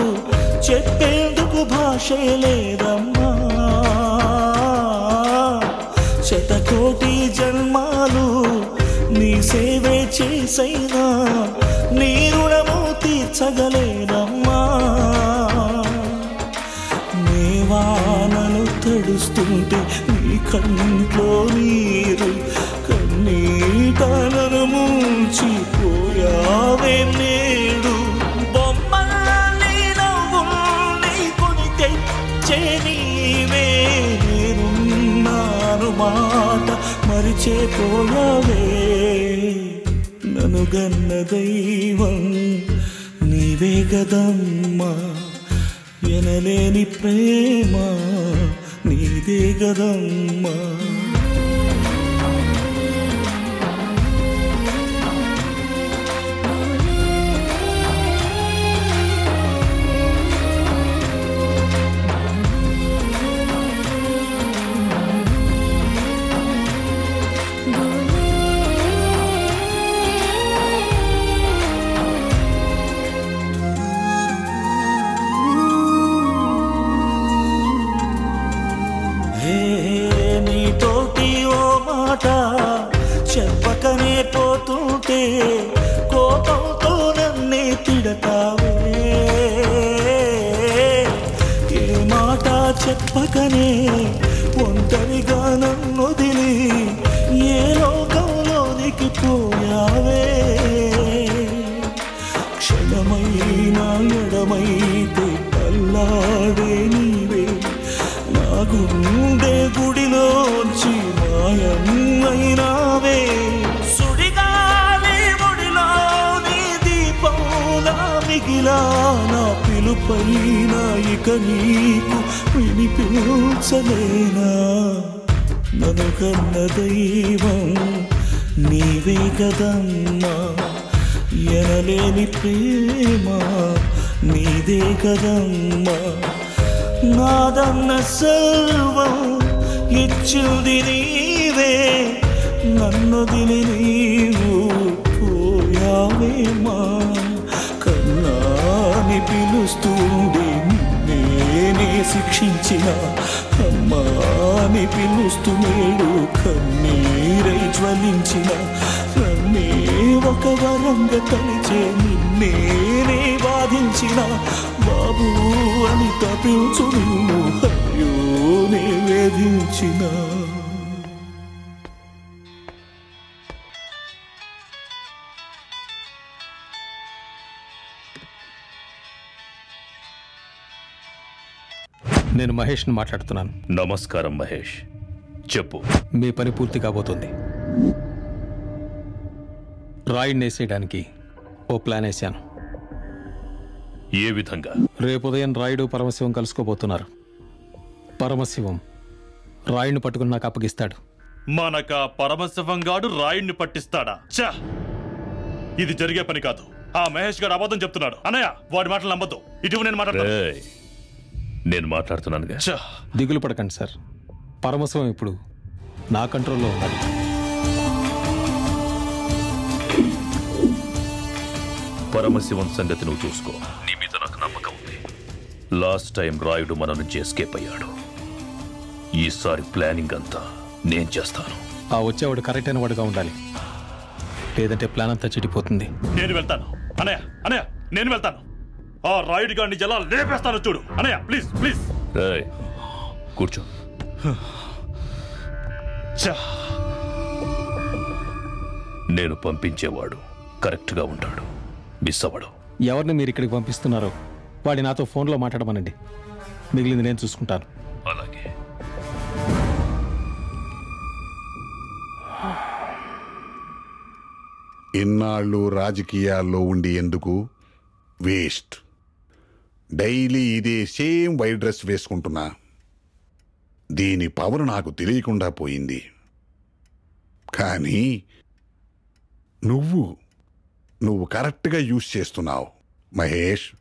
చెప్పేందుకు భాషే లేదమ్మా. శతకోటి జన్మాలు నీ సేవే చేసైనా నీ రుణము తీర్చగలేదమ్మా. నేవానలు తడుస్తుంటే నీ కంట్లో నీరు కన్నీటలను ముంచిపోయావే నే. మరిచే పోయావే. నన్ను గన్న దైవం నీవే కదమ్మా. ఎనలేని ప్రేమ నీదే కదమ్మా. చెప్పకనే ఒంటరిగా నన్ను వదిలి ఏ లోకంలోనికి పోయావే? క్షణమైన ఎడమైతే పల్లాడే నీవే. నా గుండె గుడిలోంచి మాయమైనావే సుడిగాలి ముడిలో నీ దీపంలా మిగిలా పైన ఇక నీకు వినిపించలేనా? నన్ను కన్న దైవం నీవే కదమ్మా. ఎనలేని ప్రేమ నీదే కదమ్మా. నాదన్న సర్వం ఇచ్చింది నీవే. నన్ను నీవు పోయావేమా? పిలుస్తుండే నేనే శిక్షించిన అమ్మాని పిలుస్తూ నేడు కన్నీరై జ్వలించిన. నన్నే ఒక వరంగా తలిచే నిన్నేనే బాధించిన. బాబు అని తపించు నిన్ను అయ్యో నే వేధించినా. నేను మహేష్ని మాట్లాడుతున్నాను. నమస్కారం మహేష్. చెప్పు. మీ పని పూర్తి కాబోతుంది. రాయిడ్ వేసేయడానికి ఓ ప్లాన్ వేశాను ఏ విధంగా? రేపు ఉదయం రాయుడు పరమశివం కలుసుకోబోతున్నారు. పరమశివం రాయుడిని పట్టుకుని నాకు అప్పగిస్తాడు. మనక పరమశివంగాడు రాయుణ్ణి పట్టిస్తాడా? చా ఇది జరిగే పని కాదు. ఆ మహేష్ గారు అబద్ధం చెప్తున్నాడు. అన్నయ్య వాడి మాటలు నమ్మద్దు. ఇటు నేను మాట్లాడతాను. నేను మాట్లాడుతున్నానుగా. దిగులు పడకండి సార్. పరమశివం ఇప్పుడు నా కంట్రోల్లో ఉన్నాడు. పరమశివం సంగతి నువ్వు చూసుకో. నీ మీద నాకు నమ్మకం ఉంది. లాస్ట్ టైం రాయుడు మన నుంచి ఎస్కేప్ అయ్యాడు. ఈసారి ప్లానింగ్ అంతా నేను చేస్తాను. ఆ వచ్చేవాడు కరెక్ట్ అయిన వాడుగా ఉండాలి. లేదంటే ప్లాన్ అంతా చెడిపోతుంది. నేను వెళ్తాను. అనయ్య అనయ్య నేను వెళ్తాను. ఆ రాయుడి గారిని జలా లేపేస్తాను చూడు. అనయ్య ప్లీజ్ ప్లీజ్ కూర్చో. ఛా. నేను పంపించేవాడు కరెక్ట్గా ఉంటాడు. మిస్ అవ్వడు. ఎవరిని మీరు ఇక్కడికి పంపిస్తున్నారో వాడి నాతో ఫోన్లో మాట్లాడమనండి. మిగిలింది నేను చూసుకుంటాను. అలాగే. ఇన్నాళ్ళు రాజకీయాల్లో ఉండి ఎందుకు? వేస్ట్. డైలీ ఇదే సేమ్ వైట్ డ్రెస్ వేసుకుంటున్నా. దీని పవర్ నాకు తెలియకుండా పోయింది. కానీ నువ్వు నువ్వు కరెక్ట్గా యూజ్ చేస్తున్నావు. మహేష్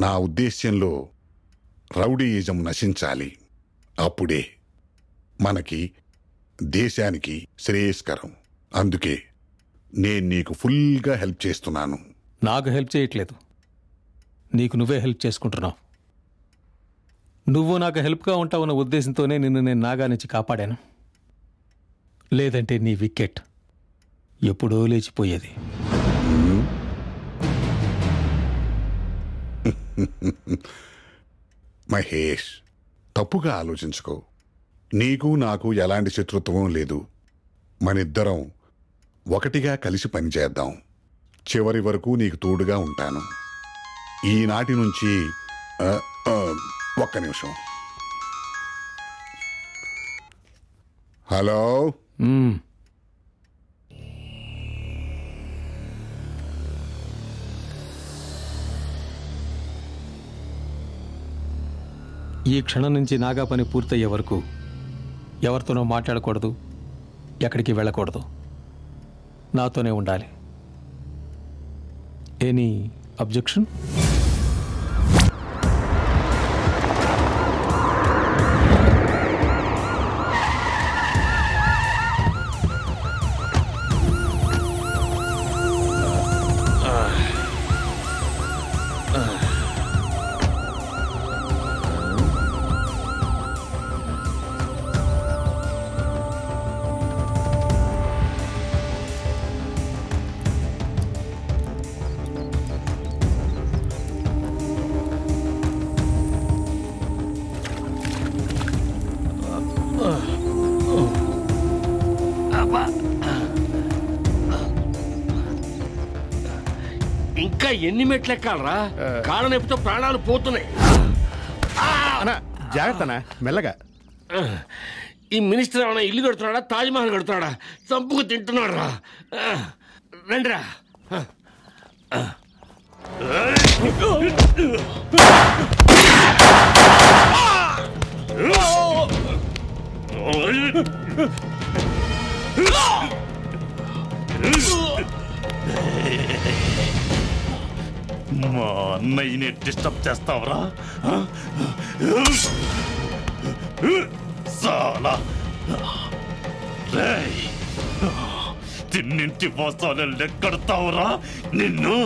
నా ఉద్దేశ్యంలో రౌడీయిజం నశించాలి. అప్పుడే మనకి దేశానికి శ్రేయస్కరం. అందుకే నేను నీకు ఫుల్గా హెల్ప్ చేస్తున్నాను. నాకు హెల్ప్ చేయట్లేదు. నీకు నువ్వే హెల్ప్ చేసుకుంటున్నావు. నువ్వు నాకు హెల్ప్గా ఉంటావన్న ఉద్దేశంతోనే నిన్ను నేను నాగా నుంచి కాపాడాను. లేదంటే నీ వికెట్ ఎప్పుడో లేచిపోయేది. మహేష్ తప్పుగా ఆలోచించుకో. నీకు నాకు ఎలాంటి శత్రుత్వం లేదు. మనిద్దరం ఒకటిగా కలిసి పనిచేద్దాం. చివరి వరకు నీకు తోడుగా ఉంటాను. ఈనాటి నుంచి ఒక్క నిమిషం. హలో? ఈ క్షణం నుంచి నాగా పని పూర్తయ్యే వరకు ఎవరితోనో మాట్లాడకూడదు ఎక్కడికి వెళ్ళకూడదు. నాతోనే ఉండాలి. Any Objection? మెట్లు ఎక్కాలరా కాళ్ళ నొప్పితో ప్రాణాలు పోతున్నాయి. జాగ్రత్తనా మెల్లగా. ఈ మినిస్టర్ ఏమైనా ఇల్లు కడుతున్నాడా? తాజ్మహల్ కడుతున్నాడా? చంపుకు తింటున్నాడు రా రండిరా. మా అన్నయ్యని డిస్టర్బ్ చేస్తావరా? చాలా తిన్నింటి మోసాలు లెక్కడతావురా? నిన్ను.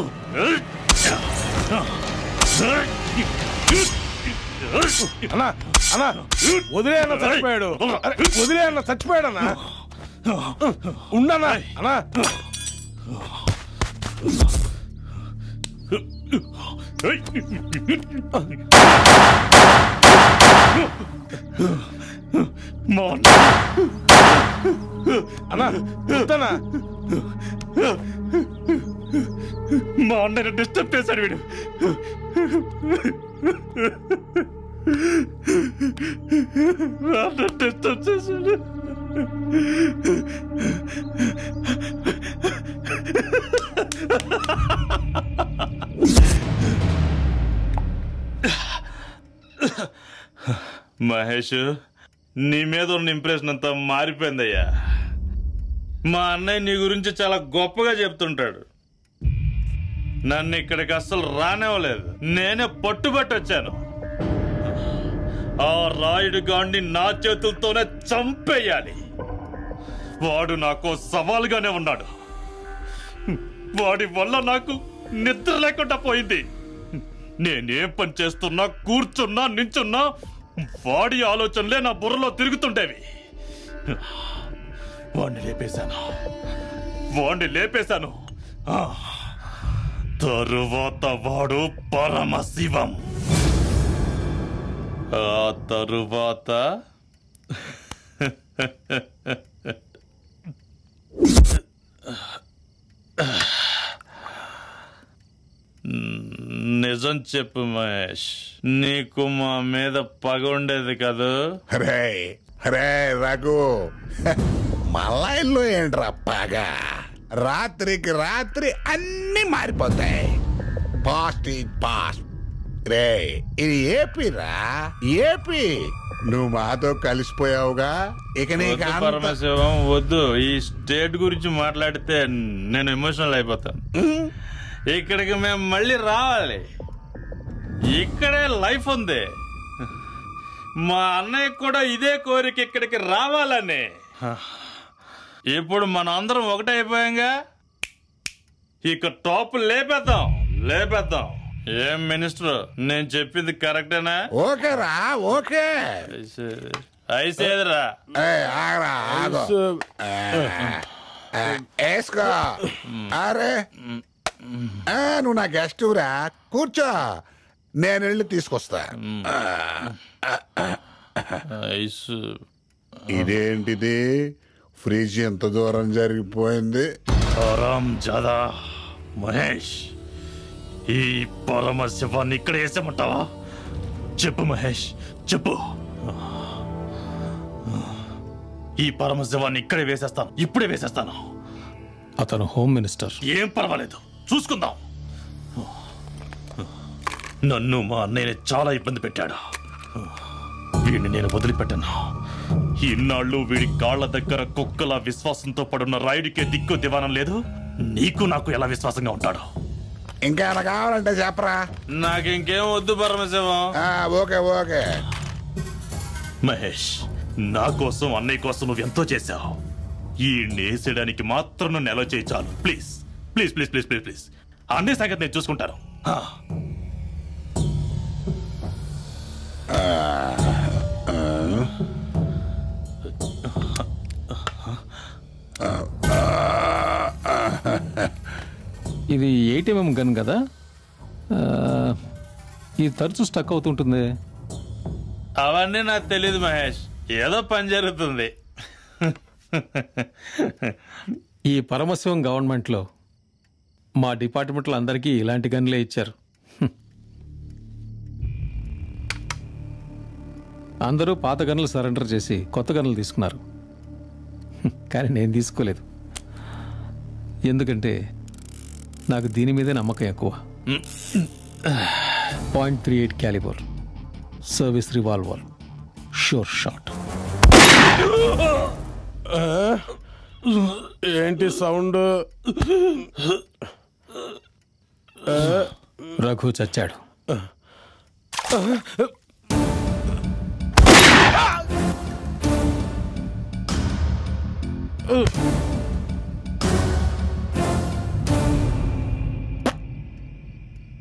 అన్నా అన్నా వదిలే అన్న చచ్చిపోయాడు. వదిలే అన్న చచ్చిపోయాడు అన్నా. ఉండన్నా అన్నా. అన్నా వస్తానా మా అన్నయ్య డిస్టర్బ్ చేశాడు వీడు అన్న డిస్టర్బ్ చేశాడు ha ha ha మహేష్ నీ మీద ఉన్న ఇంప్రెషన్ అంతా మారిపోయిందయ్యా. మా అన్నయ్య నీ గురించి చాలా గొప్పగా చెప్తుంటాడు. నన్ను ఇక్కడికి అస్సలు రానివ్వలేదు. నేనే పట్టుబట్టి వచ్చాను ఆ రాయుడు గాండి నా చేతులతోనే చంపేయాలి. వాడు నాకు సవాలుగానే ఉన్నాడు. వాడి వల్ల నాకు నిద్ర లేకుండా పోయింది. నేనేం పని చేస్తున్నా కూర్చున్నా నించున్నా వాడి ఆలోచనలే నా బుర్రలో తిరుగుతుండేవి. వాణ్ణి లేపేశాను. వాణ్ణి లేపేశాను. తరువాత వాడు పరమశివం. ఆ తరువాత నిజం చెప్పు మహేష్. నీకు మా మీద పగ ఉండేది కదూ. రే రే రఘు. మలైల్లో ఏంట్రా పగ? రాత్రికి రాత్రి అన్ని మారిపోతాయి. పాస్ట్ ఈజ్ పాస్ట్ రే ఇది ఏపీరా ఏపీ నువ్వు మాతో కలిసిపోయావుగా? ఇక నీకు వద్దు అంత- పరమశివం వద్దు. ఈ స్టేట్ గురించి మాట్లాడితే నేను ఎమోషనల్ అయిపోతాను. ఇక్కడికి మేము మళ్ళీ రావాలి. ఇక్కడే లైఫ్ ఉంది. మా అన్నయ్య కూడా ఇదే కోరిక ఇక్కడికి రావాలని. ఇప్పుడు మన అందరం ఒకటైపోయాంగా ఇక టాప్ లేపేద్దాం లేపేద్దాం. ఏం మినిస్టర్ నేను చెప్పింది కరెక్టేనా? ఓకేరా ఓకే. అయిసేదిరా వేసుకో. అరే ఆ, నువ్వు నా గెస్ట్ రా కూర్చో. నేను వెళ్ళి తీసుకొస్తా. ఇదేంటిది? ఫ్రిడ్జ్ ఎంత దూరం జరిగిపోయింది? జాదా మహేష్ ఈ పరమశివాన్ని ఇక్కడ వేసామంటావా? చెప్పు మహేష్ చెప్పు. ఈ పరమశివాన్ని ఇక్కడే వేసేస్తాను ఇప్పుడే వేసేస్తాను. అతను హోమ్ మినిస్టర్. ఏం పర్వాలేదు. చూసుకుందాం. నన్ను మా అన్నయ్యని చాలా ఇబ్బంది పెట్టాడు. వీడిని నేను వదిలిపెట్టను. ఇన్నాళ్ళు వీడి కాళ్ళ దగ్గర కుక్కల విశ్వాసంతో పడున్న రాయుడికే దిక్కు దివానం లేదు. నీకు నాకు ఎలా విశ్వాసంగా ఉంటాడు? ఇంకా కావాలంటే చెప్పరా. నాకు ఇంకేం వద్దు పరమశివం. Okay okay. మహేష్ నా కోసం అన్నయ్య కోసం నువ్వు ఎంతో చేశావు? ఈ నేసేయడానికి మాత్రం నన్ను ఎలా చేయి చాలు please. Please please please please please. అన్నయ్య సంగతి నేను చూసుకుంటాను. ఇది ఏటీఎం గన్ కదా? ఆ, ఇది తరచూ స్టక్ అవుతుంటుంది. అవన్నీ నాకు తెలియదు మహేష్. ఏదో పని జరుగుతుంది. ఈ పరమశివం గవర్నమెంట్లో మా డిపార్ట్మెంట్లో అందరికీ ఇలాంటి గన్లే ఇచ్చారు. అందరూ పాత గన్లు సరెండర్ చేసి కొత్త గన్లు తీసుకున్నారు. కానీ నేను తీసుకోలేదు. ఎందుకంటే నాకు దీని మీదే నమ్మకం ఎక్కువ. Point three eight calibre service revolver sure shot. ఏంటి సౌండ్? రఘు చచ్చాడు.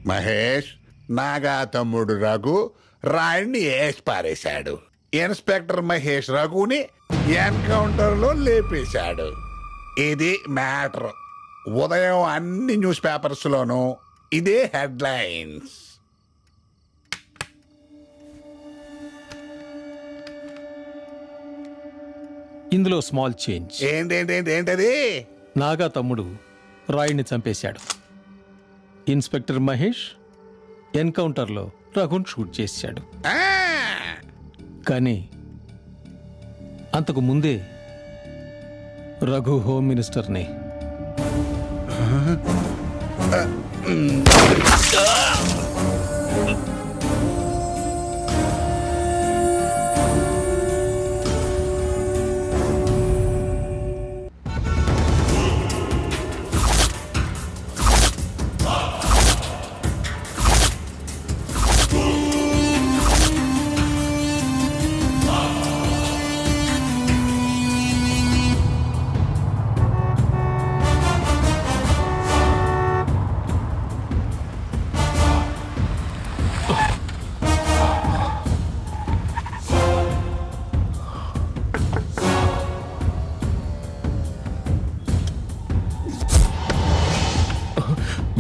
మహేష్ నాగా తమ్ముడు రఘు రాయుడిని వేసి పారేశాడు. ఇన్స్పెక్టర్ మహేష్ రఘుని ఎన్కౌంటర్లో లేపేశాడు. ఇది మ్యాటర్. ఉదయం అన్ని న్యూస్ పేపర్స్ లోనూ ఇదే హెడ్ లైన్స్ ఇందులో స్మాల్ చేంజ్. ఏంటేంటేంటి ఏంటది? నాగా తమ్ముడు రాయుడిని చంపేశాడు. ఇన్స్పెక్టర్ మహేష్ ఎన్కౌంటర్లో రఘున్ షూట్ చేశాడు. కానీ అంతకు ముందే రఘు హోమ్ మినిస్టర్ని 嗯呃嗯。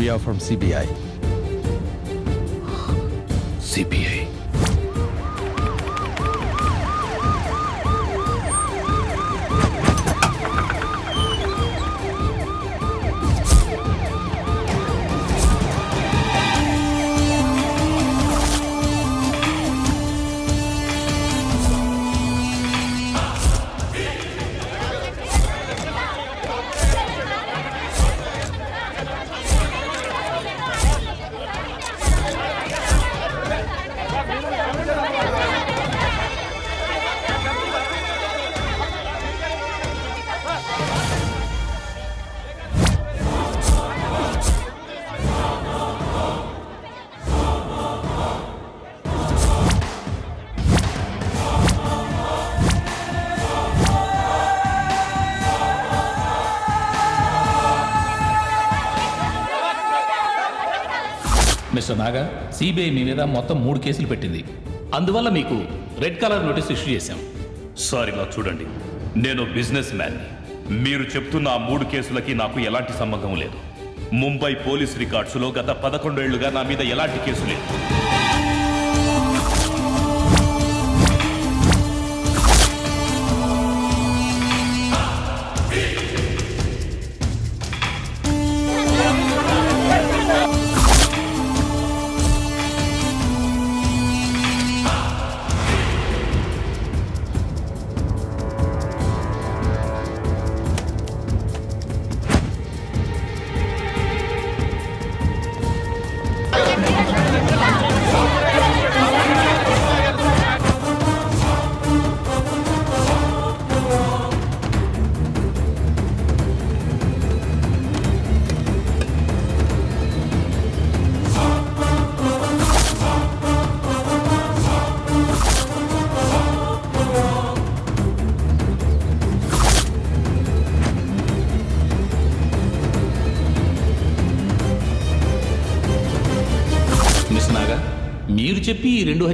Are from CBI. CBI. Naga CBI మీ మీద మొత్తం మూడు కేసులు పెట్టింది. అందువల్ల మీకు రెడ్ కలర్ నోటీస్ ఇష్యూ చేశాం. సారీ ఇలా చూడండి. నేను బిజినెస్ మ్యాన్ని. మీరు చెప్తున్న ఆ మూడు కేసులకి నాకు ఎలాంటి సంబంధం లేదు. ముంబై పోలీస్ రికార్డ్స్లో గత పదకొండేళ్ళుగా నా మీద ఎలాంటి కేసు లేదు.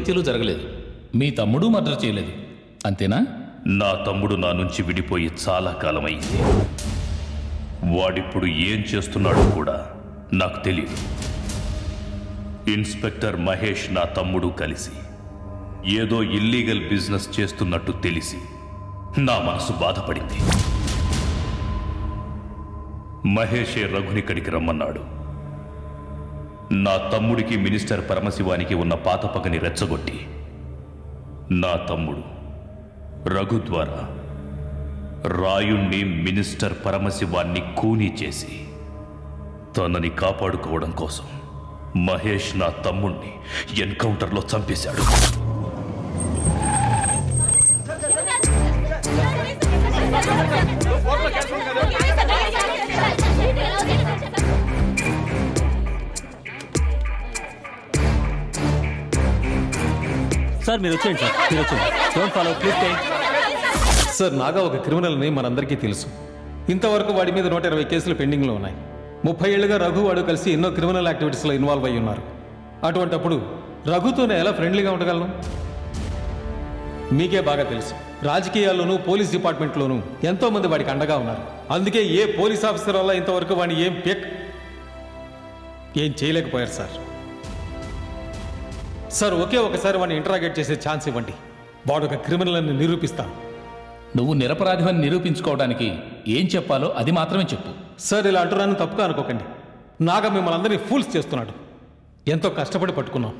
హత్యలు జరగలేదు. మీ తమ్ముడు మర్డర్ చేయలేదు. అంతేనా? నా తమ్ముడు నా నుంచి విడిపోయి చాలా కాలమైంది వాడిప్పుడు ఏం చేస్తున్నాడో కూడా నాకు తెలియదు ఇన్స్పెక్టర్ మహేష్ నా తమ్ముడు కలిసి ఏదో ఇల్లీగల్ బిజినెస్ చేస్తున్నట్టు తెలిసి నా మనసు బాధపడింది. మహేషే రఘునిక్కడికి రమ్మన్నాడు. నా తమ్ముడికి మినిస్టర్ పరమశివానికి ఉన్న పాత పగని రెచ్చగొట్టి. నా తమ్ముడు రఘు ద్వారా రాయుణ్ణి మినిస్టర్ పరమశివాన్ని కూనీ చేసి తనని కాపాడుకోవడం కోసం మహేష్ నా తమ్ముణ్ణి ఎన్కౌంటర్లో చంపేశాడు. సార్ మీరు వచ్చేయండి సార్ మీరు వచ్చేయండి. Don't follow please sir Naga ఒక క్రిమినల్ అని మనందరికీ తెలుసు. ఇంతవరకు వాడి మీద నూట ఇరవై కేసులు పెండింగ్లో ఉన్నాయి. ముప్పై ఏళ్ళుగా రఘు వాడు కలిసి ఎన్నో క్రిమినల్ యాక్టివిటీస్లో ఇన్వాల్వ్ అయి ఉన్నారు. అటువంటప్పుడు రఘుతోనే ఎలా ఫ్రెండ్లీగా ఉండగలను? మీకే బాగా తెలుసు. రాజకీయాల్లోనూ పోలీస్ డిపార్ట్మెంట్లోనూ ఎంతోమంది వాడికి అండగా ఉన్నారు. అందుకే ఏ పోలీస్ ఆఫీసర్ వల్ల ఇంతవరకు వాడిని ఏం పెక్ ఏం చేయలేకపోయారు సార్. సార్ ఒకే ఒకసారి వాడిని ఇంటరాగేట్ చేసే ఛాన్స్ ఇవ్వండి. వాడు ఒక క్రిమినల్ అని నిరూపిస్తాను. నువ్వు నిరపరాధివని నిరూపించుకోవడానికి ఏం చెప్పాలో అది మాత్రమే చెప్పు. సార్ ఇలా అంటున్నాను తప్పుగా అనుకోకండి. నాగా మిమ్మల్ని అందరినీ ఫూల్స్ చేస్తున్నాడు. ఎంతో కష్టపడి పట్టుకున్నాం.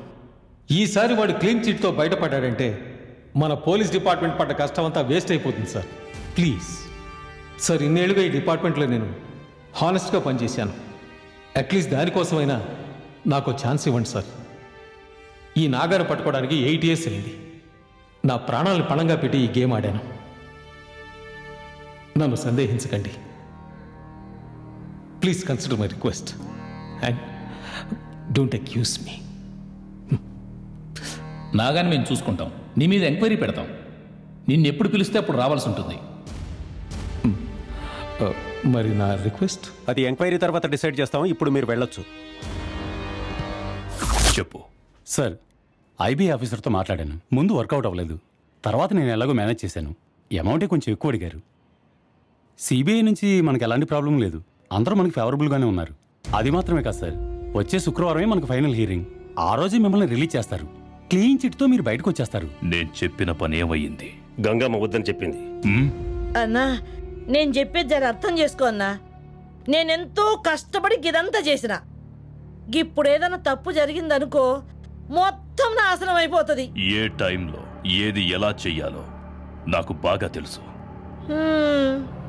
ఈసారి వాడు క్లీన్ చిట్తో బయటపడ్డాడంటే మన పోలీస్ డిపార్ట్మెంట్ పడ్డ కష్టం అంతా వేస్ట్ అయిపోతుంది సార్. ప్లీజ్ సార్ ఇన్నేళ్ళుగా ఈ డిపార్ట్మెంట్లో నేను హానెస్ట్గా పనిచేశాను. అట్లీస్ట్ దానికోసమైనా నాకు ఛాన్స్ ఇవ్వండి సార్. ఈ నాగాను పట్టుకోవడానికి ఎయిట్ ఇయర్స్ అయింది. నా ప్రాణాలను పణంగా పెట్టి ఈ గేమ్ ఆడాను. నన్ను సందేహించకండి. Please consider my request and don't accuse me నాగాని మేము చూసుకుంటాం. నీ మీద ఎంక్వైరీ పెడతాం. నిన్ను ఎప్పుడు పిలిస్తే అప్పుడు రావాల్సి ఉంటుంది. మరి నా రిక్వెస్ట్ అది ఎంక్వైరీ తర్వాత డిసైడ్ చేస్తాం. ఇప్పుడు మీరు వెళ్ళొచ్చు. చెప్పు. సార్ ఐబీ ఆఫీసర్తో మాట్లాడాను. ముందు వర్కౌట్ అవ్వలేదు. తర్వాత నేను ఎలాగో మేనేజ్ చేశాను. అమౌంటే కొంచెం ఎక్కువ అడిగారు. సిబిఐ నుంచి మనకి ఎలాంటి ప్రాబ్లం లేదు. అందరూ మనకి ఫేవరబుల్గానే ఉన్నారు. అది మాత్రమే కాదు సార్. వచ్చే శుక్రవారమే మనకు ఫైనల్ హియరింగ్ ఆ రోజే మిమ్మల్ని రిలీజ్ చేస్తారు. క్లీన్ చిట్తో మీరు బయటకు వచ్చేస్తారు. నేను చెప్పిన పని ఏమయ్యింది? గంగమ్మ వద్దని చెప్పింది. అన్నా నేను చెప్పేది జర అర్థం చేసుకో అన్నా. నేనెంతో కష్టపడి గిదంతా చేసిన. ఇప్పుడు ఏదైనా తప్పు జరిగిందనుకో మొత్తం నాశనం అయిపోతుంది. ఏ టైంలో ఏది ఎలా చెయ్యాలో నాకు బాగా తెలుసు. హ్మ్.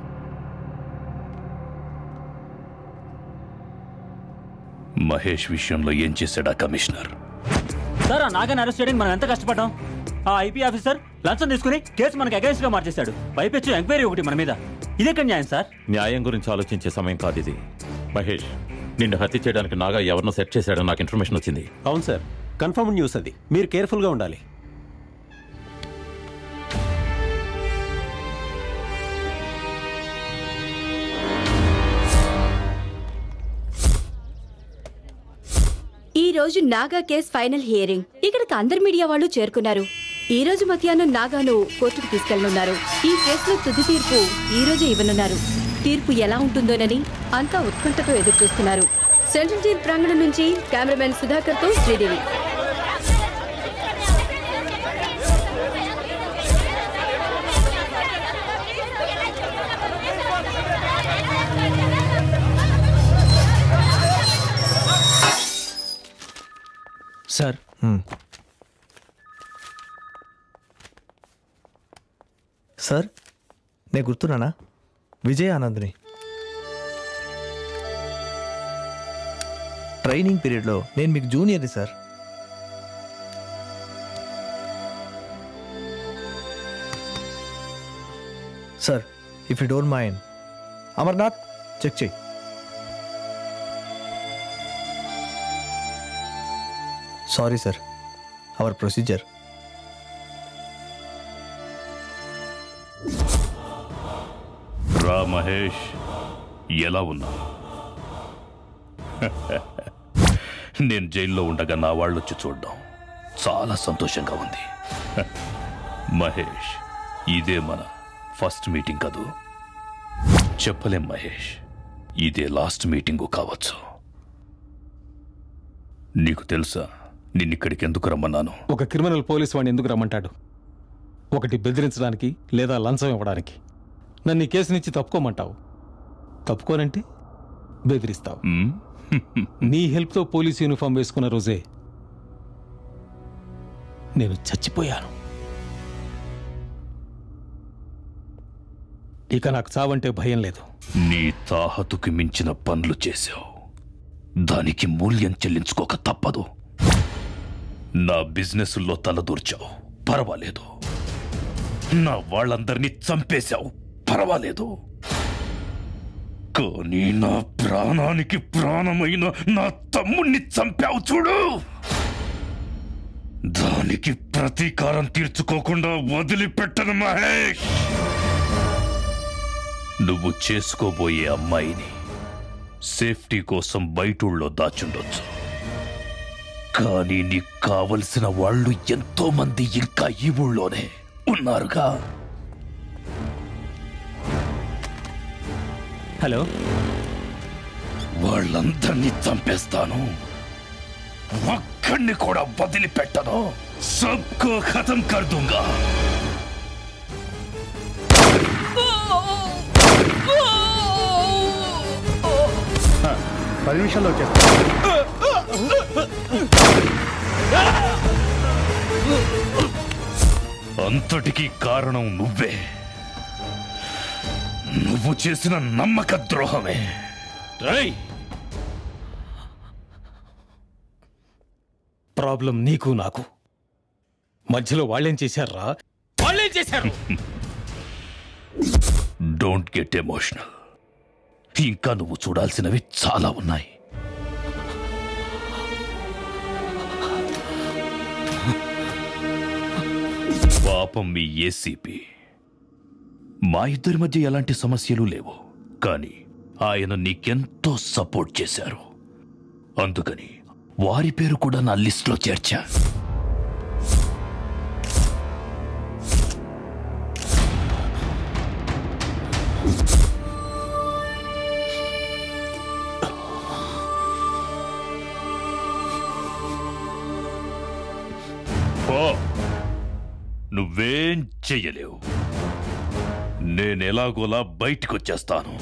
మహేష్ విషయంలో ఏం చేశాడా కమిషనర్? సార్ ఆ నాగన్ అరెస్ట్ చేయడానికి మనం ఎంత కష్టపడ్డాం? ఆ ఐపీ ఆఫీసర్ లంచం తీసుకుని కేసు మనకి అగైన్స్గా మార్చేశాడు. పైపెచ్చు ఎంక్వైరీ ఒకటి మన మీద. ఇదెక్కడ న్యాయం సార్? న్యాయం గురించి ఆలోచించే సమయం కాదు ఇది. మహేష్ నిన్ను హత్య చేయడానికి నాగా ఎవరినో సెట్ చేశాడని నాకు ఇన్ఫర్మేషన్ వచ్చింది. అవును సార్. కన్ఫర్మ్ న్యూస్ అది. మీరు కేర్ఫుల్గా ఉండాలి. ఈ రోజు నాగా కేస్ ఫైనల్ హియరింగ్. ఇక్కడికి అందరు మీడియా వాళ్ళు చేరుకున్నారు. ఈ రోజు మధ్యాహ్నం నాగాను కోర్టుకు తీసుకెళ్ళనున్నారు. ఈ కేసులో తుది తీర్పు ఈ రోజే ఇవ్వనున్నారు. తీర్పు ఎలా ఉంటుందోనని అంతా ఉత్కంఠతో ఎదురు చూస్తున్నారు సెంట్రల్ జైల్ ప్రాంగణం నుంచి కెమెరామెన్ సుధాకర్తో శ్రీదేవి. సార్. సార్ నేను గుర్తున్నానా? విజయ్ ఆనంద్ని. ట్రైనింగ్ పీరియడ్లో నేను మీకు జూనియర్ని sir. Sir if you don't mind. Amarnath check చేయి. Sorry sir our procedure. రా మహేష్ ఎలా ఉన్నా నేను జైల్లో ఉండగా నా వాళ్ళు వచ్చి చూడడం. చాలా సంతోషంగా ఉంది. మహేష్ ఇదే మన ఫస్ట్ మీటింగ్ కదూ? చెప్పలేం మహేష్ ఇదే లాస్ట్ మీటింగు కావచ్చు. నీకు తెలుసా నిన్నిక్కడికి ఎందుకు రమ్మన్నాను? ఒక క్రిమినల్ పోలీస్ వాడిని ఎందుకు రమ్మంటాడు? ఒకటి బెదిరించడానికి లేదా లంచం ఇవ్వడానికి. నన్ను ఈ కేసు నుంచి తప్పుకోమంటావు. తప్పుకోనంటే బెదిరిస్తావు. నీ హెల్ప్తో పోలీస్ యూనిఫామ్ వేసుకున్న రోజే నేను చచ్చిపోయాను. ఇక నాకు చావంటే భయం లేదు. నీ తాహతుకి మించిన పనులు చేశావు. దానికి మూల్యం చెల్లించుకోక తప్పదు. నా బిజినెస్లో తలదూర్చావు. పర్వాలేదు. నా వాళ్ళందరినీ చంపేశావు. పర్వాలేదు. కానీ నా ప్రాణానికి ప్రాణమైన నా తమ్ముణ్ణి చంపావు చూడు. దానికి ప్రతీకారం తీర్చుకోకుండా వదిలిపెట్టను మహేష్. నువ్వు చేసుకోబోయే అమ్మాయిని సేఫ్టీ కోసం బయటూళ్ళో దాచుండొచ్చు. కానీ నీకు కావలసిన వాళ్ళు ఎంతో మంది ఇంకా ఈ ఊళ్ళోనే ఉన్నారుగా. హలో. వాళ్ళందరినీ చంపేస్తాను. ఒక్కడిని కూడా వదిలిపెట్టను. సబ్కో ఖతం కర్ దూంగా. పది నిమిషాల్లో వచ్చేస్తా అంతటికీ కారణం నువ్వే. నువ్వు చేసిన నమ్మక ద్రోహమే. ప్రాబ్లం నీకు నాకు. మధ్యలో వాళ్ళేం చేశారా? వాళ్ళేం చేశారు? డోంట్ గెట్ ఎమోషనల్ ఇంకా నువ్వు చూడాల్సినవి చాలా ఉన్నాయి. పాపం మీ ఏసీపీ మా ఇద్దరి మధ్య ఎలాంటి సమస్యలు లేవు. కానీ ఆయన నీకెంతో సపోర్ట్ చేశారు. అందుకని వారి పేరు కూడా నా లిస్ట్లో చేర్చా. నువ్వేం చెయ్యలేవు. నేనెలాగోలా బయటికొచ్చేస్తాను.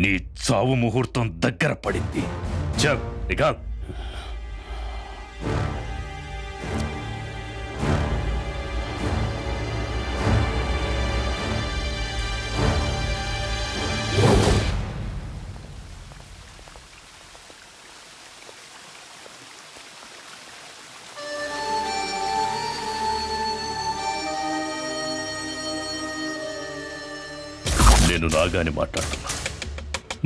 నీ చావు ముహూర్తం దగ్గర పడింది. చెప్ నికాల్ నేను రాగానే మాట్లాడుతున్నా.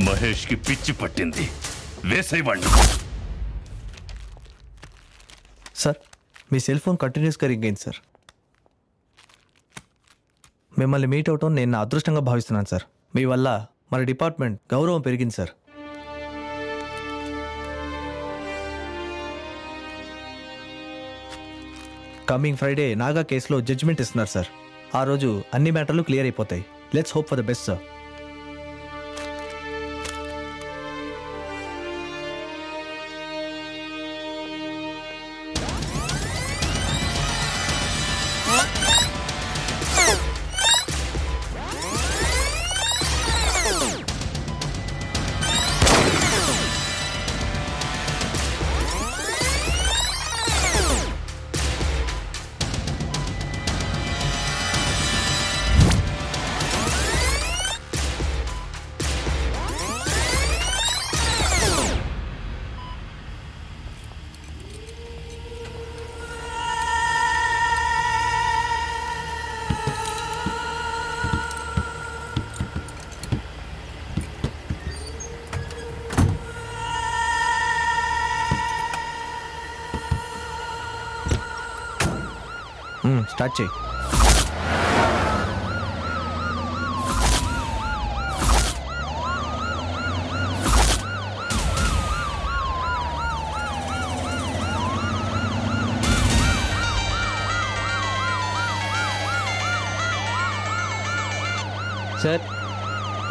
మహేష్కి పిచ్చి పట్టింది. వేసేవాడిని సార్ మీ సెల్ ఫోన్ కంటిన్యూస్గా రింగ్ అయింది సార్. మిమ్మల్ని మీట్ అవటం నేను నా అదృష్టంగా భావిస్తున్నాను సార్. మీ వల్ల మన డిపార్ట్మెంట్ గౌరవం పెరిగింది సార్. కమింగ్ ఫ్రైడే నాగా కేసులో జడ్జిమెంట్ ఇస్తున్నారు సార్. ఆ రోజు అన్ని మ్యాటర్లు క్లియర్ అయిపోతాయి. Let's hope for the best sir start చేయి sir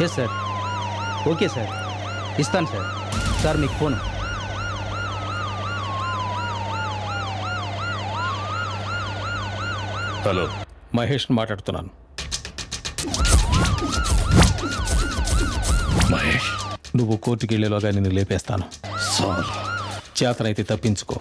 yes sir okay sir ఇస్తాను సార్ సార్ మీకు ఫోన్ హలో. మహేష్ మాట్లాడుతున్నాను. మహేష్? నువ్వు కోర్టుకి వెళ్ళేలోగా నిన్ను లేపేస్తాను. సార్. చేతనైతే తప్పించుకో.